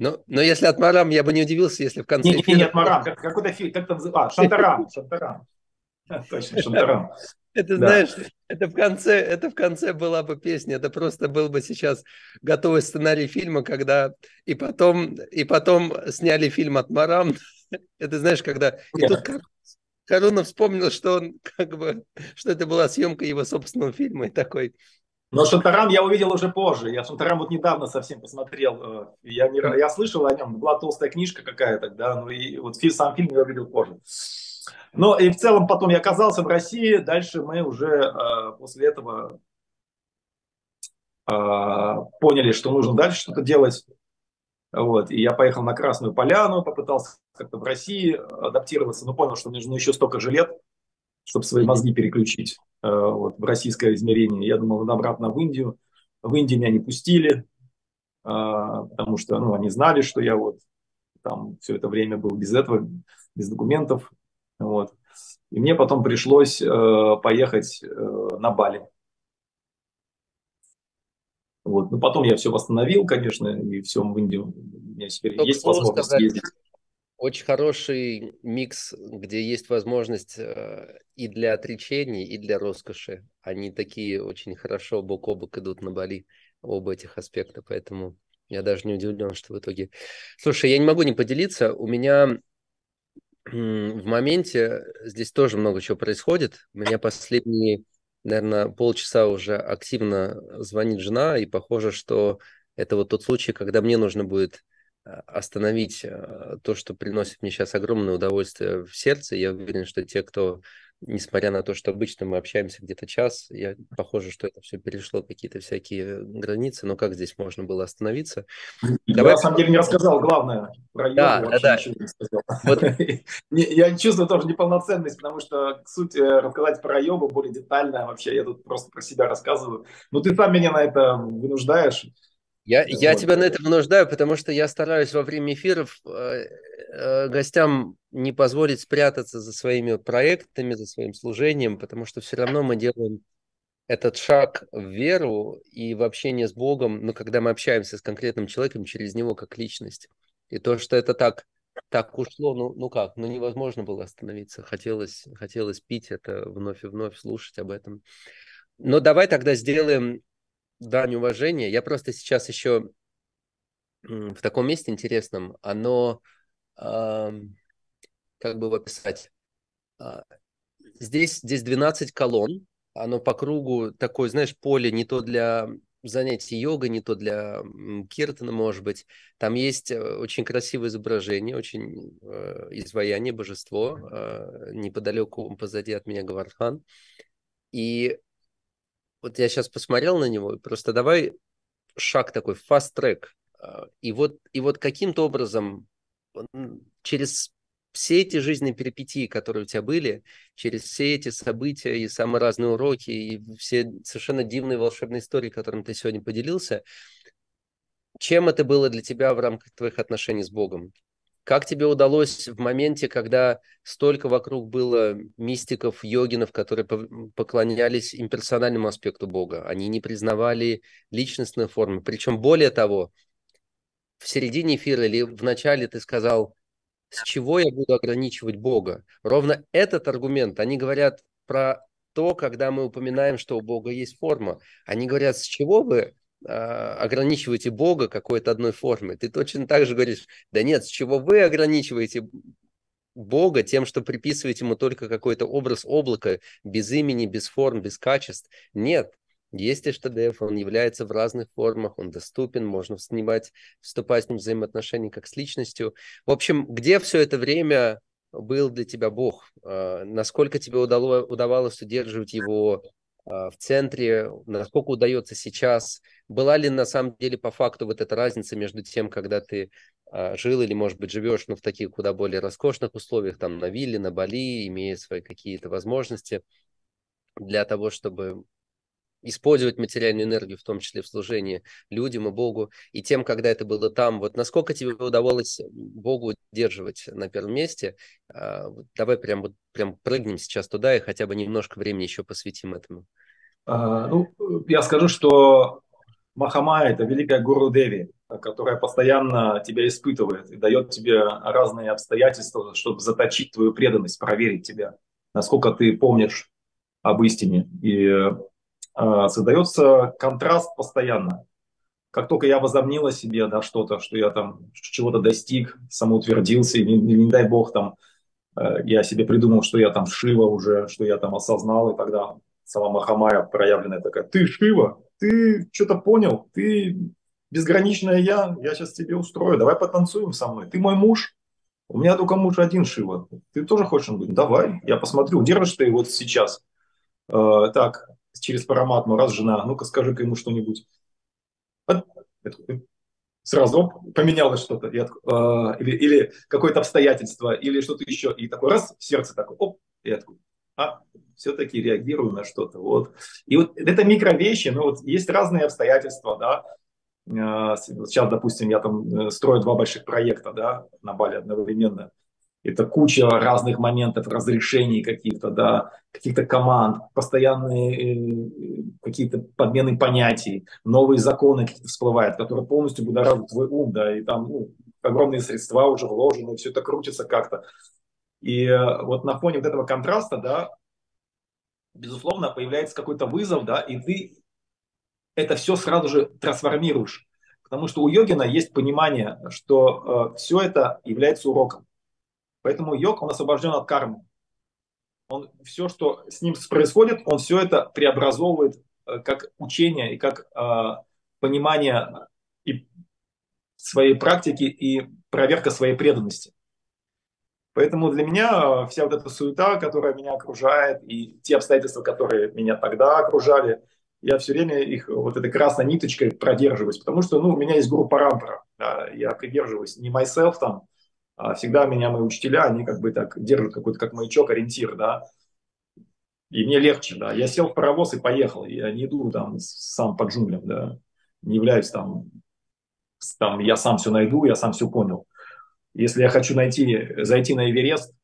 Но, но если Атмарам, я бы не удивился, если в конце... Не, не, не, Атмарам, как, какой-то фильм, как там А, Шантарам, Шантарам. Точно, Шантарам. Это, да. знаешь, это в конце, это в конце была бы песня, это просто был бы сейчас готовый сценарий фильма, когда и потом, и потом сняли фильм от Марам. Это знаешь, когда... И тут как Харунов вспомнил, что он как бы, что это была съемка его собственного фильма и такой... Но Шантарам я увидел уже позже. Я Шантарам вот недавно совсем посмотрел. Э, я, не, я слышал о нем, была толстая книжка какая-то, да, ну и вот сам фильм я увидел позже. Ну и в целом потом я оказался в России, дальше мы уже э, после этого э, поняли, что нужно дальше что-то делать. Вот, и я поехал на Красную Поляну, попытался как-то в России адаптироваться, но понял, что нужно еще столько же лет, чтобы свои мозги переключить э, вот, в российское измерение. Я думал, надо обратно в Индию. В Индию меня не пустили, э, потому что ну, они знали, что я вот там все это время был без этого, без документов. Вот. И мне потом пришлось э, поехать на Бали. Вот. Но потом я все восстановил, конечно, и все в Индию. У меня теперь Только есть возможность сказать, ездить. Очень хороший микс, где есть возможность э, и для отречений, и для роскоши. Они такие очень хорошо бок о бок идут на Бали, оба этих аспекта. Поэтому я даже не удивлен, что в итоге... Слушай, я не могу не поделиться. У меня в моменте здесь тоже много чего происходит. У меня последние, наверное, полчаса уже активно звонит жена, и похоже, что это вот тот случай, когда мне нужно будет остановить то, что приносит мне сейчас огромное удовольствие в сердце. Я уверен, что те, кто несмотря на то, что обычно мы общаемся где-то час, я похоже, что это все перешло какие-то всякие границы, но как здесь можно было остановиться? Я Давай... на самом деле не рассказал главное про йогу, да, да, не сказал. Вот. я чувствую тоже неполноценность, потому что суть э, рассказать про йогу более детально вообще, я тут просто про себя рассказываю. Но ты сам меня на это вынуждаешь. Я, вот. я тебя на это вынуждаю, потому что я стараюсь во время эфиров э, э, гостям не позволить спрятаться за своими проектами, за своим служением, потому что все равно мы делаем этот шаг в веру и в общение с Богом, ну, когда мы общаемся с конкретным человеком через него как личность. И то, что это так, так ушло, ну, ну как, ну невозможно было остановиться. Хотелось, хотелось пить это вновь и вновь, слушать об этом. Но давай тогда сделаем дань уважения. Я просто сейчас еще в таком месте интересном, оно как бы его описать? А, здесь, здесь 12 колонн, оно по кругу такое, знаешь, поле не то для занятий йогой, не то для киртана, может быть. Там есть э, очень красивое изображение, очень э, изваяние, божество, э, неподалеку позади от меня Гавардхан. И вот я сейчас посмотрел на него, просто давай шаг такой, фаст-трек. И вот, и вот каким-то образом через все эти жизненные перипетии, которые у тебя были, через все эти события и самые разные уроки, и все совершенно дивные волшебные истории, которыми ты сегодня поделился, чем это было для тебя в рамках твоих отношений с Богом? Как тебе удалось в моменте, когда столько вокруг было мистиков, йогинов, которые поклонялись имперсональному аспекту Бога? Они не признавали личностные формы. Причем более того, в середине эфира или в начале ты сказал, с чего я буду ограничивать Бога? Ровно этот аргумент, они говорят про то, когда мы упоминаем, что у Бога есть форма. Они говорят, с чего вы ограничиваете Бога какой-то одной формой? Ты точно так же говоришь, да нет, с чего вы ограничиваете Бога тем, что приписываете ему только какой-то образ облака без имени, без форм, без качеств? Нет, есть HTDF, он является в разных формах, он доступен, можно снимать, вступать с ним в взаимоотношения как с личностью. В общем, где все это время был для тебя Бог? А, насколько тебе удало, удавалось удерживать его а, в центре? Насколько удается сейчас? Была ли на самом деле по факту вот эта разница между тем, когда ты а, жил или, может быть, живешь ну, в таких куда более роскошных условиях, там на вилле, на Бали, имея свои какие-то возможности для того, чтобы использовать материальную энергию, в том числе в служении людям и Богу, и тем, когда это было там. Вот насколько тебе удавалось Богу удерживать на первом месте? А, давай прям, вот, прям прыгнем сейчас туда и хотя бы немножко времени еще посвятим этому. Ну, я скажу, что Махамая – это великая гуру Деви, которая постоянно тебя испытывает и дает тебе разные обстоятельства, чтобы заточить твою преданность, проверить тебя, насколько ты помнишь об истине. И а, создается контраст постоянно. Как только я возомнил о себе, да, что-то, что я там чего-то достиг, самоутвердился, и не, не дай бог там, э, я себе придумал, что я там Шива уже, что я там осознал, и тогда сама Махамая проявленная такая, ты Шива, ты что-то понял, ты безграничная я, я сейчас тебе устрою, давай потанцуем со мной, ты мой муж, у меня только муж один Шива, ты тоже хочешь? Он говорит, давай, я посмотрю, держишь ты вот сейчас. Э, так, через параматму, раз жена, ну-ка скажи-ка ему что-нибудь. Сразу поменялось что-то, э, или, или какое-то обстоятельство, или что-то еще, и такой раз, сердце такое, оп, и такой, а, все-таки реагирую на что-то, вот. И вот это микровещи, но вот есть разные обстоятельства, да, э, сейчас, допустим, я там э, строю два больших проекта, да, на Бали одновременно, это куча разных моментов, разрешений каких-то, да, каких-то команд, постоянные э, какие-то подмены понятий, новые законы какие-то всплывают, которые полностью будоражат твой ум, да, и там ну, огромные средства уже вложены, все это крутится как-то. И вот на фоне вот этого контраста, да, безусловно, появляется какой-то вызов, да, и ты это все сразу же трансформируешь. Потому что у йогина есть понимание, что э, все это является уроком. Поэтому йог, он освобожден от кармы. Он все, что с ним происходит, он все это преобразовывает э, как учение и как э, понимание и своей практики и проверка своей преданности. Поэтому для меня вся вот эта суета, которая меня окружает, и те обстоятельства, которые меня тогда окружали, я все время их вот этой красной ниточкой продерживаюсь, потому что, ну, у меня есть группа рампера, да, я придерживаюсь не myself там, а всегда меня мои учителя, они как бы так держат какой-то как маячок, ориентир, да, и мне легче, да, я сел в паровоз и поехал, я не иду там сам по джунглям, да, не являюсь там, там я сам все найду, я сам все понял. Если я хочу найти, зайти на Эверест,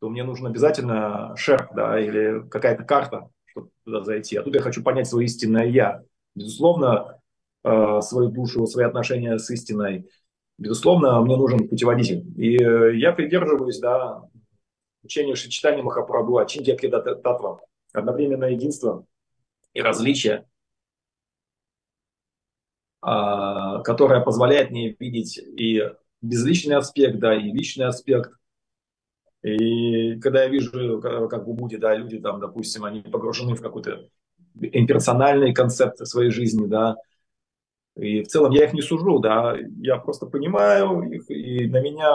то мне нужно обязательно шерп, да, или какая-то карта, чтобы туда зайти. А тут я хочу понять свое истинное я. Безусловно, э, свою душу, свои отношения с истиной. Безусловно, мне нужен путеводитель. И э, я придерживаюсь, да, учения Шичитани Махапрабху, Ачинтия Кеда Татва. Одновременно единство и различие, а, которое позволяет мне видеть и безличный аспект, да, и личный аспект. И когда я вижу, как в Убуде, да, люди там, допустим, они погружены в какой-то имперсональный концепт своей жизни, да, и в целом я их не сужу, да, я просто понимаю их, и на меня,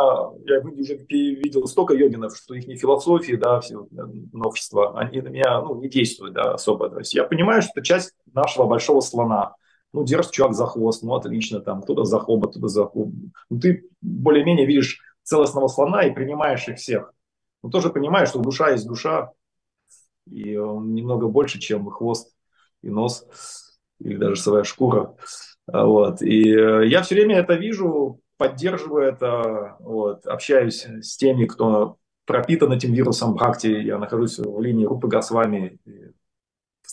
я уже видел столько йогинов, что их не философии, да, все новшества, они на меня, ну, не действуют, да, особо. То есть я понимаю, что это часть нашего большого слона. Ну, держит чувак за хвост, ну, отлично, там, кто-то за хобот, кто-то за хобот. Ну, ты более-менее видишь целостного слона и принимаешь их всех. Но тоже понимаешь, что душа есть душа, и он немного больше, чем хвост и нос, или даже своя шкура. Вот. И э, я все время это вижу, поддерживаю это, вот, общаюсь с теми, кто пропитан этим вирусом Бхакти. Я нахожусь в линии Рупы Госвами,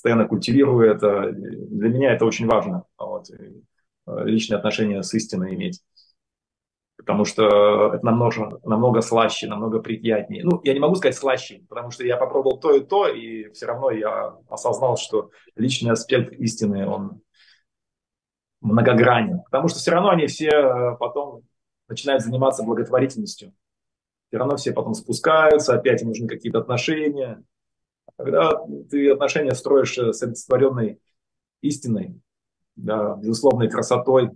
постоянно культивирую это. Для меня это очень важно, вот, э, личные отношения с истиной иметь. Потому что это намного, намного слаще, намного приятнее. Ну, я не могу сказать слаще, потому что я попробовал то и то, и все равно я осознал, что личный аспект истины, он многогранен. Потому что все равно они все э, потом начинают заниматься благотворительностью. Все равно все потом спускаются, опять им нужны какие-то отношения. Когда ты отношения строишь э, с олицетворенной истиной, да, безусловной красотой,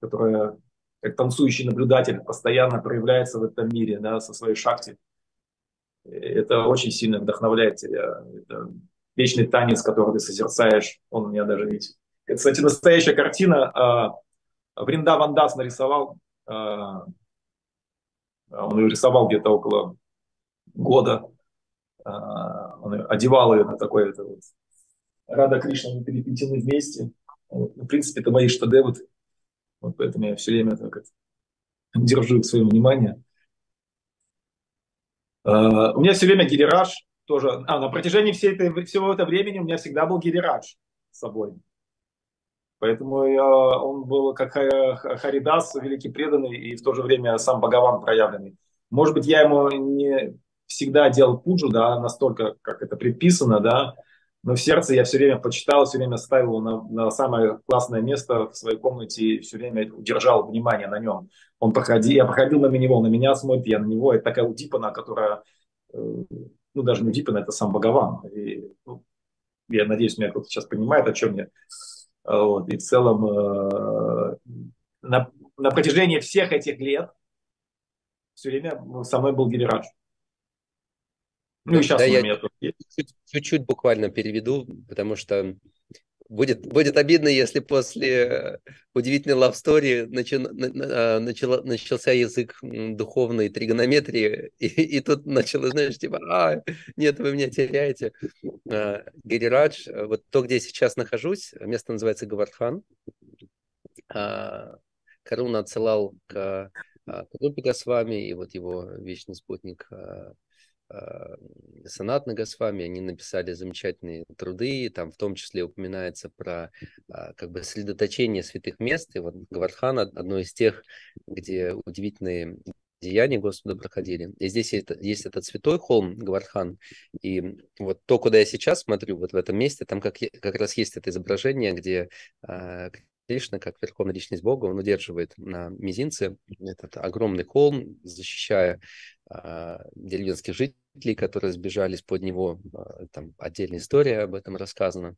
которая как танцующий наблюдатель постоянно проявляется в этом мире да, со своей шахти, это очень сильно вдохновляет тебя. Это вечный танец, который ты созерцаешь, он у меня даже ведь это, кстати, настоящая картина. А, Вринда Вандас нарисовал. А, он ее рисовал где-то около года. А, он одевал ее на такой это вот, Рада Кришна мы переплетены вместе. Вот, в принципе, это мои шедевры. Вот поэтому я все время так это, держу их в своем внимании. Uh, у меня все время гирирадж тоже. А, на протяжении всей этой, всего этого времени у меня всегда был гирирадж с собой. Поэтому я, он был как Харидас, великий преданный, и в то же время сам Бхагаван проявленный. Может быть, я ему не всегда делал пуджу, да, настолько, как это предписано, да, но в сердце я все время почитал, все время ставил на, на самое классное место в своей комнате и все время удержал внимание на нем. Он проходил, я проходил на него, на меня смотрит, я на него. Это такая удипана, которая, э, ну даже не удипана, это сам Бхагаван. И, ну, я надеюсь, меня кто-то сейчас понимает, о чем я. Вот, и в целом э, на, на протяжении всех этих лет все время со мной был Гирирадж. Ну и сейчас да, я чуть-чуть буквально переведу, потому что будет, будет обидно, если после удивительной love story начи, а, начало, начался язык духовной тригонометрии, и, и тут начало, знаешь, типа, а, нет, вы меня теряете. А, Гирирадж, вот то, где я сейчас нахожусь, место называется Гавардхан. А, Каруна отсылал к Рупика с вами, и вот его вечный спутник Э, Санат Нагасвами, они написали замечательные труды, там в том числе упоминается про а, как бы сосредоточение святых мест, и вот Гавардхан одно из тех, где удивительные деяния Господа проходили. И здесь есть, есть этот святой холм Гавардхан, и вот то, куда я сейчас смотрю, вот в этом месте, там как, как раз есть это изображение, где а, Кришна, как верховная личность Бога, он удерживает на мизинце этот огромный холм, защищая а, деревенских жителей, которые сбежали из-под него. А, там отдельная история об этом рассказана.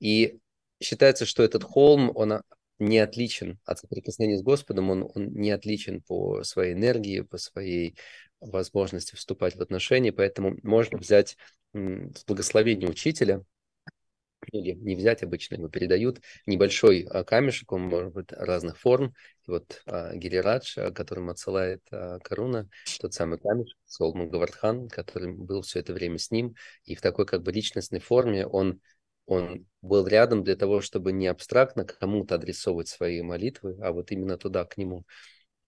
И считается, что этот холм, он не отличен от соприкосновения с Господом, он, он не отличен по своей энергии, по своей возможности вступать в отношения, поэтому можно взять с благословения учителя, или не взять обычно, его передают, небольшой а, камешек, он может быть разных форм. И вот а, Гирирадж, а, которым отсылает а, Каруна, тот самый камешек, Солман Гавардхан, который был все это время с ним, и в такой как бы личностной форме он он был рядом для того, чтобы не абстрактно кому-то адресовывать свои молитвы, а вот именно туда, к нему.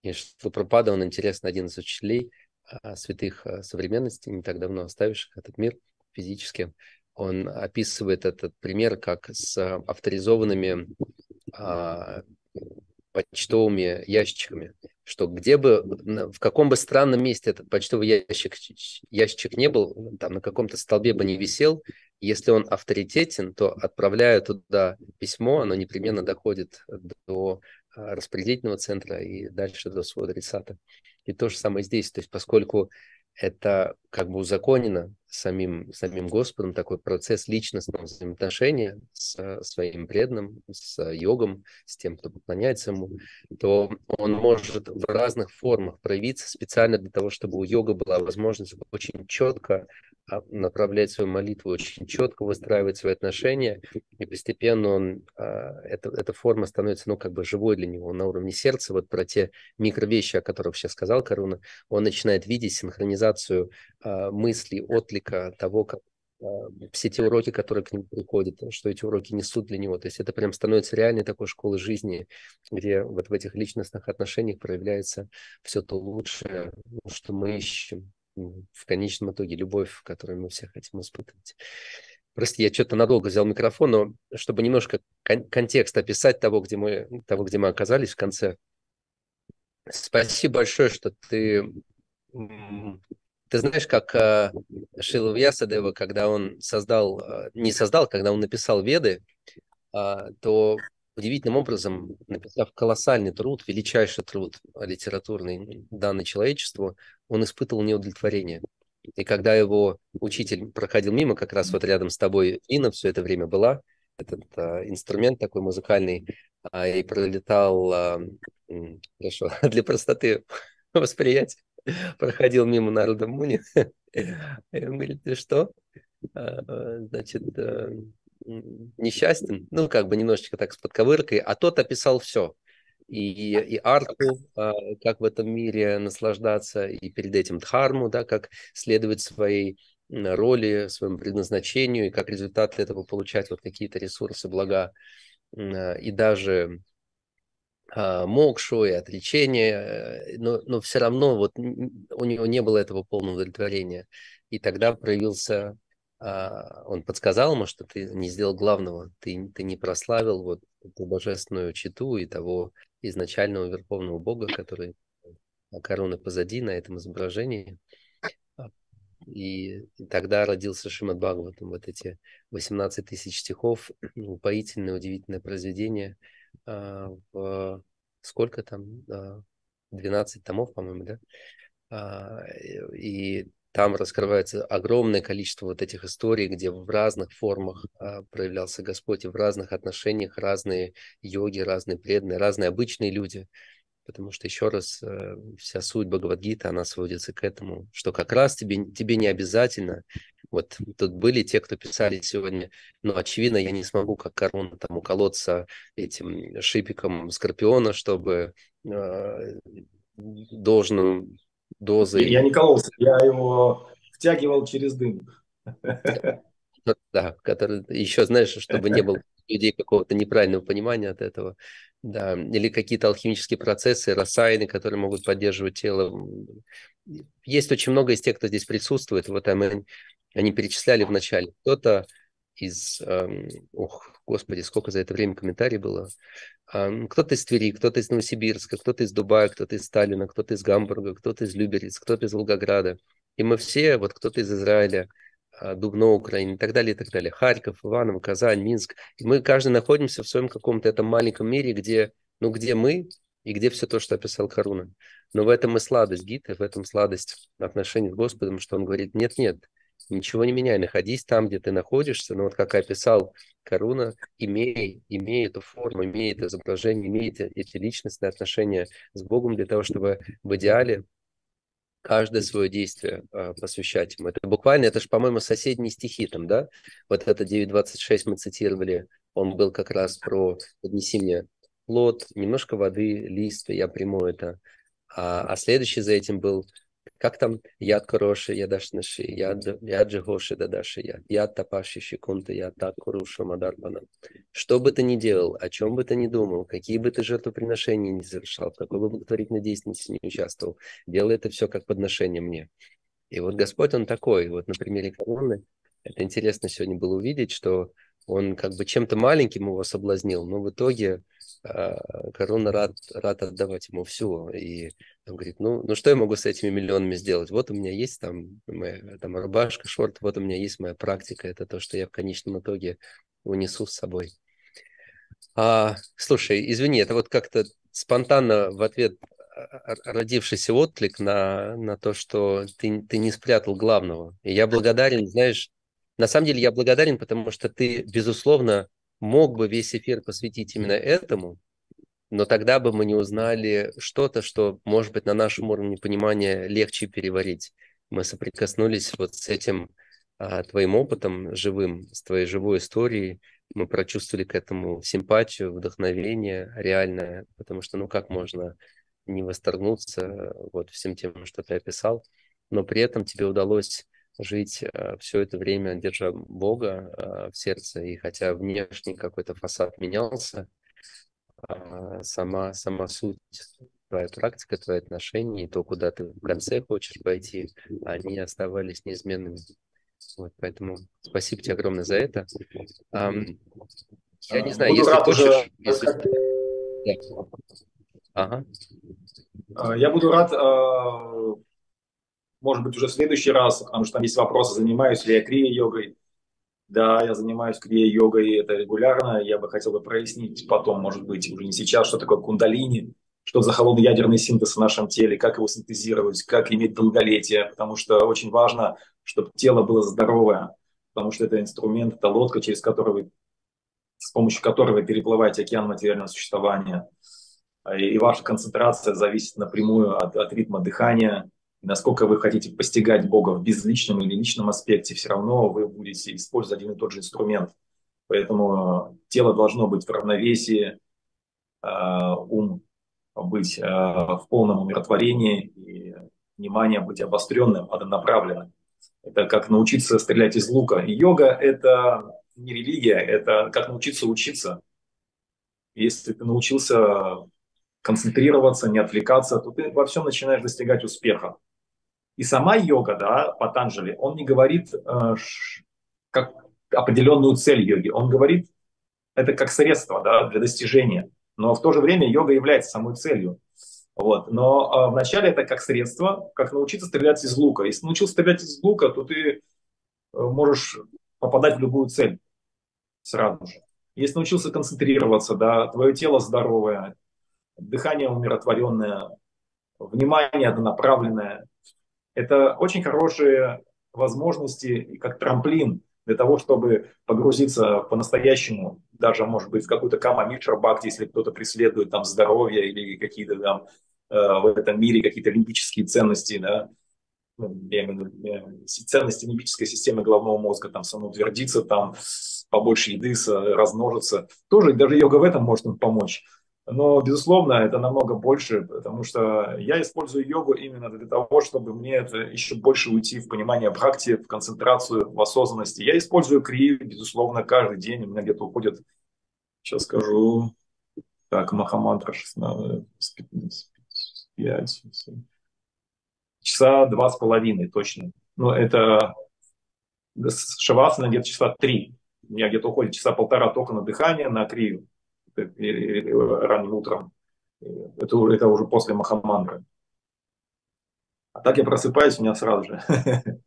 И что пропада, он интересно один из учителей святых современности, не так давно оставивших этот мир физически. Он описывает этот пример как с авторизованными а, почтовыми ящиками, что где бы, в каком бы странном месте этот почтовый ящик, ящик не был, там на каком-то столбе бы не висел, если он авторитетен, то отправляя туда письмо, оно непременно доходит до а, распределительного центра и дальше до своего адресата. И то же самое здесь. То есть поскольку это как бы узаконено самим, самим Господом, такой процесс личностного взаимоотношения с своим преданным, с йогом, с тем, кто поклоняется ему, то он может в разных формах проявиться специально для того, чтобы у йога была возможность очень четко направлять свою молитву, очень четко выстраивать свои отношения, и постепенно он, а, это, эта форма становится, ну, как бы живой для него на уровне сердца. Вот про те микровещи, о которых сейчас сказал Каруна, он начинает видеть синхронизацию а, мыслей, отлика того, как все те уроки, которые к нему приходят, что эти уроки несут для него. То есть это прям становится реальной такой школой жизни, где вот в этих личностных отношениях проявляется все то лучшее, что мы ищем в конечном итоге любовь, которую мы все хотим испытывать. Просто я что-то надолго взял микрофон, но чтобы немножко кон- контекст описать того, где мы, того, где мы оказались в конце. Спасибо большое, что ты... Ты знаешь, как э, Шила Вьясадева, когда он создал, э, не создал, когда он написал Веды, э, то удивительным образом, написав колоссальный труд, величайший труд литературный, данный человечеству, он испытывал неудовлетворение. И когда его учитель проходил мимо, как раз вот рядом с тобой Инна все это время была, этот а, инструмент такой музыкальный, а, и пролетал, а, хорошо, для простоты восприятия, проходил мимо Народа Муни, и он говорит, ты что? А, значит, а, несчастен, ну, как бы немножечко так с подковыркой, а тот описал все. И, и арту, а, как в этом мире наслаждаться, и перед этим дхарму, да, как следовать своей роли, своему предназначению, и как результат этого получать вот какие-то ресурсы, блага, а, и даже а, мокшу и отречение, э, но, но все равно вот у него не было этого полного удовлетворения. И тогда проявился он подсказал ему, что ты не сделал главного, ты, ты не прославил вот эту божественную читу и того изначального верховного бога, который корона позади на этом изображении. А, и, и тогда родился Шимад Бхагаватам, вот эти 18 тысяч стихов, упоительное, удивительное произведение. А, в сколько там? 12 томов, по-моему, да? И там раскрывается огромное количество вот этих историй, где в разных формах а, проявлялся Господь, и в разных отношениях разные йоги, разные преданные, разные обычные люди. Потому что, еще раз, э, вся суть Бхагавадгита, она сводится к этому, что как раз тебе, тебе не обязательно, вот тут были те, кто писали сегодня, но очевидно, я не смогу, как корона, там, уколоться этим шипиком скорпиона, чтобы э, должным дозой. Я не кололся, я его втягивал через дым. Да, который еще, знаешь, чтобы не было людей какого-то неправильного понимания от этого. Да, или какие-то алхимические процессы, рассаяны, которые могут поддерживать тело. Есть очень много из тех, кто здесь присутствует. Вот они, они перечисляли вначале. Кто-то из... Эм, ох, господи, сколько за это время комментариев было. Кто-то из Твери, кто-то из Новосибирска, кто-то из Дубая, кто-то из Сталина, кто-то из Гамбурга, кто-то из Люберец, кто-то из Волгограда. И мы все, вот кто-то из Израиля, а, Дубно, Украины и так далее, и так далее. Харьков, Иваново, Казань, Минск. И мы каждый находимся в своем каком-то этом маленьком мире, где, ну, где мы и где все то, что описал Каруна. Но в этом и сладость Гиты, в этом сладость отношений с Господом, что он говорит, нет-нет, Ничего не меняй, находись там, где ты находишься. Но вот как описал Коруна, имей, имей эту форму, имей это изображение, имей эти, эти личностные отношения с Богом для того, чтобы в идеале каждое свое действие э, посвящать ему. Это буквально, это же, по-моему, соседние стихи там, да? Вот это 9.26 мы цитировали, он был как раз про «Поднеси мне плод, немножко воды, лист, я приму это». А, а следующий за этим был как там яд хороший, ядаш наши, яд, яд же гоши дадаши, яд, яд тапаши шикунта, яд так куруша мадарбана. Что бы ты ни делал, о чем бы ты ни думал, какие бы ты жертвоприношения ни совершал, в какой бы благотворительной деятельности не участвовал, делай это все как подношение мне. И вот Господь, Он такой. Вот на примере короны, это интересно сегодня было увидеть, что он как бы чем-то маленьким его соблазнил, но в итоге корона рад, рад отдавать ему все. И он говорит, ну, ну что я могу с этими миллионами сделать? Вот у меня есть там моя там, рубашка, шорт, вот у меня есть моя практика, это то, что я в конечном итоге унесу с собой. А, слушай, извини, это вот как-то спонтанно в ответ а, а, родившийся отклик на, на то, что ты, ты не спрятал главного. И я благодарен, знаешь, на самом деле я благодарен, потому что ты, безусловно, мог бы весь эфир посвятить именно этому, но тогда бы мы не узнали что-то, что, может быть, на нашем уровне понимания легче переварить. Мы соприкоснулись вот с этим а, твоим опытом живым, с твоей живой историей, мы прочувствовали к этому симпатию, вдохновение реальное, потому что, ну, как можно не восторгнуться вот всем тем, что ты описал, но при этом тебе удалось жить э, все это время, держа Бога э, в сердце, и хотя внешний какой-то фасад менялся, э, сама, сама суть, твоя практика, твои отношения, и то, куда ты в конце хочешь пойти, они оставались неизменными. Вот, поэтому спасибо тебе огромное за это. Я не знаю, Буду если хочешь... Если... Да. Ага. Я буду рад может быть, уже в следующий раз, потому что там есть вопросы, занимаюсь ли я крия-йогой. Да, я занимаюсь крия-йогой, это регулярно. Я бы хотел бы прояснить потом, может быть, уже не сейчас, что такое кундалини, что за холодный ядерный синтез в нашем теле, как его синтезировать, как иметь долголетие, потому что очень важно, чтобы тело было здоровое, потому что это инструмент, это лодка, через которую с помощью которого вы переплываете океан материального существования. И ваша концентрация зависит напрямую от, от ритма дыхания, насколько вы хотите постигать Бога в безличном или личном аспекте, все равно вы будете использовать один и тот же инструмент. Поэтому тело должно быть в равновесии, а, ум быть а, в полном умиротворении и внимание быть обостренным, однонаправленным. Это как научиться стрелять из лука. И йога – это не религия, это как научиться учиться. Если ты научился концентрироваться, не отвлекаться, то ты во всем начинаешь достигать успеха. И сама йога, да, Патанджали, он не говорит э, как определенную цель йоги, он говорит это как средство да, для достижения. Но в то же время йога является самой целью. Вот. Но э, вначале это как средство, как научиться стрелять из лука. Если научился стрелять из лука, то ты э, можешь попадать в любую цель сразу же. Если научился концентрироваться, да, твое тело здоровое, дыхание умиротворенное, внимание однонаправленное, это очень хорошие возможности как трамплин для того, чтобы погрузиться по-настоящему, даже, может быть, в какую-то камамичра бхакти, если кто-то преследует там здоровье или какие-то там э, в этом мире какие-то лимбические ценности, да, ну, я имею в виду, ценности лимбической системы головного мозга, там самоутвердиться, там побольше еды, размножиться. Тоже даже йога в этом может им помочь. Но, безусловно, это намного больше, потому что я использую йогу именно для того, чтобы мне это еще больше уйти в понимание бхакти, в концентрацию, в осознанности. Я использую крию, безусловно, каждый день. У меня где-то уходит, сейчас скажу, так, Махамантра 16, 5, 7, часа два с половиной точно. Но это шавасана где-то часа три. У меня где-то уходит часа полтора только на дыхание, на крию ранним утром. Это, это уже после Махамандры. А так я просыпаюсь, у меня сразу же.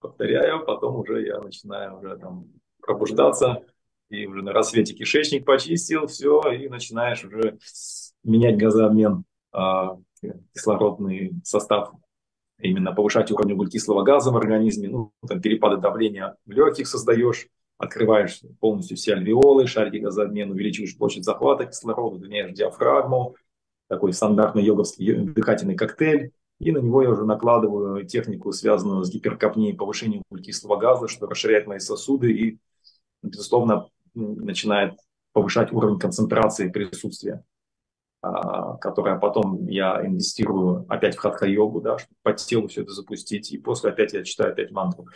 Повторяю, потом уже я начинаю уже там пробуждаться, и уже на рассвете кишечник почистил, все, и начинаешь уже менять газообмен, а, кислородный состав именно повышать уровень углекислого газа в организме, ну, там перепады давления в легких создаешь, открываешь полностью все альвеолы, шарики газообмена, увеличиваешь площадь захвата кислорода, удлиняешь диафрагму, такой стандартный йоговский дыхательный коктейль, и на него я уже накладываю технику, связанную с гиперкапнией, повышением углекислого газа, что расширяет мои сосуды и, безусловно, начинает повышать уровень концентрации присутствия. А, которое потом я инвестирую опять в хатха-йогу, да, чтобы по телу все это запустить, и после опять я читаю опять мантру.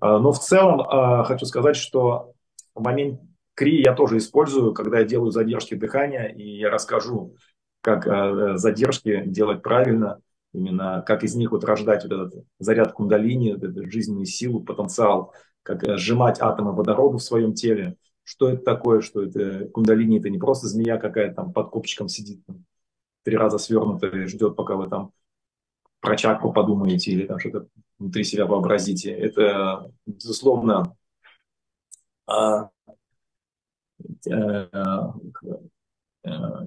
А, но в целом а, хочу сказать, что момент кри я тоже использую, когда я делаю задержки дыхания, и я расскажу, как задержки делать правильно, именно как из них вот рождать вот этот заряд кундалини, жизненную силу, потенциал, как сжимать атомы водорода в своем теле, что это такое, что это кундалини, это не просто змея какая-то там под копчиком сидит, три раза свернутая, ждет, пока вы там про чакру подумаете или там что-то внутри себя вообразите. Это, безусловно, а, э,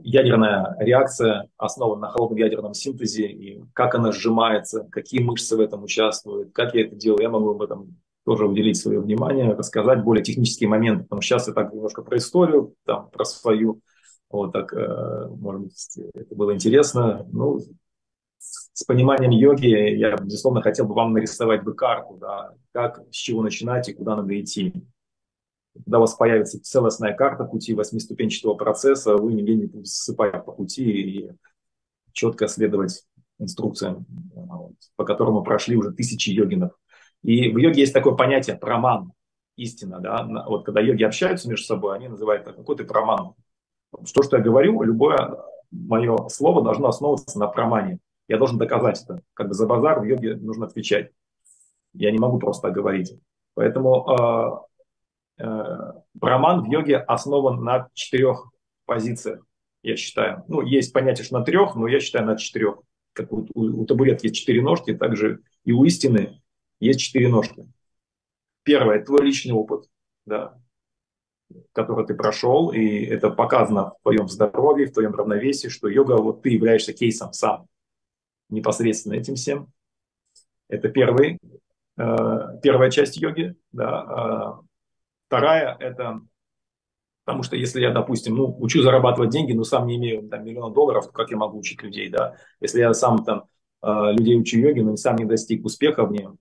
ядерная реакция основана на холодном ядерном синтезе, и как она сжимается, какие мышцы в этом участвуют, как я это делаю, я могу об этом тоже уделить свое внимание, рассказать более технические моменты, потому что сейчас я так немножко про историю, там, про свою, вот так, э, может быть, это было интересно. Ну, с пониманием йоги я, безусловно, хотел бы вам нарисовать бы карту, да, как, с чего начинать и куда надо идти. Когда у вас появится целостная карта пути восьмиступенчатого процесса, вы нигде не будете ссыпать по пути и четко следовать инструкциям, по которым прошли уже тысячи йогинов. И в йоге есть такое понятие праман, истина, да, вот когда йоги общаются между собой, они называют это какой ты праман. То, что я говорю, любое мое слово должно основываться на прамане. Я должен доказать это. Как бы за базар в йоге нужно отвечать. Я не могу просто говорить. Поэтому э, э, праман в йоге основан на четырех позициях, я считаю. Ну, есть понятие, что на трех, но я считаю на четырех. Как у, у, у табурет есть четыре ножки, также и у истины есть четыре ножки. Первое – твой личный опыт, да, который ты прошел, и это показано в твоем здоровье, в твоем равновесии, что йога, вот ты являешься кейсом сам, непосредственно этим всем. Это первый, э, первая часть йоги. Да. Э, вторая – это Потому что если я, допустим, ну, учу зарабатывать деньги, но сам не имею там, миллиона долларов, то как я могу учить людей, да? Если я сам там э, людей учу йоги, но сам не достиг успеха в нем,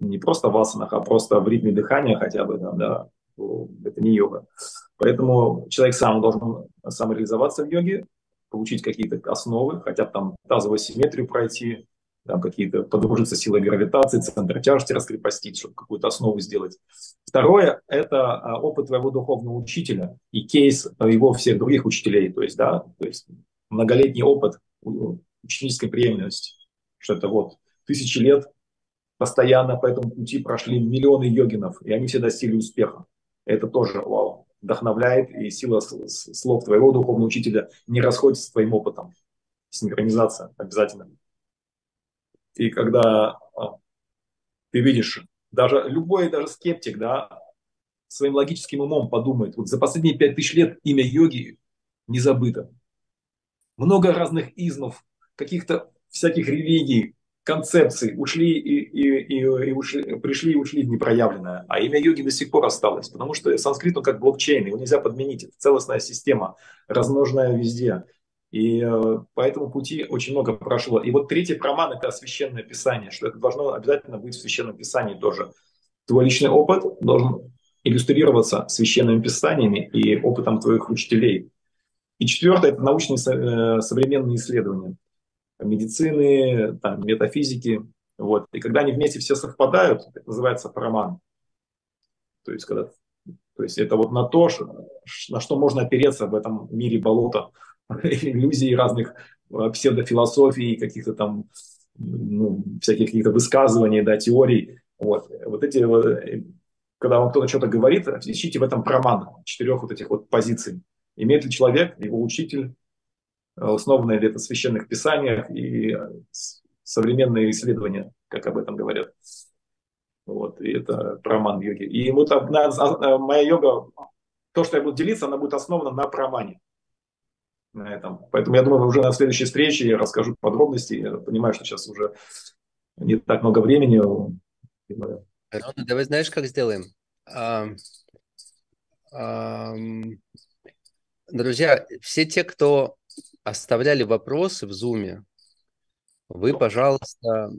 не просто в асанах, а просто в ритме дыхания хотя бы, да, да это не йога. Поэтому человек сам должен самореализоваться в йоге, получить какие-то основы, хотя бы там тазовую симметрию пройти, там какие-то подружиться силой гравитации, центр тяжести раскрепостить, чтобы какую-то основу сделать. Второе – это а, опыт твоего духовного учителя и кейс его всех других учителей, то есть, да, то есть многолетний опыт ученической преемственности, что это вот тысячи лет постоянно по этому пути прошли миллионы йогинов, и они все достигли успеха. Это тоже вау, вдохновляет, и сила слов твоего духовного учителя не расходится с твоим опытом. Синхронизация обязательно. И когда а, ты видишь, даже любой даже скептик, да, своим логическим умом подумает, вот за последние пять тысяч лет имя йоги не забыто. Много разных измов, каких-то всяких религий, концепции ушли и, и, и, и ушли, пришли и ушли в непроявленное. А имя йоги до сих пор осталось, потому что санскрит, он как блокчейн, его нельзя подменить. Это целостная система, размноженная везде. И э, по этому пути очень много прошло. И вот третий проман – это священное писание, что это должно обязательно быть в священном писании тоже. Твой личный опыт должен иллюстрироваться священными писаниями и опытом твоих учителей. И четвертое – это научные э, современные исследования медицины, там, метафизики. Вот. И когда они вместе все совпадают, это называется параман. То есть, когда, то есть это вот на то, на что можно опереться в этом мире болота, иллюзий разных э, псевдофилософий, каких-то там ну, всяких каких-то высказываний, да, теорий. Вот, вот эти, э, когда вам кто-то что-то говорит, ищите в этом проман четырех вот этих вот позиций. Имеет ли человек, его учитель, основанное ли это в священных писаниях и современные исследования, как об этом говорят. Вот, и это праман йоги. И вот одна, а, моя йога, то, что я буду делиться, она будет основана на прамане. На этом. Поэтому я думаю, уже на следующей встрече я расскажу подробности. Я понимаю, что сейчас уже не так много времени. Рона, давай знаешь, как сделаем? А, а, друзья, все те, кто оставляли вопросы в Зуме, вы, пожалуйста,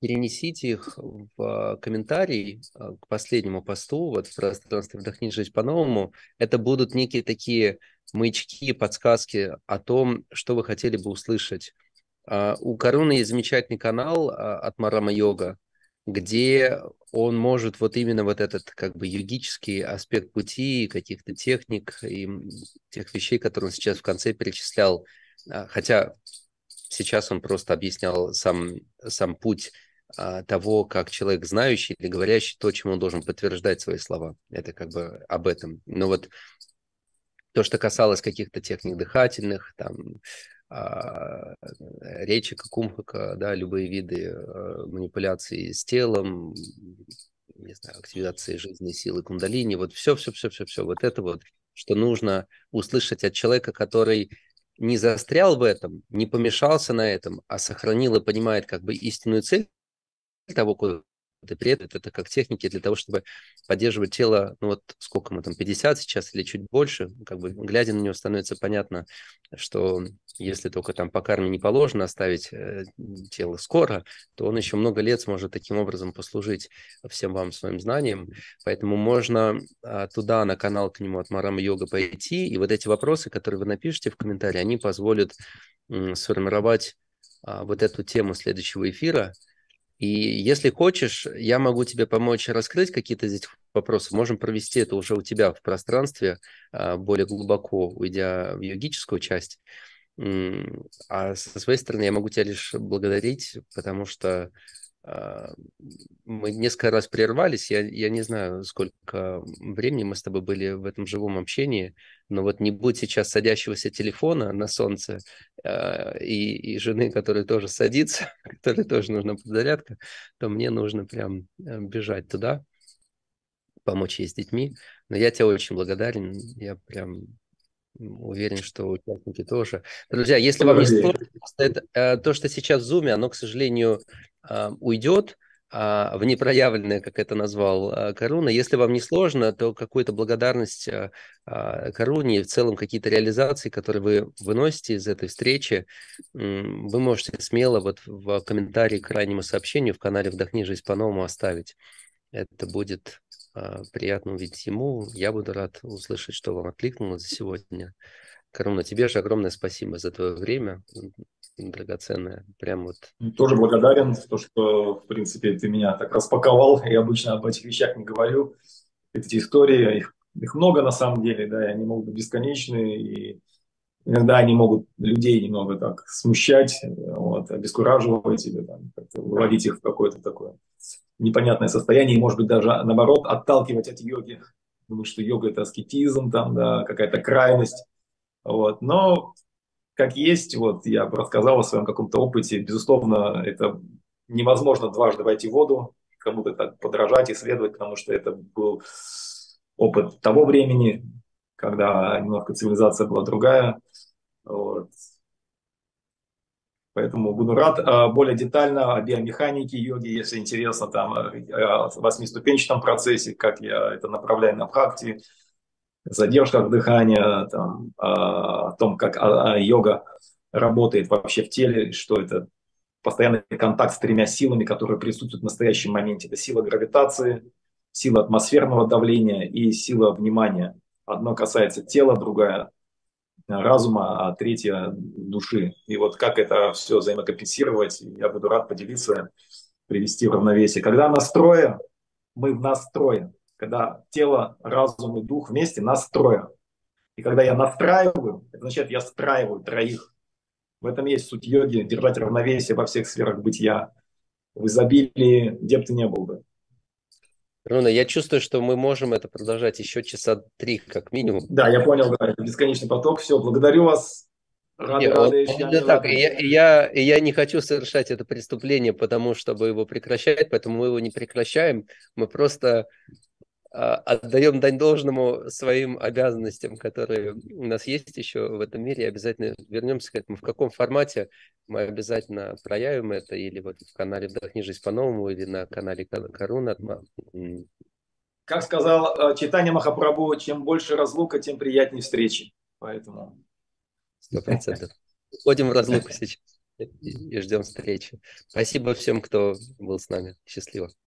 перенесите их в комментарии а, к последнему посту, вот в пространстве «Вдохни жить по-новому». Это будут некие такие маячки, подсказки о том, что вы хотели бы услышать. А, у Коруны есть замечательный канал а, от Марама Йога, где он может вот именно вот этот как бы йогический аспект пути, каких-то техник и тех вещей, которые он сейчас в конце перечислял, хотя сейчас он просто объяснял сам, сам путь а, того, как человек знающий или говорящий то, чему он должен подтверждать свои слова. Это как бы об этом. Но вот то, что касалось каких-то техник дыхательных, там, а, речи, кумхака, да, любые виды а, манипуляции с телом, не знаю, активизации жизненной силы кундалини, вот все, все, все, все, все, вот это вот, что нужно услышать от человека, который не застрял в этом, не помешался на этом, а сохранил и понимает как бы истинную цель того, куда приедет, это как техники для того, чтобы поддерживать тело, ну вот сколько мы там, 50 сейчас или чуть больше, как бы глядя на него становится понятно, что если только там по карме не положено оставить э, тело скоро, то он еще много лет сможет таким образом послужить всем вам своим знаниям. Поэтому можно а, туда, на канал к нему от Марама Йога пойти, и вот эти вопросы, которые вы напишите в комментарии, они позволят сформировать а, вот эту тему следующего эфира – и если хочешь, я могу тебе помочь раскрыть какие-то здесь вопросы. Можем провести это уже у тебя в пространстве, а, более глубоко уйдя в йогическую часть. А со своей стороны я могу тебя лишь благодарить, потому что мы несколько раз прервались, я, я не знаю, сколько времени мы с тобой были в этом живом общении, но вот не будь сейчас садящегося телефона на солнце э, и, и жены, которая тоже садится, которой тоже нужна подзарядка, то мне нужно прям э, бежать туда, помочь ей с детьми. Но я тебе очень благодарен, я прям Уверен, что участники тоже. Друзья, если вам не сложно, это, э, то, что сейчас в Zoom, оно, к сожалению, э, уйдет а, в непроявленное, как это назвал э, Коруна. Если вам не сложно, то какую-то благодарность Коруне и в целом какие-то реализации, которые вы выносите из этой встречи, вы можете смело вот в комментарии к крайнему сообщению в канале «Вдохни жизнь по-новому» оставить. Это будет а, приятно увидеть ему. Я буду рад услышать, что вам откликнулось за сегодня. Каруна, тебе же огромное спасибо за твое время, драгоценное. Прям вот. Тоже благодарен, за то, что, в принципе, ты меня так распаковал. Я обычно об этих вещах не говорю. Эти истории, их, их много на самом деле, да, и они могут быть бесконечны, и иногда они могут людей немного так смущать, вот, обескураживать или там, выводить их в какое-то такое непонятное состояние, и, может быть, даже наоборот отталкивать от йоги. Думаю, что йога это аскетизм, там, да, какая-то крайность. Вот. Но как есть, вот я рассказал о своем каком-то опыте, безусловно, это невозможно дважды войти в воду, кому-то так подражать, исследовать, потому что это был опыт того времени, когда немножко цивилизация была другая. Вот. Поэтому буду рад а, более детально о биомеханике йоги, если интересно, там, о восьмиступенчатом процессе, как я это направляю на практике, задержках дыхания, там, о том, как йога работает вообще в теле, что это постоянный контакт с тремя силами, которые присутствуют в настоящем моменте. Это сила гравитации, сила атмосферного давления и сила внимания. Одно касается тела, другая разума, а третья души. И вот как это все взаимокомпенсировать, я буду рад поделиться, привести в равновесие. Когда настроен, мы в настрое. Когда тело, разум и дух вместе настроен. И когда я настраиваю, это означает, я встраиваю троих. В этом есть суть йоги, держать равновесие во всех сферах бытия, в изобилии, где бы ты ни был бы. Руна, я чувствую, что мы можем это продолжать еще часа три, как минимум. Да, я понял, да, это бесконечный поток. Все, благодарю вас. Рады, Нет, рады, он, он, так, и я, и, я, и я не хочу совершать это преступление, потому чтобы его прекращать, поэтому мы его не прекращаем. Мы просто отдаем дань должному своим обязанностям, которые у нас есть еще в этом мире, и обязательно вернемся к этому. В каком формате мы обязательно проявим это, или вот в канале «Вдохни жизнь по-новому», или на канале «Коруна». Как сказал э, Читание Махапрабху, чем больше разлука, тем приятнее встречи. Поэтому... Сто процентов. Уходим в разлуку сейчас и ждем встречи. Спасибо всем, кто был с нами. Счастливо.